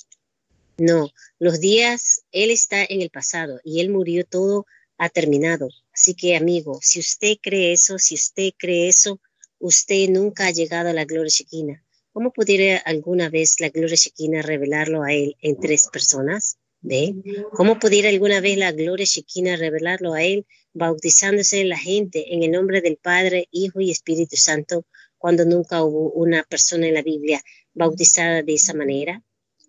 No, los días, Él está en el pasado y Él murió, todo ha terminado. Así que, amigo, si usted cree eso, si usted cree eso, usted nunca ha llegado a la gloria chiquina. ¿Cómo pudiera alguna vez la gloria chiquina revelarlo a Él en tres personas? ¿Ve? ¿Cómo pudiera alguna vez la gloria chiquina revelarlo a Él bautizándose la gente en el nombre del Padre, Hijo y Espíritu Santo cuando nunca hubo una persona en la Biblia bautizada de esa manera?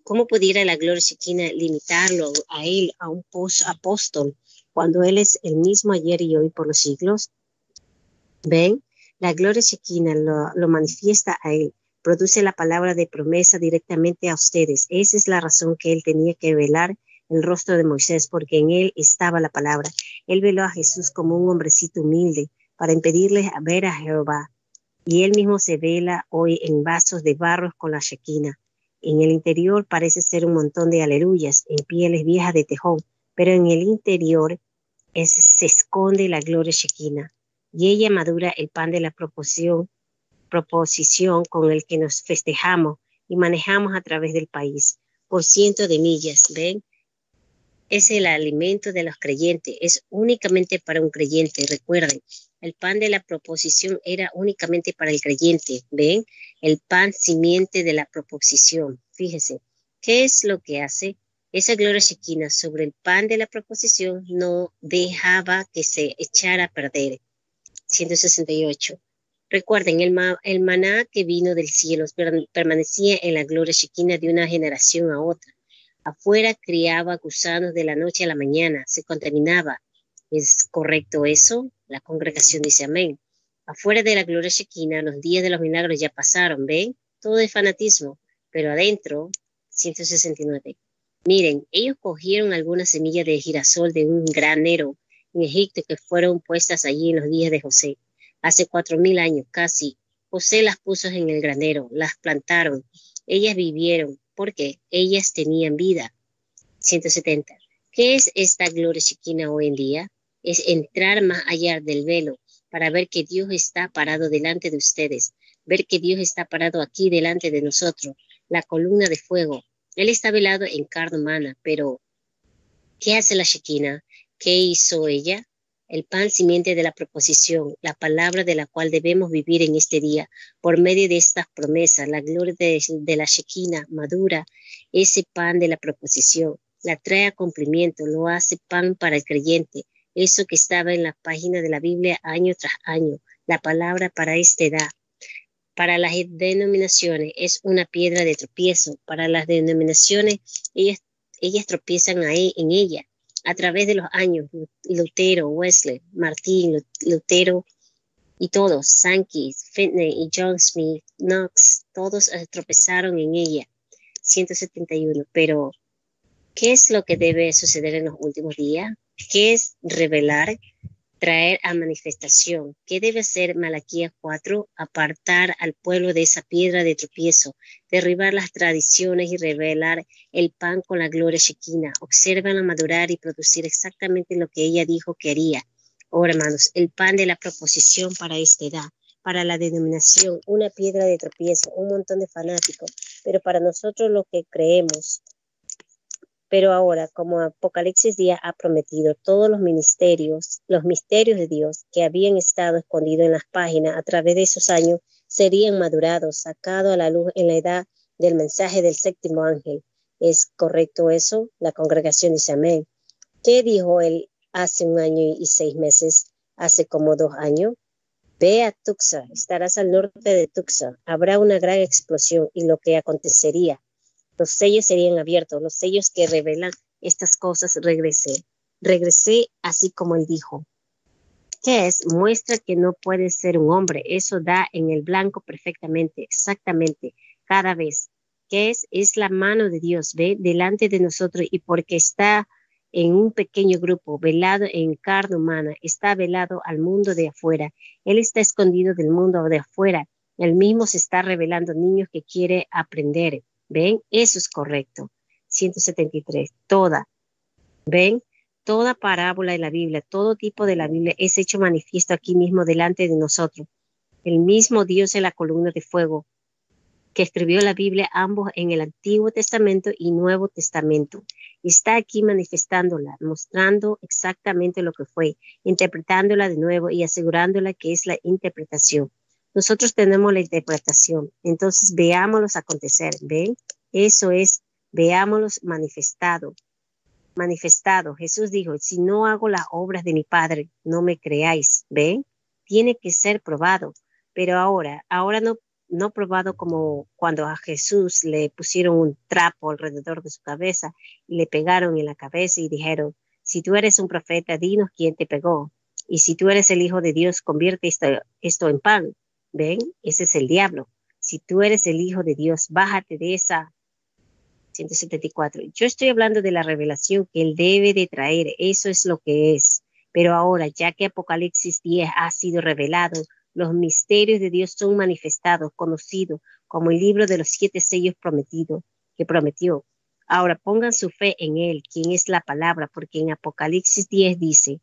¿Cómo pudiera la gloria chiquina limitarlo a él, a un apóstol, cuando él es el mismo ayer y hoy por los siglos? ¿Ven? La gloria chiquina lo, manifiesta a él, produce la palabra de promesa directamente a ustedes. Esa es la razón que él tenía que velar el rostro de Moisés, porque en él estaba la palabra. Él veló a Jesús como un hombrecito humilde para impedirle ver a Jehová. Y él mismo se vela hoy en vasos de barro con la shequina. En el interior parece ser un montón de aleluyas en pieles viejas de tejón, pero en el interior se esconde la gloria shequina y ella madura el pan de la proporción proposición con el que nos festejamos y manejamos a través del país por cientos de millas, ¿ven? Es el alimento de los creyentes, es únicamente para un creyente, recuerden, el pan de la proposición era únicamente para el creyente, ¿ven? El pan simiente de la proposición, fíjese, ¿qué es lo que hace? Esa gloria chiquina sobre el pan de la proposición no dejaba que se echara a perder. 168. Recuerden, el, maná que vino del cielo permanecía en la gloria chiquina de una generación a otra. Afuera criaba gusanos de la noche a la mañana, se contaminaba. ¿Es correcto eso? La congregación dice amén. Afuera de la gloria chiquina, los días de los milagros ya pasaron, ¿ven? Todo es fanatismo, pero adentro, 169. Miren, ellos cogieron algunas semillas de girasol de un granero en Egipto que fueron puestas allí en los días de José hace cuatro mil años casi. José las puso en el granero, las plantaron, ellas vivieron, porque ellas tenían vida. 170. ¿Qué es esta gloria chiquina hoy en día? Es entrar más allá del velo para ver que Dios está parado delante de ustedes, ver que Dios está parado aquí delante de nosotros, la columna de fuego. Él está velado en carne humana, pero ¿qué hace la chiquina? ¿Qué hizo ella? El pan simiente de la proposición, la palabra de la cual debemos vivir en este día, por medio de estas promesas, la gloria de, la Shekinah madura, ese pan de la proposición, la trae a cumplimiento, lo hace pan para el creyente, eso que estaba en la página de la Biblia año tras año, la palabra para esta edad. Para las denominaciones es una piedra de tropiezo, para las denominaciones ellas, ellas tropiezan ahí en ella, a través de los años, Lutero, Wesley, Martín, Lutero y todos, Sankey, Finney y John Smith, Knox, todos tropezaron en ella. 171. Pero, ¿qué es lo que debe suceder en los últimos días? ¿Qué es revelar? Traer a manifestación. ¿Qué debe hacer Malaquías 4? Apartar al pueblo de esa piedra de tropiezo, derribar las tradiciones y revelar el pan con la gloria shequina. Observan madurar y producir exactamente lo que ella dijo que haría. Oh, hermanos, el pan de la proposición para esta edad, para la denominación, una piedra de tropiezo, un montón de fanáticos, pero para nosotros lo que creemos, pero ahora, como Apocalipsis día ha prometido, todos los ministerios, los misterios de Dios que habían estado escondidos en las páginas a través de esos años, serían madurados, sacados a la luz en la edad del mensaje del séptimo ángel. ¿Es correcto eso? La congregación dice amén. ¿Qué dijo él hace un año y seis meses? Hace como dos años. Ve a Tuxa, estarás al norte de Tuxa. Habrá una gran explosión y lo que acontecería los sellos serían abiertos, los sellos que revelan estas cosas, regresé. Regresé así como él dijo. ¿Qué es? Muestra que no puede ser un hombre. Eso da en el blanco perfectamente, exactamente, cada vez. ¿Qué es? Es la mano de Dios, ve, delante de nosotros y porque está en un pequeño grupo, velado en carne humana, está velado al mundo de afuera. Él está escondido del mundo de afuera. Él mismo se está revelando niños que quiere aprender. ¿Ven? Eso es correcto. 173. Toda. ¿Ven? Toda parábola de la Biblia, todo tipo de la Biblia es hecho manifiesto aquí mismo delante de nosotros. El mismo Dios en la columna de fuego que escribió la Biblia ambos en el Antiguo Testamento y Nuevo Testamento. Está aquí manifestándola, mostrando exactamente lo que fue, interpretándola de nuevo y asegurándola que es la interpretación. Nosotros tenemos la interpretación. Entonces, veámoslos acontecer. ¿Ven? Eso es, veámoslos manifestado. Manifestado. Jesús dijo, si no hago las obras de mi Padre, no me creáis. ¿Ven? Tiene que ser probado. Pero ahora, ahora no, no probado como cuando a Jesús le pusieron un trapo alrededor de su cabeza y le pegaron en la cabeza y dijeron, si tú eres un profeta, dinos quién te pegó. Y si tú eres el Hijo de Dios, convierte esto, esto en pan. ¿Ven? Ese es el diablo. Si tú eres el Hijo de Dios, bájate de esa 174. Yo estoy hablando de la revelación que Él debe de traer. Eso es lo que es. Pero ahora, ya que Apocalipsis 10 ha sido revelado, los misterios de Dios son manifestados, conocidos como el libro de los siete sellos prometidos, que prometió. Ahora pongan su fe en Él, quien es la palabra, porque en Apocalipsis 10 dice,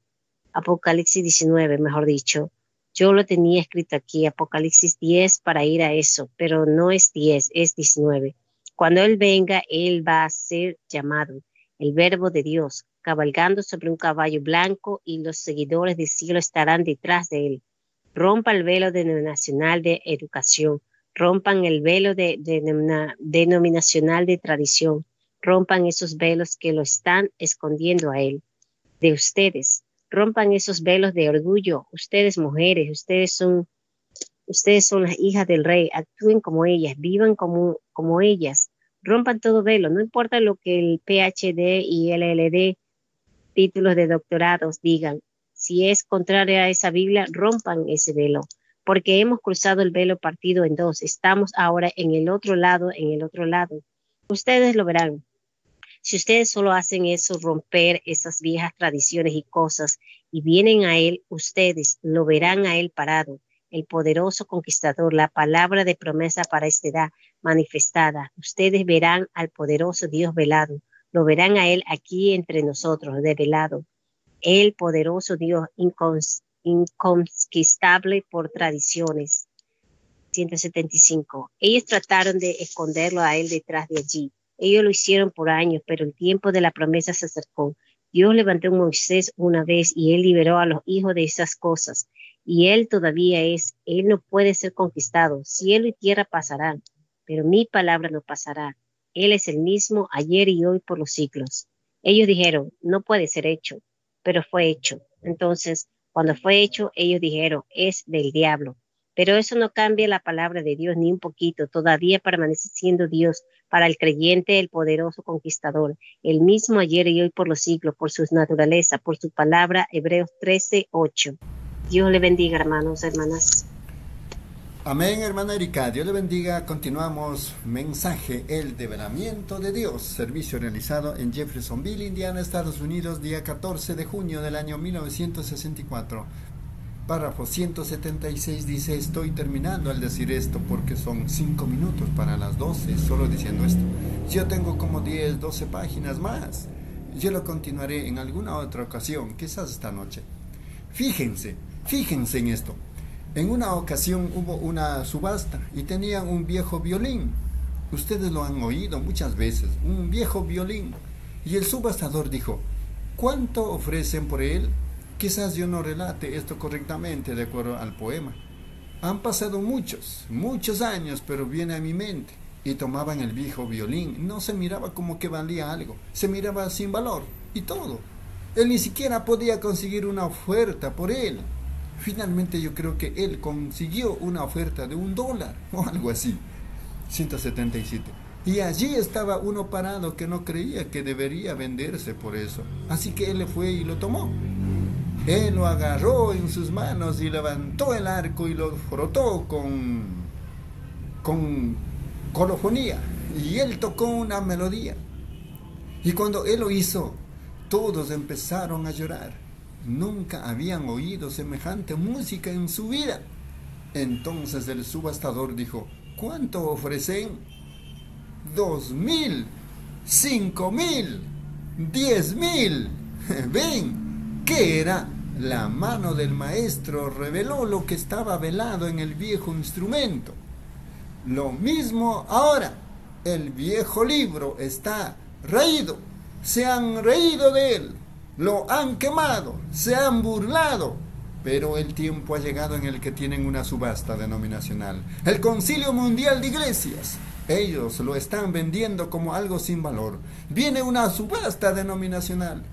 Apocalipsis 19, mejor dicho, Yo lo tenía escrito aquí, Apocalipsis 10, para ir a eso, pero no es 10, es 19. Cuando Él venga, Él va a ser llamado el verbo de Dios, cabalgando sobre un caballo blanco y los seguidores del cielo estarán detrás de Él. Rompa el velo denominacional de educación, rompan el velo de, denominacional de tradición, rompan esos velos que lo están escondiendo a Él, de ustedes, rompan esos velos de orgullo, ustedes mujeres, ustedes son Ustedes son las hijas del rey, actúen como ellas, vivan como, como ellas, rompan todo velo, no importa lo que el PhD y el LLD, títulos de doctorados, digan. Si es contrario a esa Biblia, rompan ese velo, porque hemos cruzado el velo partido en dos. Estamos ahora en el otro lado, en el otro lado. Ustedes lo verán. Si ustedes solo hacen eso, romper esas viejas tradiciones y cosas, y vienen a Él, ustedes lo verán a Él parado el poderoso conquistador, la palabra de promesa para esta edad manifestada. Ustedes verán al poderoso Dios velado, lo verán a Él aquí entre nosotros, de velado. El poderoso Dios inconquistable por tradiciones. 175. Ellos trataron de esconderlo a Él detrás de allí. Ellos lo hicieron por años, pero el tiempo de la promesa se acercó. Dios levantó a Moisés una vez y él liberó a los hijos de esas cosas y él todavía es, él no puede ser conquistado. Cielo y tierra pasarán, pero mi palabra no pasará. Él es el mismo ayer y hoy por los siglos. Ellos dijeron, no puede ser hecho, pero fue hecho. Entonces, cuando fue hecho, ellos dijeron, es del diablo. Pero eso no cambia la palabra de Dios ni un poquito. Todavía permanece siendo Dios para el creyente, el poderoso conquistador, el mismo ayer y hoy por los siglos, por su naturaleza, por su palabra, Hebreos 13, 8. Dios le bendiga, hermanos, hermanas. Amén, hermana Erika. Dios le bendiga. Continuamos. Mensaje, el develamiento de Dios. Servicio realizado en Jeffersonville, Indiana, Estados Unidos, día 14 de junio del año 1964. Párrafo 176 dice, estoy terminando al decir esto porque son 5 minutos para las 12, solo diciendo esto. Yo tengo como 10, 12 páginas más. Yo lo continuaré en alguna otra ocasión, quizás esta noche. Fíjense, Fíjense en esto. En una ocasión hubo una subasta y tenían un viejo violín. Ustedes lo han oído muchas veces, un viejo violín. Y el subastador dijo, ¿cuánto ofrecen por él? Quizás yo no relate esto correctamente de acuerdo al poema. Han pasado muchos, muchos años, pero viene a mi mente. Y tomaban el viejo violín. No se miraba como que valía algo, se miraba sin valor y todo. Él ni siquiera podía conseguir una oferta por él. Finalmente yo creo que él consiguió una oferta de un dólar o algo así. 177. Y allí estaba uno parado que no creía que debería venderse por eso. Así que él le fue y lo tomó. Él lo agarró en sus manos y levantó el arco y lo frotó con, con colofonía. Y él tocó una melodía. Y cuando él lo hizo, todos empezaron a llorar nunca habían oído semejante música en su vida. Entonces el subastador dijo, ¿cuánto ofrecen? Dos mil, cinco mil, diez mil. Ven, ¿qué era? La mano del maestro reveló lo que estaba velado en el viejo instrumento. Lo mismo ahora. El viejo libro está reído. Se han reído de él lo han quemado, se han burlado, pero el tiempo ha llegado en el que tienen una subasta denominacional. El Concilio Mundial de Iglesias. Ellos lo están vendiendo como algo sin valor. Viene una subasta denominacional.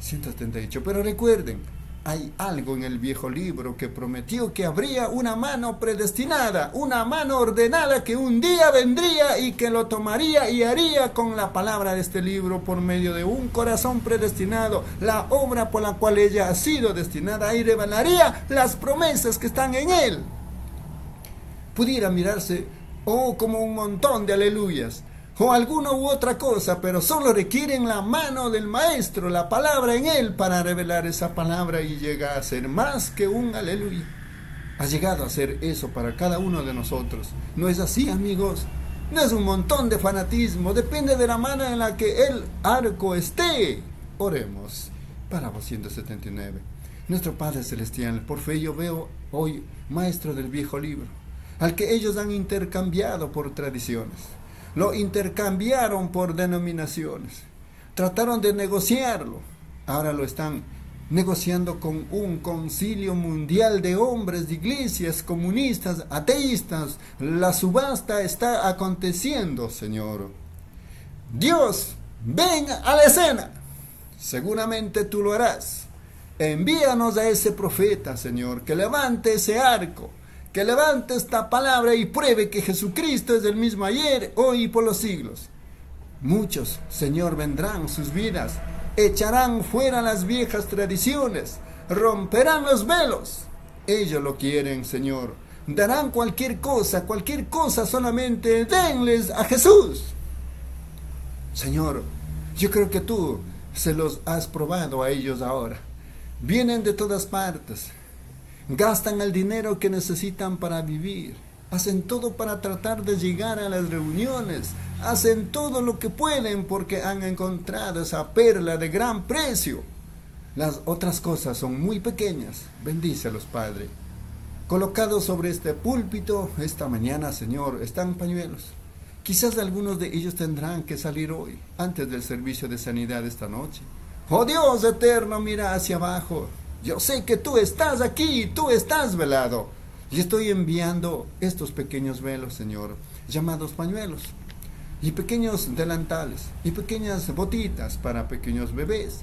178. Pero recuerden, hay algo en el viejo libro que prometió que habría una mano predestinada, una mano ordenada que un día vendría y que lo tomaría y haría con la palabra de este libro por medio de un corazón predestinado, la obra por la cual ella ha sido destinada y revelaría las promesas que están en él. Pudiera mirarse, oh, como un montón de aleluyas o alguna u otra cosa, pero solo requieren la mano del maestro, la palabra en él para revelar esa palabra y llega a ser más que un aleluya. Ha llegado a ser eso para cada uno de nosotros. ¿No es así, amigos? No es un montón de fanatismo, depende de la mano en la que el arco esté. Oremos. para 179. Nuestro Padre Celestial, por fe yo veo hoy maestro del viejo libro, al que ellos han intercambiado por tradiciones, lo intercambiaron por denominaciones, trataron de negociarlo, ahora lo están negociando con un concilio mundial de hombres, de iglesias, comunistas, ateístas. La subasta está aconteciendo, Señor. Dios, ven a la escena. Seguramente tú lo harás. Envíanos a ese profeta, Señor, que levante ese arco, que levante esta palabra y pruebe que Jesucristo es el mismo ayer, hoy y por los siglos. Muchos, Señor, vendrán sus vidas, echarán fuera las viejas tradiciones, romperán los velos. Ellos lo quieren, Señor. Darán cualquier cosa, cualquier cosa, solamente denles a Jesús. Señor, yo creo que tú se los has probado a ellos ahora. Vienen de todas partes, gastan el dinero que necesitan para vivir, hacen todo para tratar de llegar a las reuniones, hacen todo lo que pueden porque han encontrado esa perla de gran precio. Las otras cosas son muy pequeñas. Bendícelos, Padre. Colocados sobre este púlpito esta mañana, Señor, están pañuelos. Quizás algunos de ellos tendrán que salir hoy, antes del servicio de sanidad esta noche. Oh Dios eterno, mira hacia abajo. Yo sé que tú estás aquí, tú estás velado. Y estoy enviando estos pequeños velos, Señor, llamados pañuelos, y pequeños delantales, y pequeñas botitas para pequeños bebés.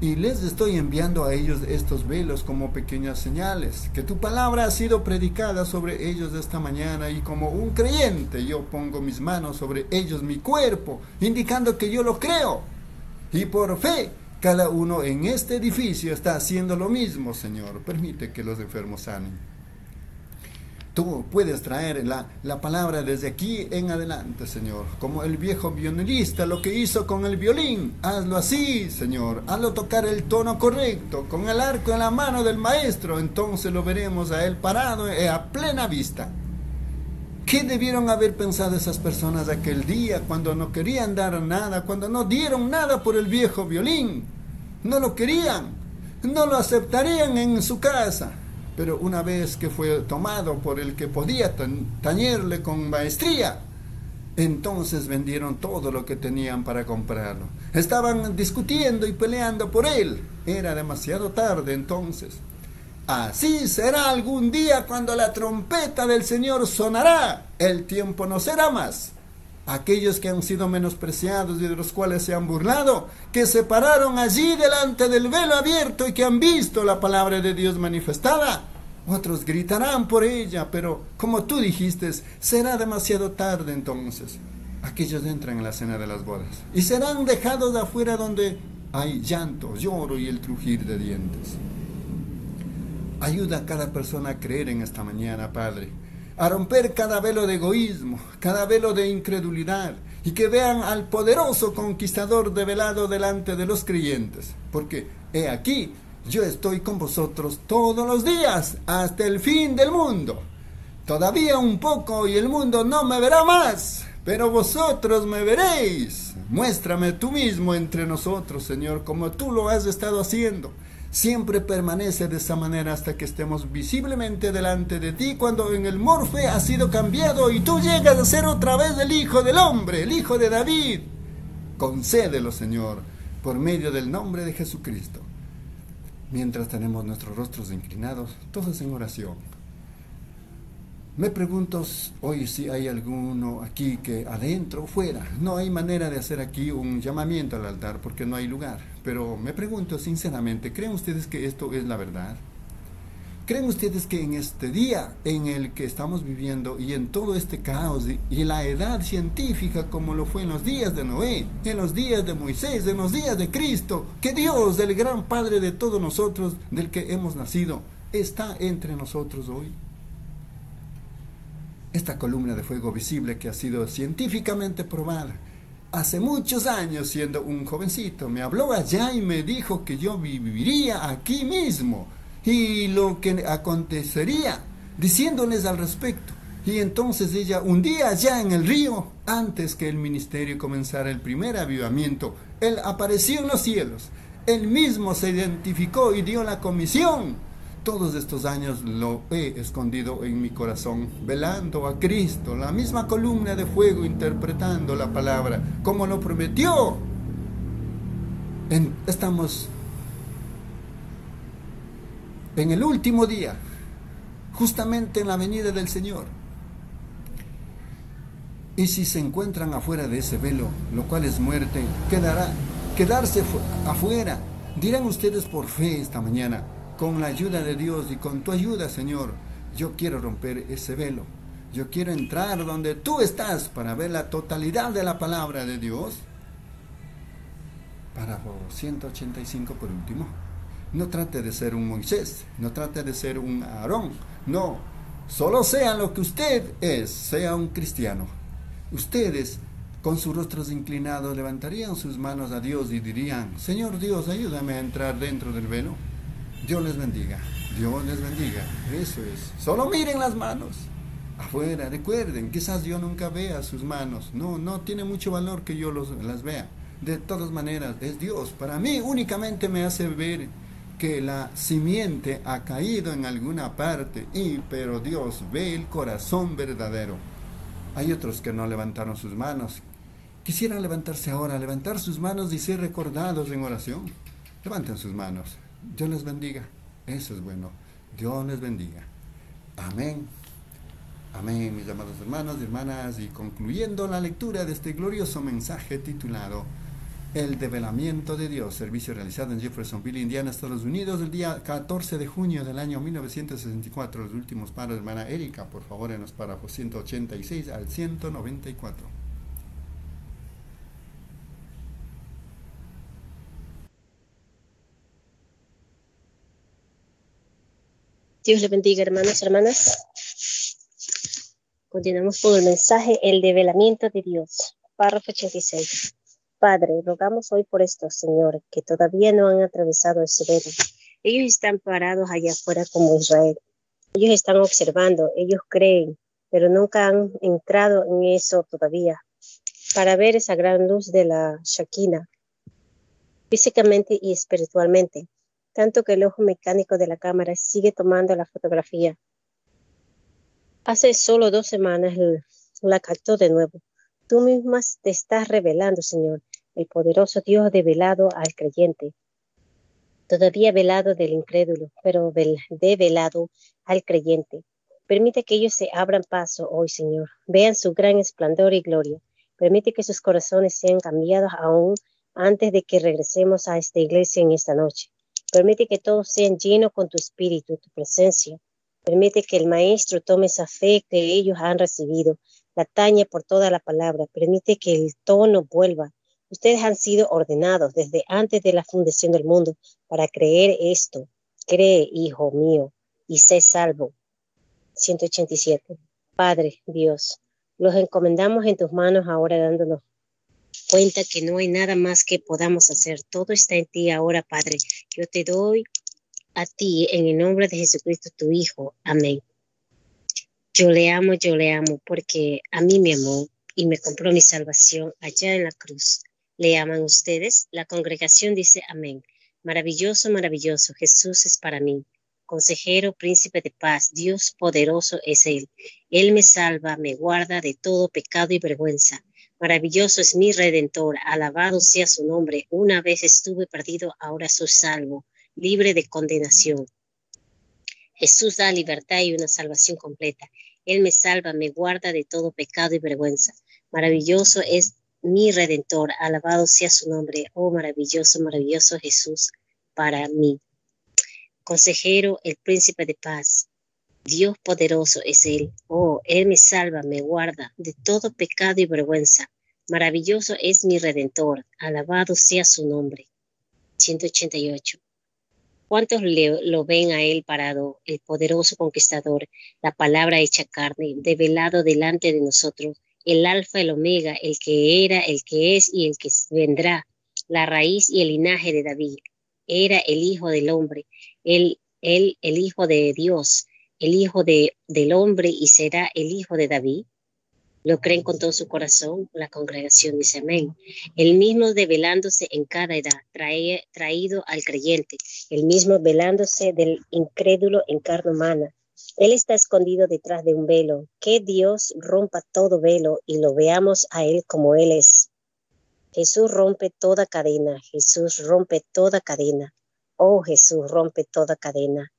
Y les estoy enviando a ellos estos velos como pequeñas señales, que tu palabra ha sido predicada sobre ellos esta mañana y como un creyente yo pongo mis manos sobre ellos, mi cuerpo, indicando que yo lo creo. Y por fe cada uno en este edificio está haciendo lo mismo, Señor. Permite que los enfermos sanen. Tú puedes traer la, la, palabra desde aquí en adelante, Señor. Como el viejo violinista lo que hizo con el violín. Hazlo así, Señor. Hazlo tocar el tono correcto, con el arco en la mano del maestro. Entonces lo veremos a él parado eh, a plena vista. ¿Qué debieron haber pensado esas personas aquel día cuando no querían dar nada, cuando no dieron nada por el viejo violín? No lo querían, no lo aceptarían en su casa. Pero una vez que fue tomado por el que podía tañerle con maestría, entonces vendieron todo lo que tenían para comprarlo. Estaban discutiendo y peleando por él. Era demasiado tarde entonces. Así será algún día cuando la trompeta del Señor sonará. El tiempo no será más. Aquellos que han sido menospreciados y de los cuales se han burlado, que se pararon allí delante del velo abierto y que han visto la palabra de Dios manifestada, otros gritarán por ella, pero como tú dijiste, será demasiado tarde entonces. Aquellos entran en la cena de las bodas y serán dejados afuera donde hay llanto, lloro y el trujir de dientes. Ayuda a cada persona a creer en esta mañana, Padre, a romper cada velo de egoísmo, cada velo de incredulidad, y que vean al poderoso conquistador develado delante de los creyentes, porque he aquí, yo estoy con vosotros todos los días, hasta el fin del mundo. Todavía un poco y el mundo no me verá más, pero vosotros me veréis. Muéstrame tú mismo entre nosotros, Señor, como tú lo has estado haciendo siempre permanece de esa manera hasta que estemos visiblemente delante de ti cuando en el morfe ha sido cambiado y tú llegas a ser otra vez el Hijo del Hombre, el Hijo de David. Concédelo, Señor, por medio del nombre de Jesucristo. Mientras tenemos nuestros rostros inclinados, todos en oración. Me pregunto hoy si hay alguno aquí que adentro o fuera. No hay manera de hacer aquí un llamamiento al altar porque no hay lugar. Pero me pregunto sinceramente, ¿creen ustedes que esto es la verdad? ¿Creen ustedes que en este día en el que estamos viviendo y en todo este caos y la edad científica como lo fue en los días de Noé, en los días de Moisés, en los días de Cristo, que Dios, el gran Padre de todos nosotros, del que hemos nacido, está entre nosotros hoy? esta columna de fuego visible que ha sido científicamente probada. Hace muchos años, siendo un jovencito, me habló allá y me dijo que yo viviría aquí mismo y lo que acontecería, diciéndoles al respecto. Y entonces ella, un día allá en el río, antes que el ministerio comenzara el primer avivamiento, él apareció en los cielos Él mismo se identificó y dio la comisión. Todos estos años lo he escondido en mi corazón, velando a Cristo, la misma columna de fuego, interpretando la palabra, como lo prometió. estamos en el último día, justamente en la venida del Señor. Y si se encuentran afuera de ese velo, lo cual es muerte, quedará quedarse afuera. Dirán ustedes por fe esta mañana, con la ayuda de Dios y con tu ayuda, Señor, yo quiero romper ese velo. Yo quiero entrar donde tú estás para ver la totalidad de la palabra de Dios. Para 185 por último. No trate de ser un Moisés, no trate de ser un Aarón, no. Solo sea lo que usted es, sea un cristiano. Ustedes, con sus rostros inclinados, levantarían sus manos a Dios y dirían, Señor Dios, ayúdame a entrar dentro del velo. Dios les bendiga, Dios les bendiga. Eso es. Solo miren las manos. Afuera, recuerden, quizás yo nunca vea sus manos. No, no tiene mucho valor que yo los, las vea. De todas maneras, es Dios. Para mí únicamente me hace ver que la simiente ha caído en alguna parte, y pero Dios ve el corazón verdadero. Hay otros que no levantaron sus manos. Quisieran levantarse ahora, levantar sus manos y ser recordados en oración. Levanten sus manos. Dios les bendiga. Eso es bueno. Dios les bendiga. Amén. Amén, mis amados hermanos y hermanas. Y concluyendo la lectura de este glorioso mensaje titulado El develamiento de Dios, servicio realizado en Jeffersonville, Indiana, Estados Unidos, el día 14 de junio del año 1964. Los últimos paros, hermana Erika, por favor, en los párrafos 186 al 194. Dios le bendiga, hermanos hermanas. Continuamos con el mensaje, el develamiento de Dios. Párrafo 86. Padre, rogamos hoy por estos, Señor, que todavía no han atravesado ese velo. Ellos están parados allá afuera como Israel. Ellos están observando, ellos creen, pero nunca han entrado en eso todavía para ver esa gran luz de la Shakina, físicamente y espiritualmente tanto que el ojo mecánico de la cámara sigue tomando la fotografía. Hace solo dos semanas la captó de nuevo. Tú misma te estás revelando, Señor, el poderoso Dios develado al creyente. Todavía velado del incrédulo, pero develado al creyente. Permite que ellos se abran paso hoy, Señor. Vean su gran esplendor y gloria. Permite que sus corazones sean cambiados aún antes de que regresemos a esta iglesia en esta noche. Permite que todos sean llenos con tu espíritu, tu presencia. Permite que el Maestro tome esa fe que ellos han recibido, la taña por toda la palabra. Permite que el tono vuelva. Ustedes han sido ordenados desde antes de la fundación del mundo para creer esto. Cree, hijo mío, y sé salvo. 187. Padre Dios, los encomendamos en tus manos ahora dándonos cuenta que no hay nada más que podamos hacer. Todo está en ti ahora, Padre. Yo te doy a ti en el nombre de Jesucristo, tu Hijo. Amén. Yo le amo, yo le amo, porque a mí me amó y me compró mi salvación allá en la cruz. ¿Le aman ustedes? La congregación dice amén. Maravilloso, maravilloso, Jesús es para mí. Consejero, príncipe de paz, Dios poderoso es Él. Él me salva, me guarda de todo pecado y vergüenza. Maravilloso es mi redentor, alabado sea su nombre. Una vez estuve perdido, ahora soy salvo, libre de condenación. Jesús da libertad y una salvación completa. Él me salva, me guarda de todo pecado y vergüenza. Maravilloso es mi redentor, alabado sea su nombre. Oh, maravilloso, maravilloso Jesús para mí. Consejero, el príncipe de paz. Dios poderoso es Él. Oh, Él me salva, me guarda de todo pecado y vergüenza. Maravilloso es mi redentor, alabado sea su nombre. 188. ¿Cuántos lo ven a él parado, el poderoso conquistador, la palabra hecha carne, develado delante de nosotros, el alfa, el omega, el que era, el que es y el que vendrá, la raíz y el linaje de David? Era el hijo del hombre, él, él el hijo de Dios, el hijo de, del hombre y será el hijo de David. Lo creen con todo su corazón. La congregación dice amén. El mismo develándose en cada edad, traído al creyente. El mismo velándose del incrédulo en carne humana. Él está escondido detrás de un velo. Que Dios rompa todo velo y lo veamos a Él como Él es. Jesús rompe toda cadena. Jesús rompe toda cadena. Oh Jesús rompe toda cadena.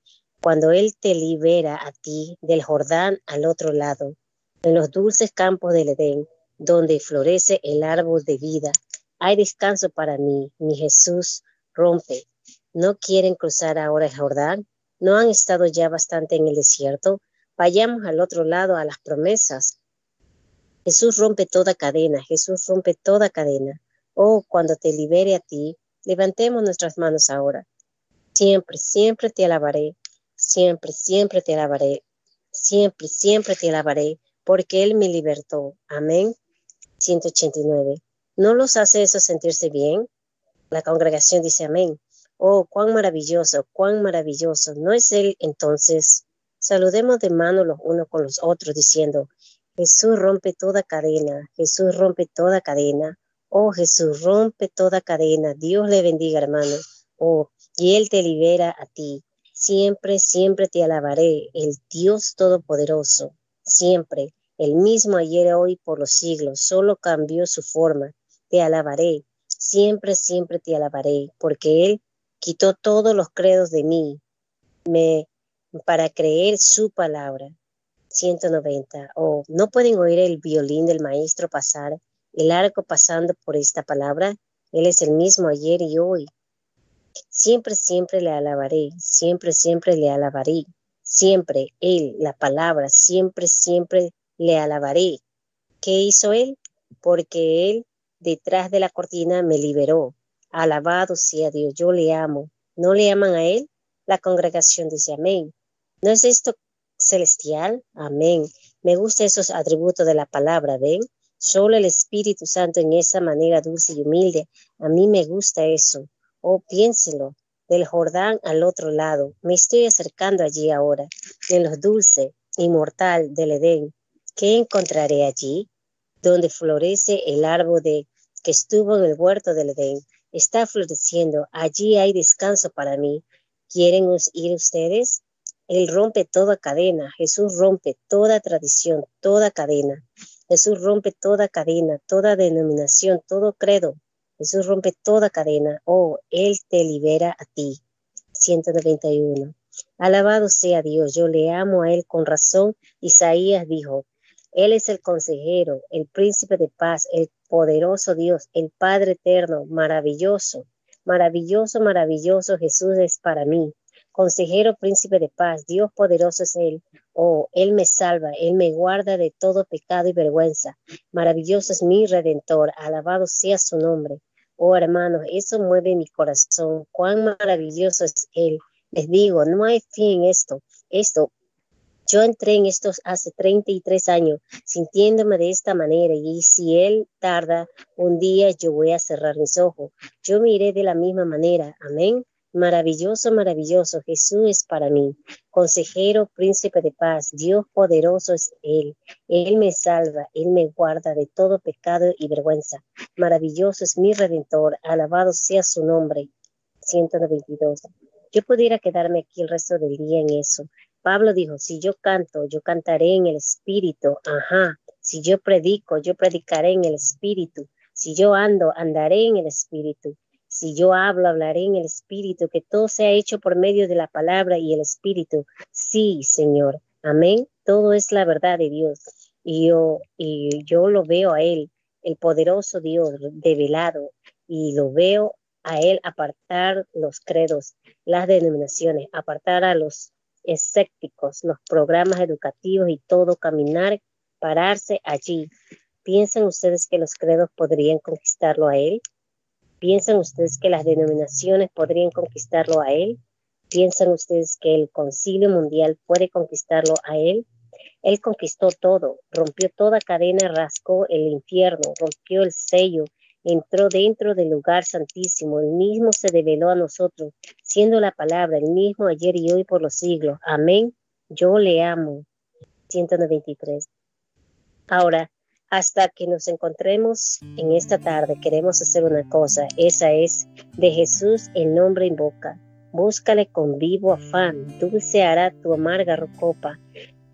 Cuando Él te libera a ti del Jordán al otro lado en los dulces campos del Edén, donde florece el árbol de vida. Hay descanso para mí, mi Jesús rompe. ¿No quieren cruzar ahora el Jordán? ¿No han estado ya bastante en el desierto? Vayamos al otro lado a las promesas. Jesús rompe toda cadena, Jesús rompe toda cadena. Oh, cuando te libere a ti, levantemos nuestras manos ahora. Siempre, siempre te alabaré, siempre, siempre te alabaré, siempre, siempre te alabaré porque Él me libertó. Amén. 189. ¿No los hace eso sentirse bien? La congregación dice amén. Oh, cuán maravilloso, cuán maravilloso. ¿No es Él entonces? Saludemos de mano los unos con los otros diciendo, Jesús rompe toda cadena, Jesús rompe toda cadena. Oh, Jesús rompe toda cadena. Dios le bendiga, hermano. Oh, y Él te libera a ti. Siempre, siempre te alabaré, el Dios Todopoderoso siempre, el mismo ayer, hoy, por los siglos, solo cambió su forma. Te alabaré, siempre, siempre te alabaré, porque Él quitó todos los credos de mí, me, para creer su palabra. 190. O no pueden oír el violín del maestro pasar, el arco pasando por esta palabra. Él es el mismo ayer y hoy. Siempre, siempre le alabaré, siempre, siempre le alabaré siempre Él, la palabra, siempre, siempre le alabaré. ¿Qué hizo Él? Porque Él detrás de la cortina me liberó. Alabado sea Dios, yo le amo. ¿No le aman a Él? La congregación dice amén. ¿No es esto celestial? Amén. Me gustan esos atributos de la palabra, ¿ven? Solo el Espíritu Santo en esa manera dulce y humilde. A mí me gusta eso. Oh, piénselo del Jordán al otro lado. Me estoy acercando allí ahora, en los dulces, inmortal del Edén. ¿Qué encontraré allí? Donde florece el árbol de que estuvo en el huerto del Edén. Está floreciendo. Allí hay descanso para mí. ¿Quieren ir ustedes? Él rompe toda cadena. Jesús rompe toda tradición, toda cadena. Jesús rompe toda cadena, toda denominación, todo credo, Jesús rompe toda cadena. Oh, Él te libera a ti. 191. Alabado sea Dios, yo le amo a Él con razón. Isaías dijo, Él es el consejero, el príncipe de paz, el poderoso Dios, el Padre eterno, maravilloso. Maravilloso, maravilloso Jesús es para mí. Consejero, príncipe de paz, Dios poderoso es Él. Oh, Él me salva, Él me guarda de todo pecado y vergüenza. Maravilloso es mi redentor, alabado sea su nombre. Oh, hermanos, eso mueve mi corazón. Cuán maravilloso es Él. Les digo, no hay fin en esto. Esto, yo entré en esto hace 33 años, sintiéndome de esta manera, y si Él tarda un día, yo voy a cerrar mis ojos. Yo miré de la misma manera. Amén. Maravilloso, maravilloso, Jesús es para mí. Consejero, príncipe de paz, Dios poderoso es Él. Él me salva, Él me guarda de todo pecado y vergüenza. Maravilloso es mi redentor, alabado sea su nombre. 192. Yo pudiera quedarme aquí el resto del día en eso. Pablo dijo, si yo canto, yo cantaré en el espíritu. Ajá. Si yo predico, yo predicaré en el espíritu. Si yo ando, andaré en el espíritu. Si yo hablo, hablaré en el Espíritu, que todo sea hecho por medio de la palabra y el Espíritu. Sí, Señor. Amén. Todo es la verdad de Dios. Y yo, y yo lo veo a Él, el poderoso Dios, develado, y lo veo a Él apartar los credos, las denominaciones, apartar a los escépticos, los programas educativos y todo, caminar, pararse allí. ¿Piensan ustedes que los credos podrían conquistarlo a Él? ¿Piensan ustedes que las denominaciones podrían conquistarlo a él? ¿Piensan ustedes que el concilio mundial puede conquistarlo a él? Él conquistó todo, rompió toda cadena, rascó el infierno, rompió el sello, entró dentro del lugar santísimo, el mismo se develó a nosotros, siendo la palabra el mismo ayer y hoy por los siglos. Amén. Yo le amo. 193. Ahora, hasta que nos encontremos en esta tarde, queremos hacer una cosa, esa es de Jesús el nombre invoca. Búscale con vivo afán, dulce hará tu amarga copa,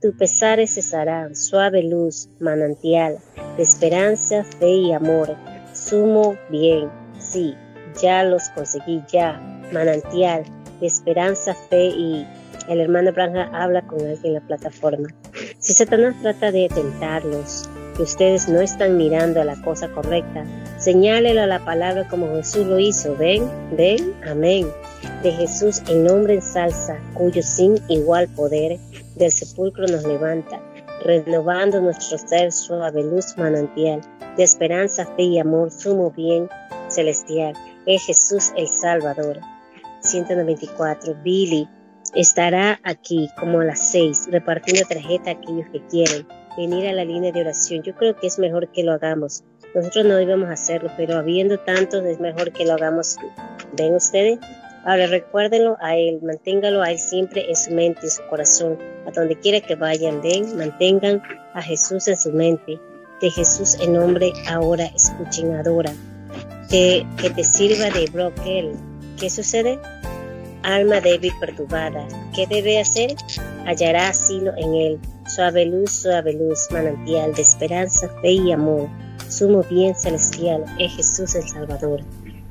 tu pesar cesará, suave luz, manantial, de esperanza, fe y amor, sumo bien, sí, ya los conseguí, ya, manantial, de esperanza, fe y el hermano Branja habla con alguien en la plataforma. Si Satanás trata de tentarlos, que ustedes no están mirando a la cosa correcta, señálelo a la palabra como Jesús lo hizo. Ven, ven, amén. De Jesús el nombre en salsa, cuyo sin igual poder del sepulcro nos levanta, renovando nuestro ser suave luz manantial, de esperanza, fe y amor, sumo bien celestial. Es Jesús el Salvador. 194. Billy estará aquí como a las 6, repartiendo tarjeta a aquellos que quieren venir a la línea de oración. Yo creo que es mejor que lo hagamos. Nosotros no íbamos a hacerlo, pero habiendo tantos es mejor que lo hagamos. ¿Ven ustedes? Ahora recuérdenlo a Él, manténgalo a Él siempre en su mente, en su corazón, a donde quiera que vayan, ven, mantengan a Jesús en su mente. De Jesús en nombre ahora escuchen, adora. Que, que te sirva de broquel. ¿Qué sucede? Alma débil perturbada, ¿qué debe hacer? Hallará asilo en Él suave luz, suave luz, manantial de esperanza, fe y amor, sumo bien celestial, es Jesús el Salvador.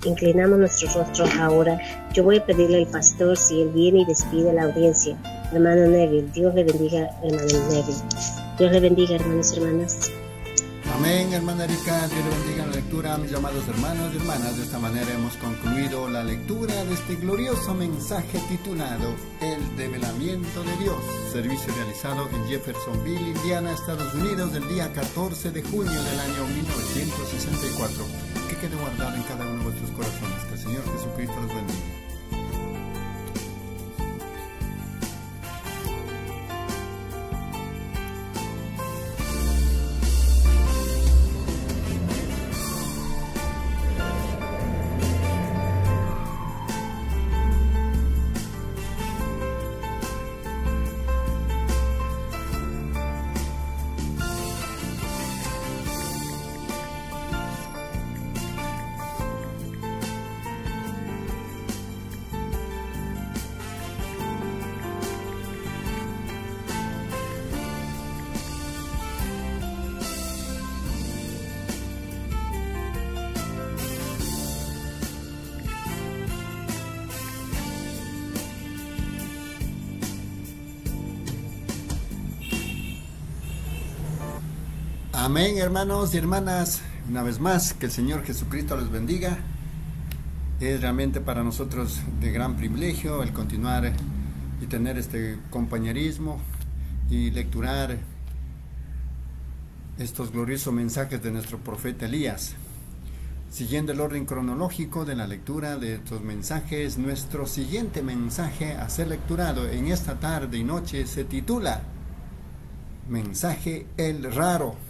Inclinamos nuestros rostros ahora. Yo voy a pedirle al pastor si él viene y despide la audiencia. Hermano Neville, Dios le bendiga, hermano Neville. Dios le bendiga, hermanos y hermanas. Amén, hermana Erika, Dios le bendiga la lectura, mis llamados hermanos y hermanas. De esta manera hemos concluido la lectura de este glorioso mensaje titulado El develamiento de Dios, servicio realizado en Jeffersonville, Indiana, Estados Unidos, del día 14 de junio del año 1964. Que quede guardado en cada uno de vuestros corazones. Que el Señor Jesucristo los bendiga. Amén, hermanos y hermanas. Una vez más, que el Señor Jesucristo los bendiga. Es realmente para nosotros de gran privilegio el continuar y tener este compañerismo y lecturar estos gloriosos mensajes de nuestro profeta Elías. Siguiendo el orden cronológico de la lectura de estos mensajes, nuestro siguiente mensaje a ser lecturado en esta tarde y noche se titula Mensaje el Raro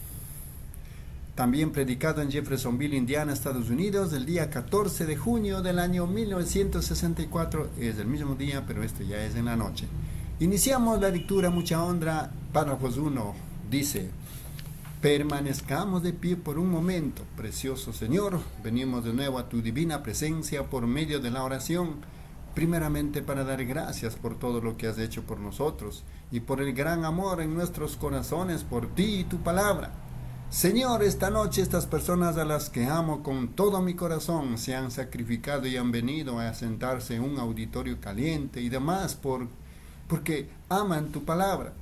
también predicado en Jeffersonville, Indiana, Estados Unidos, el día 14 de junio del año 1964. Es el mismo día, pero este ya es en la noche. Iniciamos la lectura, mucha honra, párrafos 1. Dice, permanezcamos de pie por un momento, precioso Señor. Venimos de nuevo a tu divina presencia por medio de la oración. Primeramente para dar gracias por todo lo que has hecho por nosotros y por el gran amor en nuestros corazones por ti y tu palabra. Señor, esta noche estas personas a las que amo con todo mi corazón se han sacrificado y han venido a sentarse en un auditorio caliente y demás por, porque aman tu palabra.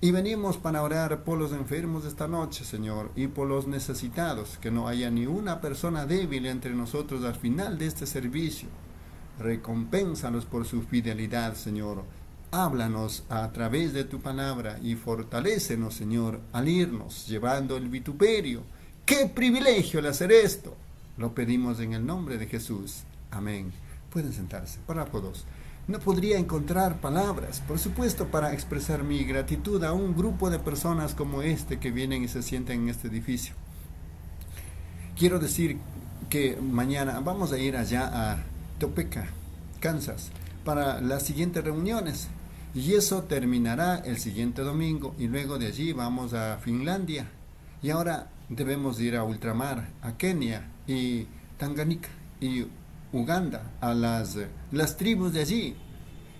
Y venimos para orar por los enfermos esta noche, Señor, y por los necesitados, que no haya ni una persona débil entre nosotros al final de este servicio. Recompénsalos por su fidelidad, Señor Háblanos a través de tu palabra y fortalécenos, Señor, al irnos llevando el vituperio. ¡Qué privilegio el hacer esto! Lo pedimos en el nombre de Jesús. Amén. Pueden sentarse. Párrafo 2. No podría encontrar palabras, por supuesto, para expresar mi gratitud a un grupo de personas como este que vienen y se sienten en este edificio. Quiero decir que mañana vamos a ir allá a Topeka, Kansas, para las siguientes reuniones. Y eso terminará el siguiente domingo y luego de allí vamos a Finlandia. Y ahora debemos ir a ultramar, a Kenia y Tanganica y Uganda, a las, las tribus de allí.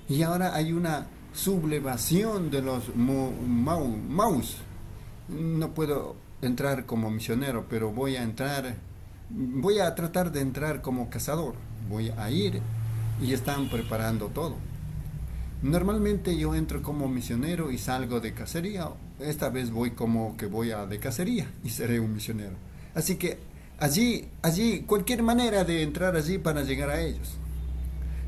Y ahora hay una sublevación de los Maus. No puedo entrar como misionero, pero voy a entrar, voy a tratar de entrar como cazador. Voy a ir y están preparando todo. Normalmente yo entro como misionero y salgo de cacería. Esta vez voy como que voy a de cacería y seré un misionero. Así que allí, allí, cualquier manera de entrar allí para llegar a ellos.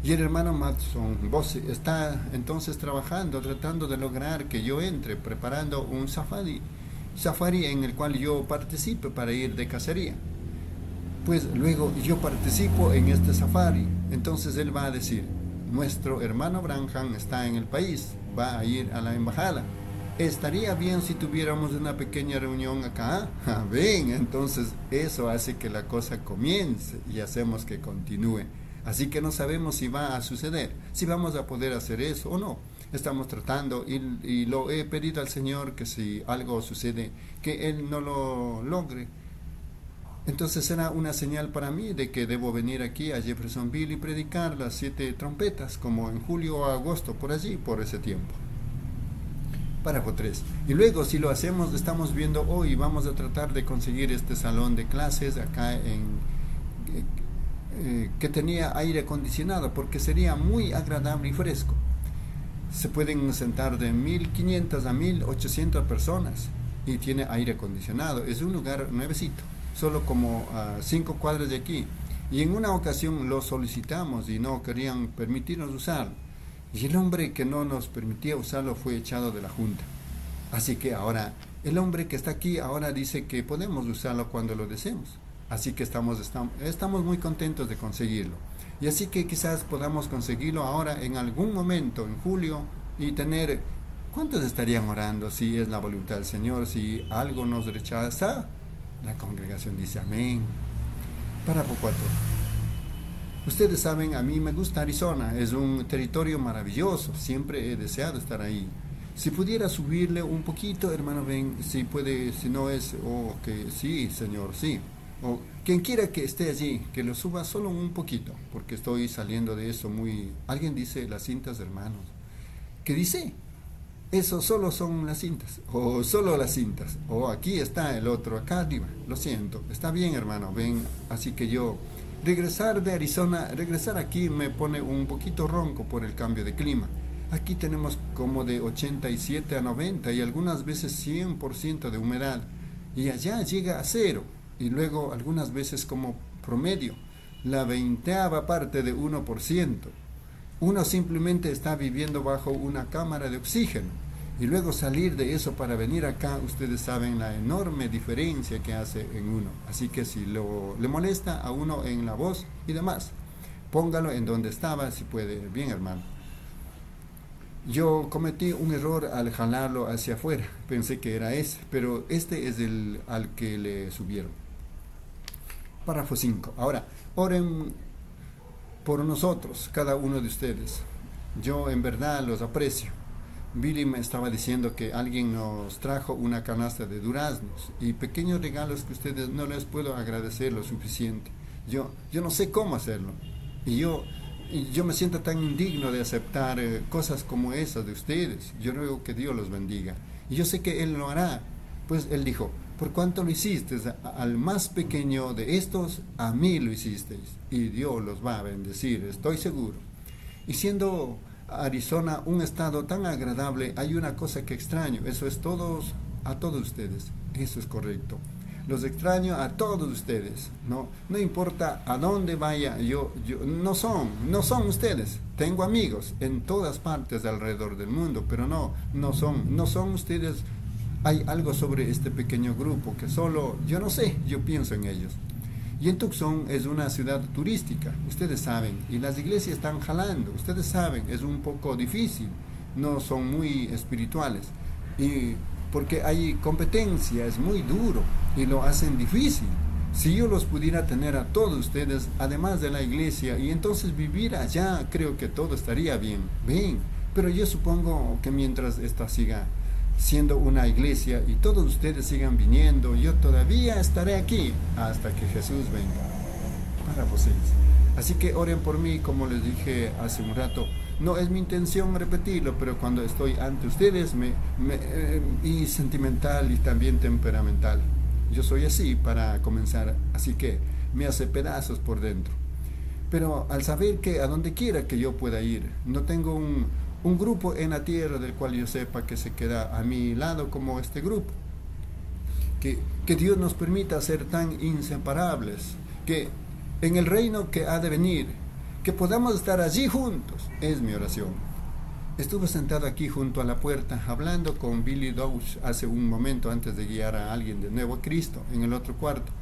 Y el hermano Matson vos está entonces trabajando, tratando de lograr que yo entre, preparando un safari, safari en el cual yo participe para ir de cacería. Pues luego yo participo en este safari, entonces él va a decir, nuestro hermano Branham está en el país, va a ir a la embajada. Estaría bien si tuviéramos una pequeña reunión acá. Ven, entonces eso hace que la cosa comience y hacemos que continúe. Así que no sabemos si va a suceder, si vamos a poder hacer eso o no. Estamos tratando y, y lo he pedido al Señor que si algo sucede, que Él no lo logre entonces será una señal para mí de que debo venir aquí a Jeffersonville y predicar las siete trompetas, como en julio o agosto, por allí, por ese tiempo. Párrafo 3. Y luego, si lo hacemos, estamos viendo hoy, vamos a tratar de conseguir este salón de clases acá en eh, eh, que tenía aire acondicionado, porque sería muy agradable y fresco. Se pueden sentar de 1500 a 1800 personas y tiene aire acondicionado. Es un lugar nuevecito solo como a cinco cuadras de aquí. Y en una ocasión lo solicitamos y no querían permitirnos usarlo. Y el hombre que no nos permitía usarlo fue echado de la junta. Así que ahora, el hombre que está aquí ahora dice que podemos usarlo cuando lo deseemos. Así que estamos, estamos, estamos muy contentos de conseguirlo. Y así que quizás podamos conseguirlo ahora en algún momento, en julio, y tener... ¿Cuántos estarían orando si es la voluntad del Señor? Si algo nos rechaza, la congregación dice amén. Párrafo 4. Ustedes saben, a mí me gusta Arizona, es un territorio maravilloso, siempre he deseado estar ahí. Si pudiera subirle un poquito, hermano, ven, si puede, si no es, o oh, que sí, Señor, sí. O quien quiera que esté allí, que lo suba solo un poquito, porque estoy saliendo de eso muy... Alguien dice las cintas, hermanos. ¿Qué dice? Eso solo son las cintas, o solo las cintas, o aquí está el otro, acá arriba, lo siento, está bien hermano, ven, así que yo, regresar de Arizona, regresar aquí me pone un poquito ronco por el cambio de clima. Aquí tenemos como de 87 a 90 y algunas veces 100% de humedad, y allá llega a cero, y luego algunas veces como promedio, la veinteava parte de 1% uno simplemente está viviendo bajo una cámara de oxígeno. Y luego salir de eso para venir acá, ustedes saben la enorme diferencia que hace en uno. Así que si lo, le molesta a uno en la voz y demás, póngalo en donde estaba, si puede. Bien, hermano. Yo cometí un error al jalarlo hacia afuera. Pensé que era ese, pero este es el al que le subieron. Párrafo 5. Ahora, oren por nosotros, cada uno de ustedes. Yo en verdad los aprecio. Billy me estaba diciendo que alguien nos trajo una canasta de duraznos y pequeños regalos que ustedes no les puedo agradecer lo suficiente. Yo, yo no sé cómo hacerlo. Y yo, yo me siento tan indigno de aceptar eh, cosas como esas de ustedes. Yo ruego que Dios los bendiga. Y yo sé que Él lo hará. Pues Él dijo, por cuanto lo hiciste al más pequeño de estos, a mí lo hicisteis. Y Dios los va a bendecir, estoy seguro. Y siendo Arizona un estado tan agradable, hay una cosa que extraño, eso es todos, a todos ustedes, eso es correcto. Los extraño a todos ustedes, no, no importa a dónde vaya, yo, yo, no son, no son ustedes. Tengo amigos en todas partes alrededor del mundo, pero no, no son, no son ustedes hay algo sobre este pequeño grupo que solo, yo no sé, yo pienso en ellos. Y en Tucson es una ciudad turística, ustedes saben, y las iglesias están jalando, ustedes saben, es un poco difícil, no son muy espirituales. Y porque hay competencia, es muy duro y lo hacen difícil. Si yo los pudiera tener a todos ustedes, además de la iglesia, y entonces vivir allá, creo que todo estaría bien, bien. Pero yo supongo que mientras esta siga siendo una iglesia y todos ustedes sigan viniendo, yo todavía estaré aquí hasta que Jesús venga para vosotros. Así que oren por mí, como les dije hace un rato. No es mi intención repetirlo, pero cuando estoy ante ustedes me, eh, y sentimental y también temperamental. Yo soy así para comenzar, así que me hace pedazos por dentro. Pero al saber que a donde quiera que yo pueda ir, no tengo un, un grupo en la tierra del cual yo sepa que se queda a mi lado como este grupo. Que, que Dios nos permita ser tan inseparables, que en el reino que ha de venir, que podamos estar allí juntos, es mi oración. Estuve sentado aquí junto a la puerta hablando con Billy Dowes hace un momento antes de guiar a alguien de nuevo a Cristo en el otro cuarto.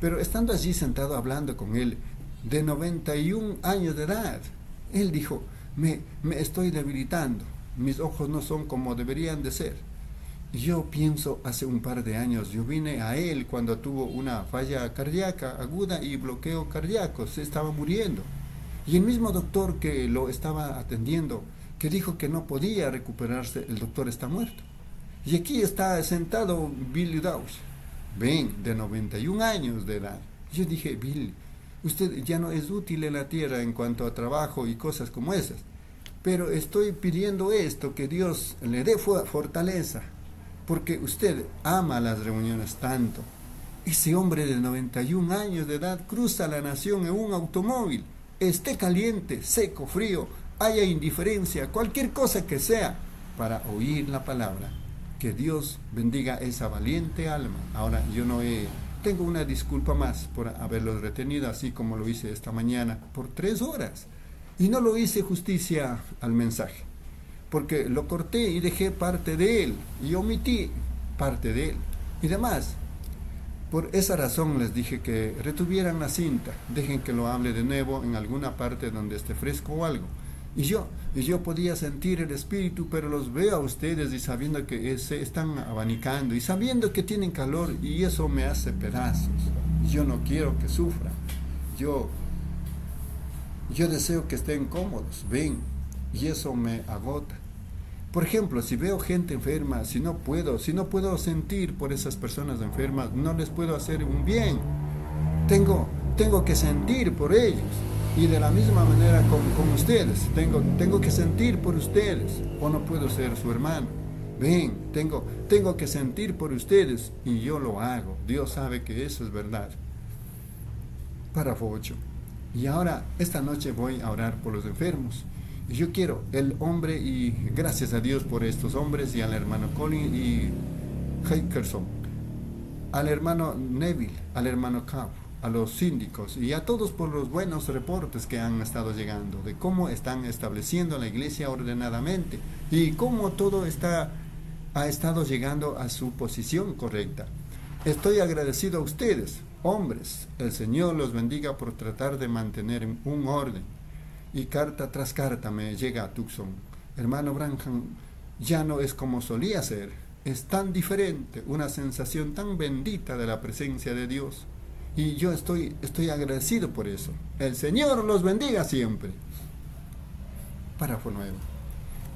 Pero estando allí sentado hablando con él, de 91 años de edad, él dijo, me, estoy debilitando, mis ojos no son como deberían de ser. Yo pienso hace un par de años, yo vine a él cuando tuvo una falla cardíaca aguda y bloqueo cardíaco, se estaba muriendo. Y el mismo doctor que lo estaba atendiendo, que dijo que no podía recuperarse, el doctor está muerto. Y aquí está sentado Billy Dawes, ven, de 91 años de edad. Yo dije, Billy, usted ya no es útil en la tierra en cuanto a trabajo y cosas como esas. Pero estoy pidiendo esto, que Dios le dé fortaleza, porque usted ama las reuniones tanto. Ese hombre de 91 años de edad cruza la nación en un automóvil, esté caliente, seco, frío, haya indiferencia, cualquier cosa que sea, para oír la palabra. Que Dios bendiga esa valiente alma. Ahora yo no he tengo una disculpa más por haberlos retenido, así como lo hice esta mañana, por tres horas. Y no lo hice justicia al mensaje, porque lo corté y dejé parte de él, y omití parte de él. Y demás, por esa razón les dije que retuvieran la cinta, dejen que lo hable de nuevo en alguna parte donde esté fresco o algo. Y yo, y yo podía sentir el espíritu, pero los veo a ustedes y sabiendo que se están abanicando y sabiendo que tienen calor y eso me hace pedazos. Yo no quiero que sufran. Yo, yo deseo que estén cómodos, ven, y eso me agota. Por ejemplo, si veo gente enferma, si no puedo, si no puedo sentir por esas personas enfermas, no les puedo hacer un bien. Tengo, tengo que sentir por ellos. Y de la misma manera con, ustedes, tengo, tengo que sentir por ustedes, o no puedo ser su hermano. Ven, tengo, tengo que sentir por ustedes y yo lo hago. Dios sabe que eso es verdad. Párrafo 8. Y ahora, esta noche voy a orar por los enfermos. Yo quiero el hombre, y gracias a Dios por estos hombres, y al hermano Colin y Heikerson, al hermano Neville, al hermano Cobb a los síndicos y a todos por los buenos reportes que han estado llegando de cómo están estableciendo la iglesia ordenadamente y cómo todo está ha estado llegando a su posición correcta. Estoy agradecido a ustedes, hombres. El Señor los bendiga por tratar de mantener un orden. Y carta tras carta me llega a Tucson. Hermano Branham, ya no es como solía ser. Es tan diferente, una sensación tan bendita de la presencia de Dios. Y yo estoy, estoy agradecido por eso. El Señor los bendiga siempre. Párrafo nuevo.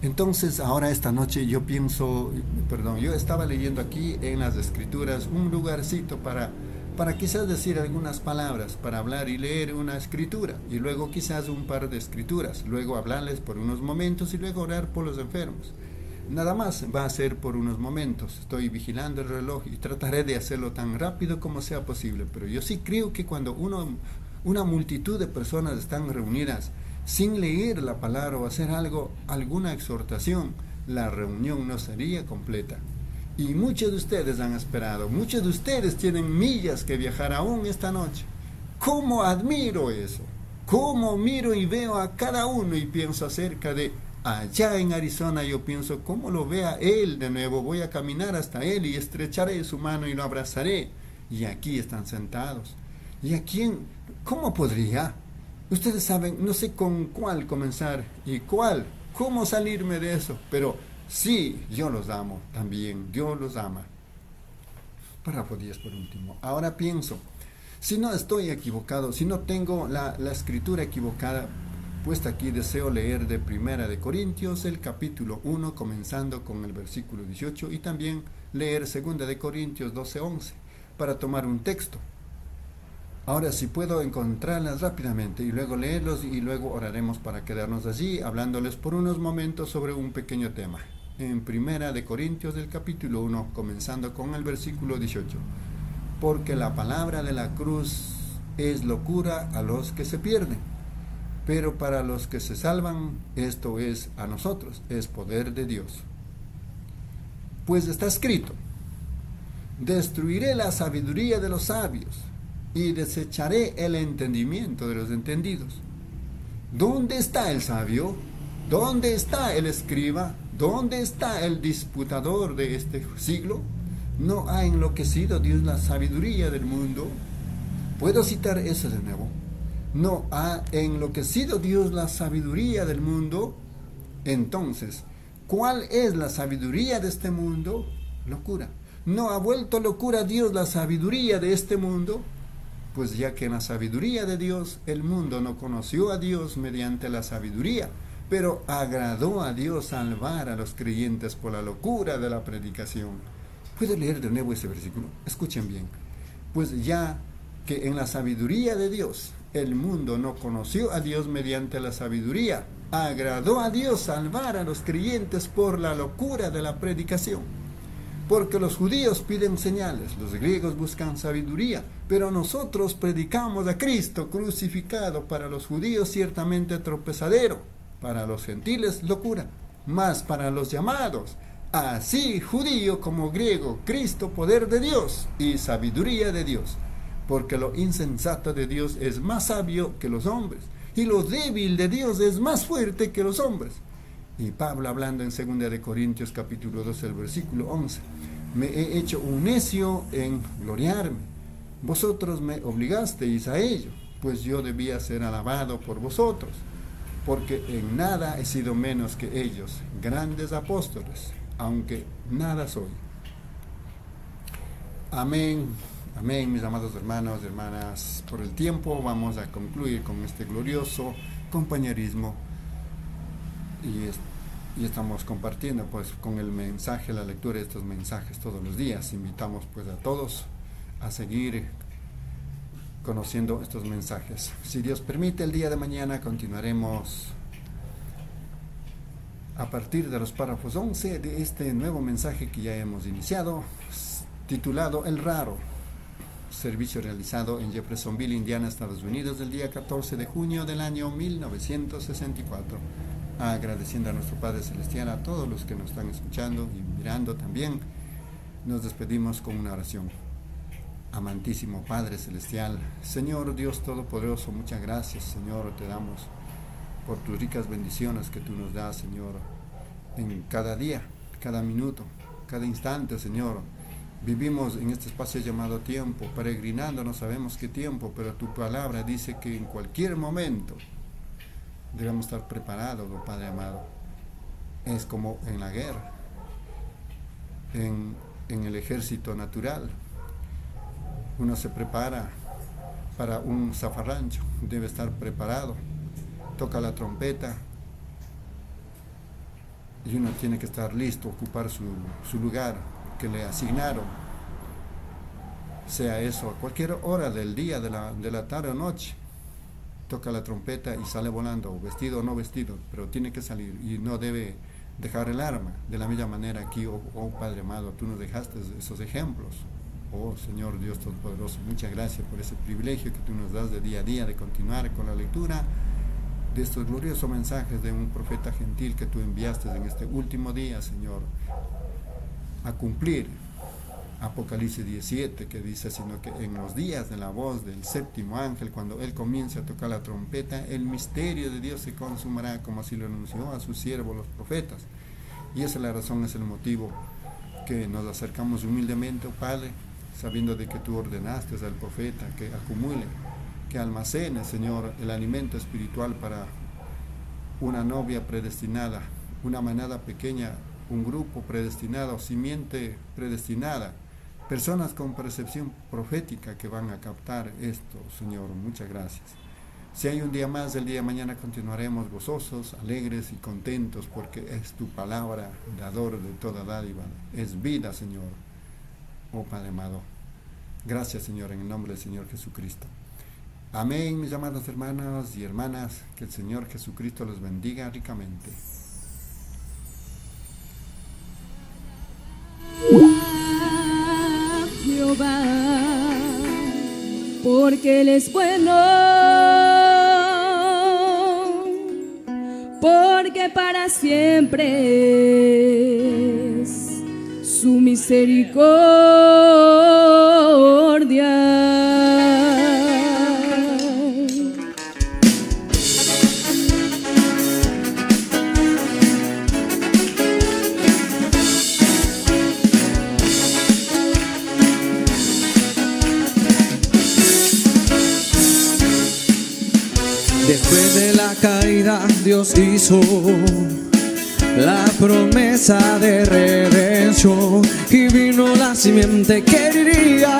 Entonces, ahora esta noche yo pienso, perdón, yo estaba leyendo aquí en las escrituras un lugarcito para, para quizás decir algunas palabras, para hablar y leer una escritura, y luego quizás un par de escrituras, luego hablarles por unos momentos y luego orar por los enfermos. Nada más va a ser por unos momentos. Estoy vigilando el reloj y trataré de hacerlo tan rápido como sea posible. Pero yo sí creo que cuando uno, una multitud de personas están reunidas sin leer la palabra o hacer algo, alguna exhortación, la reunión no sería completa. Y muchos de ustedes han esperado, muchos de ustedes tienen millas que viajar aún esta noche. ¿Cómo admiro eso? ¿Cómo miro y veo a cada uno y pienso acerca de allá en Arizona yo pienso, ¿cómo lo vea él de nuevo? Voy a caminar hasta él y estrecharé su mano y lo abrazaré. Y aquí están sentados. ¿Y a quién? ¿Cómo podría? Ustedes saben, no sé con cuál comenzar y cuál, cómo salirme de eso, pero sí, yo los amo también, Dios los ama. Párrafo 10 por último. Ahora pienso, si no estoy equivocado, si no tengo la, la escritura equivocada, Pues aquí deseo leer de Primera de Corintios el capítulo 1 comenzando con el versículo 18 y también leer Segunda de Corintios 12, 11 para tomar un texto. Ahora si puedo encontrarlas rápidamente y luego leerlos y luego oraremos para quedarnos allí hablándoles por unos momentos sobre un pequeño tema. En Primera de Corintios del capítulo 1 comenzando con el versículo 18. Porque la palabra de la cruz es locura a los que se pierden pero para los que se salvan, esto es a nosotros, es poder de Dios. Pues está escrito, destruiré la sabiduría de los sabios y desecharé el entendimiento de los entendidos. ¿Dónde está el sabio? ¿Dónde está el escriba? ¿Dónde está el disputador de este siglo? ¿No ha enloquecido Dios la sabiduría del mundo? ¿Puedo citar eso de nuevo? No ha enloquecido Dios la sabiduría del mundo, entonces, ¿cuál es la sabiduría de este mundo? Locura. ¿No ha vuelto locura Dios la sabiduría de este mundo? Pues ya que en la sabiduría de Dios el mundo no conoció a Dios mediante la sabiduría, pero agradó a Dios salvar a los creyentes por la locura de la predicación. ¿Puedo leer de nuevo ese versículo? Escuchen bien. Pues ya que en la sabiduría de Dios el mundo no conoció a Dios mediante la sabiduría. Agradó a Dios salvar a los creyentes por la locura de la predicación. Porque los judíos piden señales, los griegos buscan sabiduría, pero nosotros predicamos a Cristo crucificado para los judíos ciertamente tropezadero, para los gentiles locura, más para los llamados, así judío como griego, Cristo poder de Dios y sabiduría de Dios porque lo insensato de Dios es más sabio que los hombres, y lo débil de Dios es más fuerte que los hombres. Y Pablo hablando en 2 de Corintios capítulo 12, el versículo 11, me he hecho un necio en gloriarme. Vosotros me obligasteis a ello, pues yo debía ser alabado por vosotros, porque en nada he sido menos que ellos, grandes apóstoles, aunque nada soy. Amén. Amén, mis amados hermanos y hermanas. Por el tiempo vamos a concluir con este glorioso compañerismo y, y, estamos compartiendo pues con el mensaje, la lectura de estos mensajes todos los días. Invitamos pues a todos a seguir conociendo estos mensajes. Si Dios permite, el día de mañana continuaremos a partir de los párrafos 11 de este nuevo mensaje que ya hemos iniciado, titulado El Raro servicio realizado en Jeffersonville, Indiana, Estados Unidos, el día 14 de junio del año 1964. Agradeciendo a nuestro Padre Celestial, a todos los que nos están escuchando y mirando también, nos despedimos con una oración. Amantísimo Padre Celestial, Señor Dios Todopoderoso, muchas gracias, Señor, te damos por tus ricas bendiciones que tú nos das, Señor, en cada día, cada minuto, cada instante, Señor Vivimos en este espacio llamado tiempo, peregrinando, no sabemos qué tiempo, pero tu palabra dice que en cualquier momento debemos estar preparados, oh Padre amado. Es como en la guerra, en, en el ejército natural. Uno se prepara para un zafarrancho, debe estar preparado. Toca la trompeta, y uno tiene que estar listo, ocupar su, su lugar, que le asignaron, sea eso a cualquier hora del día, de la, de la tarde o noche, toca la trompeta y sale volando, vestido o no vestido, pero tiene que salir y no debe dejar el arma. De la misma manera aquí, oh, oh Padre amado, tú nos dejaste esos ejemplos. Oh Señor Dios Todopoderoso, muchas gracias por ese privilegio que tú nos das de día a día de continuar con la lectura de estos gloriosos mensajes de un profeta gentil que tú enviaste en este último día, Señor a cumplir. Apocalipsis 17 que dice, sino que en los días de la voz del séptimo ángel, cuando él comience a tocar la trompeta, el misterio de Dios se consumará como así lo anunció a sus siervos los profetas. Y esa es la razón, es el motivo que nos acercamos humildemente, oh Padre, sabiendo de que tú ordenaste al profeta que acumule, que almacene, Señor, el alimento espiritual para una novia predestinada, una manada pequeña un grupo predestinado, simiente predestinada, personas con percepción profética que van a captar esto, Señor. Muchas gracias. Si hay un día más, el día de mañana continuaremos gozosos, alegres y contentos porque es tu palabra, dador de toda dádiva. Es vida, Señor. Oh Padre amado. Gracias, Señor, en el nombre del Señor Jesucristo. Amén, mis amadas hermanas y hermanas. Que el Señor Jesucristo los bendiga ricamente. Jehová, porque Él es bueno, porque para siempre es su misericordia. Dios hizo la promesa de redención y vino la simiente que iría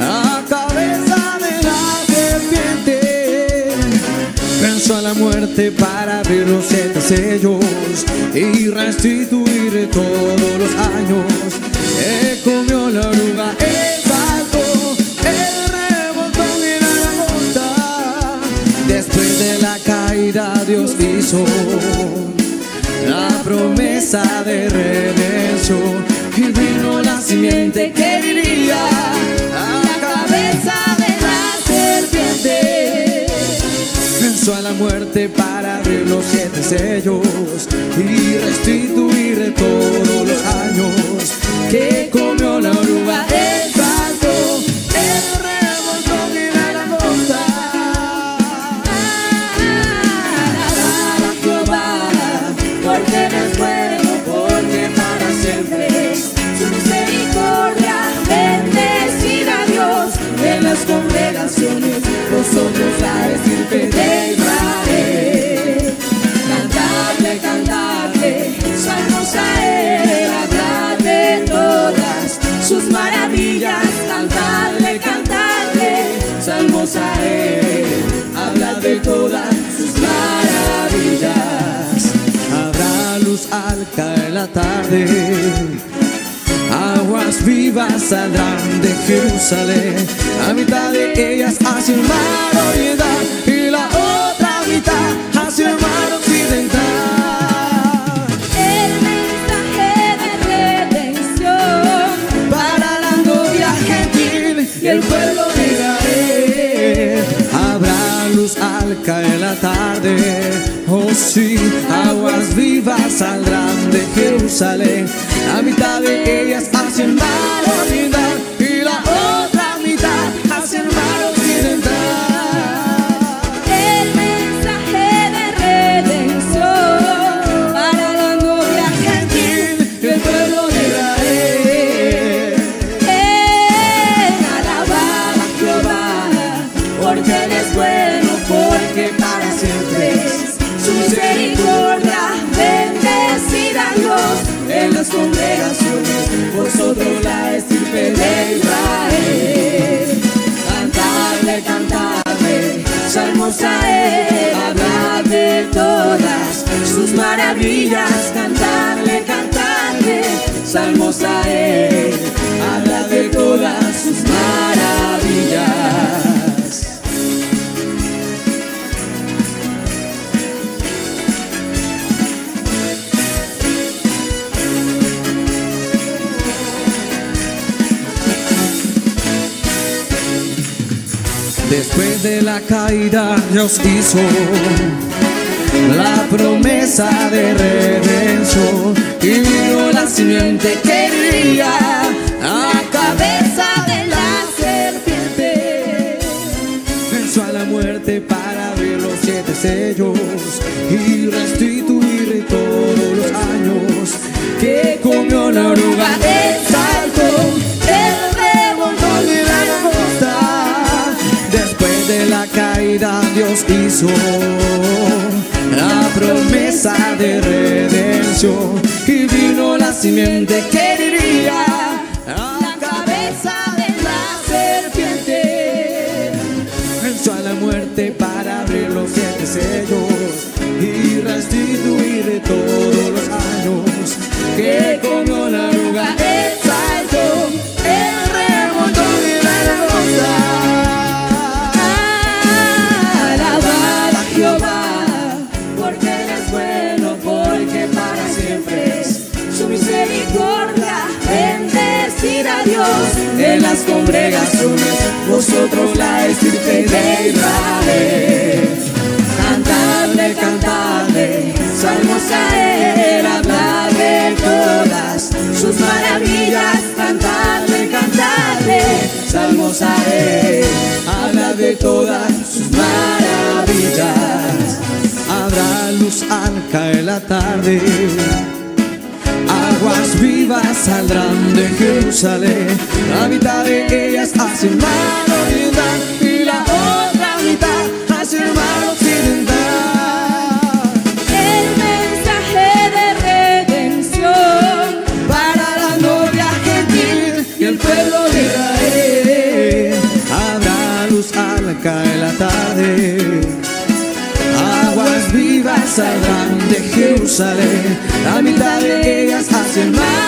a cabeza de la serpiente. Pensó a la muerte para abrir los siete sellos y restituir todos los años. Caída Dios hizo la promesa de redención y vino la simiente que diría a la cabeza de la serpiente. Venció a la muerte para abrir los siete sellos y restituir todos los años que comió la oruga. Congregaciones, vosotros la estirpe de Israel. Cantadle, cantadle, salmos a Él, hablad de todas sus maravillas. Cantadle, cantadle, salmos a Él, habla de todas sus maravillas. Habrá luz al caer la tarde, aguas vivas saldrán de Jerusalén, a mitad de ellas hacia el mar oriental y la otra mitad hacia el mar occidental. El mensaje de redención Para la novia gentil y el pueblo de Israel. Habrá luz al caer la tarde. Oh sí, aguas vivas saldrán de Jerusalén. La mitad de ellas hacia el mar de Israel. Cantadle, cantadle, salmos a Él, hablad de todas sus maravillas. Cantadle, cantadle, salmos a Él, habla de todas sus maravillas. Después de la caída Dios hizo la promesa de redención y vino la simiente que iría a cabeza de la serpiente. Venció a la muerte para abrir los siete sellos y restituir todos los años que comió la oruga. El Dios hizo la promesa de redención. Y vino la simiente que vosotros la estirpe de Israel. Cantadle, cantadle, salmos a él, de todas sus maravillas. Cantadle, cantadle, salmos a él, habla de todas sus maravillas. Habrá luz al caer la tarde. Aguas vivas saldrán de Jerusalén, la mitad de ellas hacia el mar oriental y la otra mitad hacia el mar occidental. el mensaje de redención. Para la novia gentil y el pueblo de Israel, habrá luz al caer la tarde. Aguas vivas saldrán de Jerusalén, la mitad de ellas hacia el mar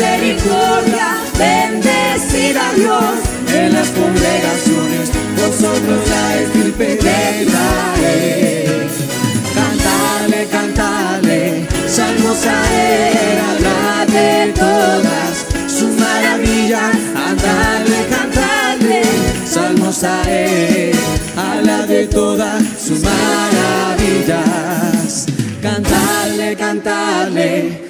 misericordia. Bendecir a Dios en las congregaciones, vosotros la estirpe de Israel. Cantale, cantale, salmos a Él, habla de todas sus maravillas. Cantale, cantale, salmos a Él, habla de todas sus maravillas. Cantale, cantale,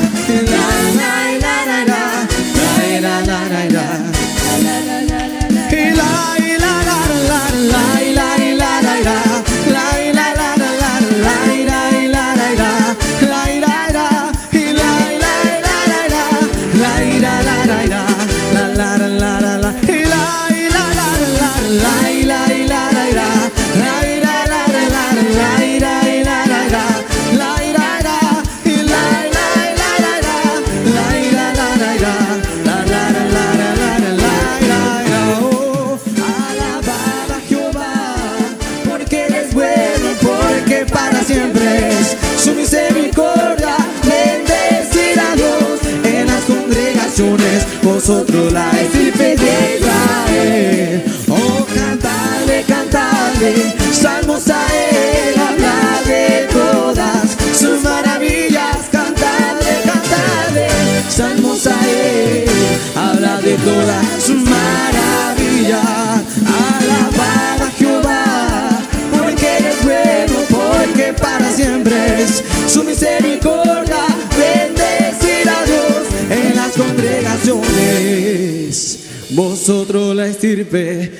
vosotros la estirpe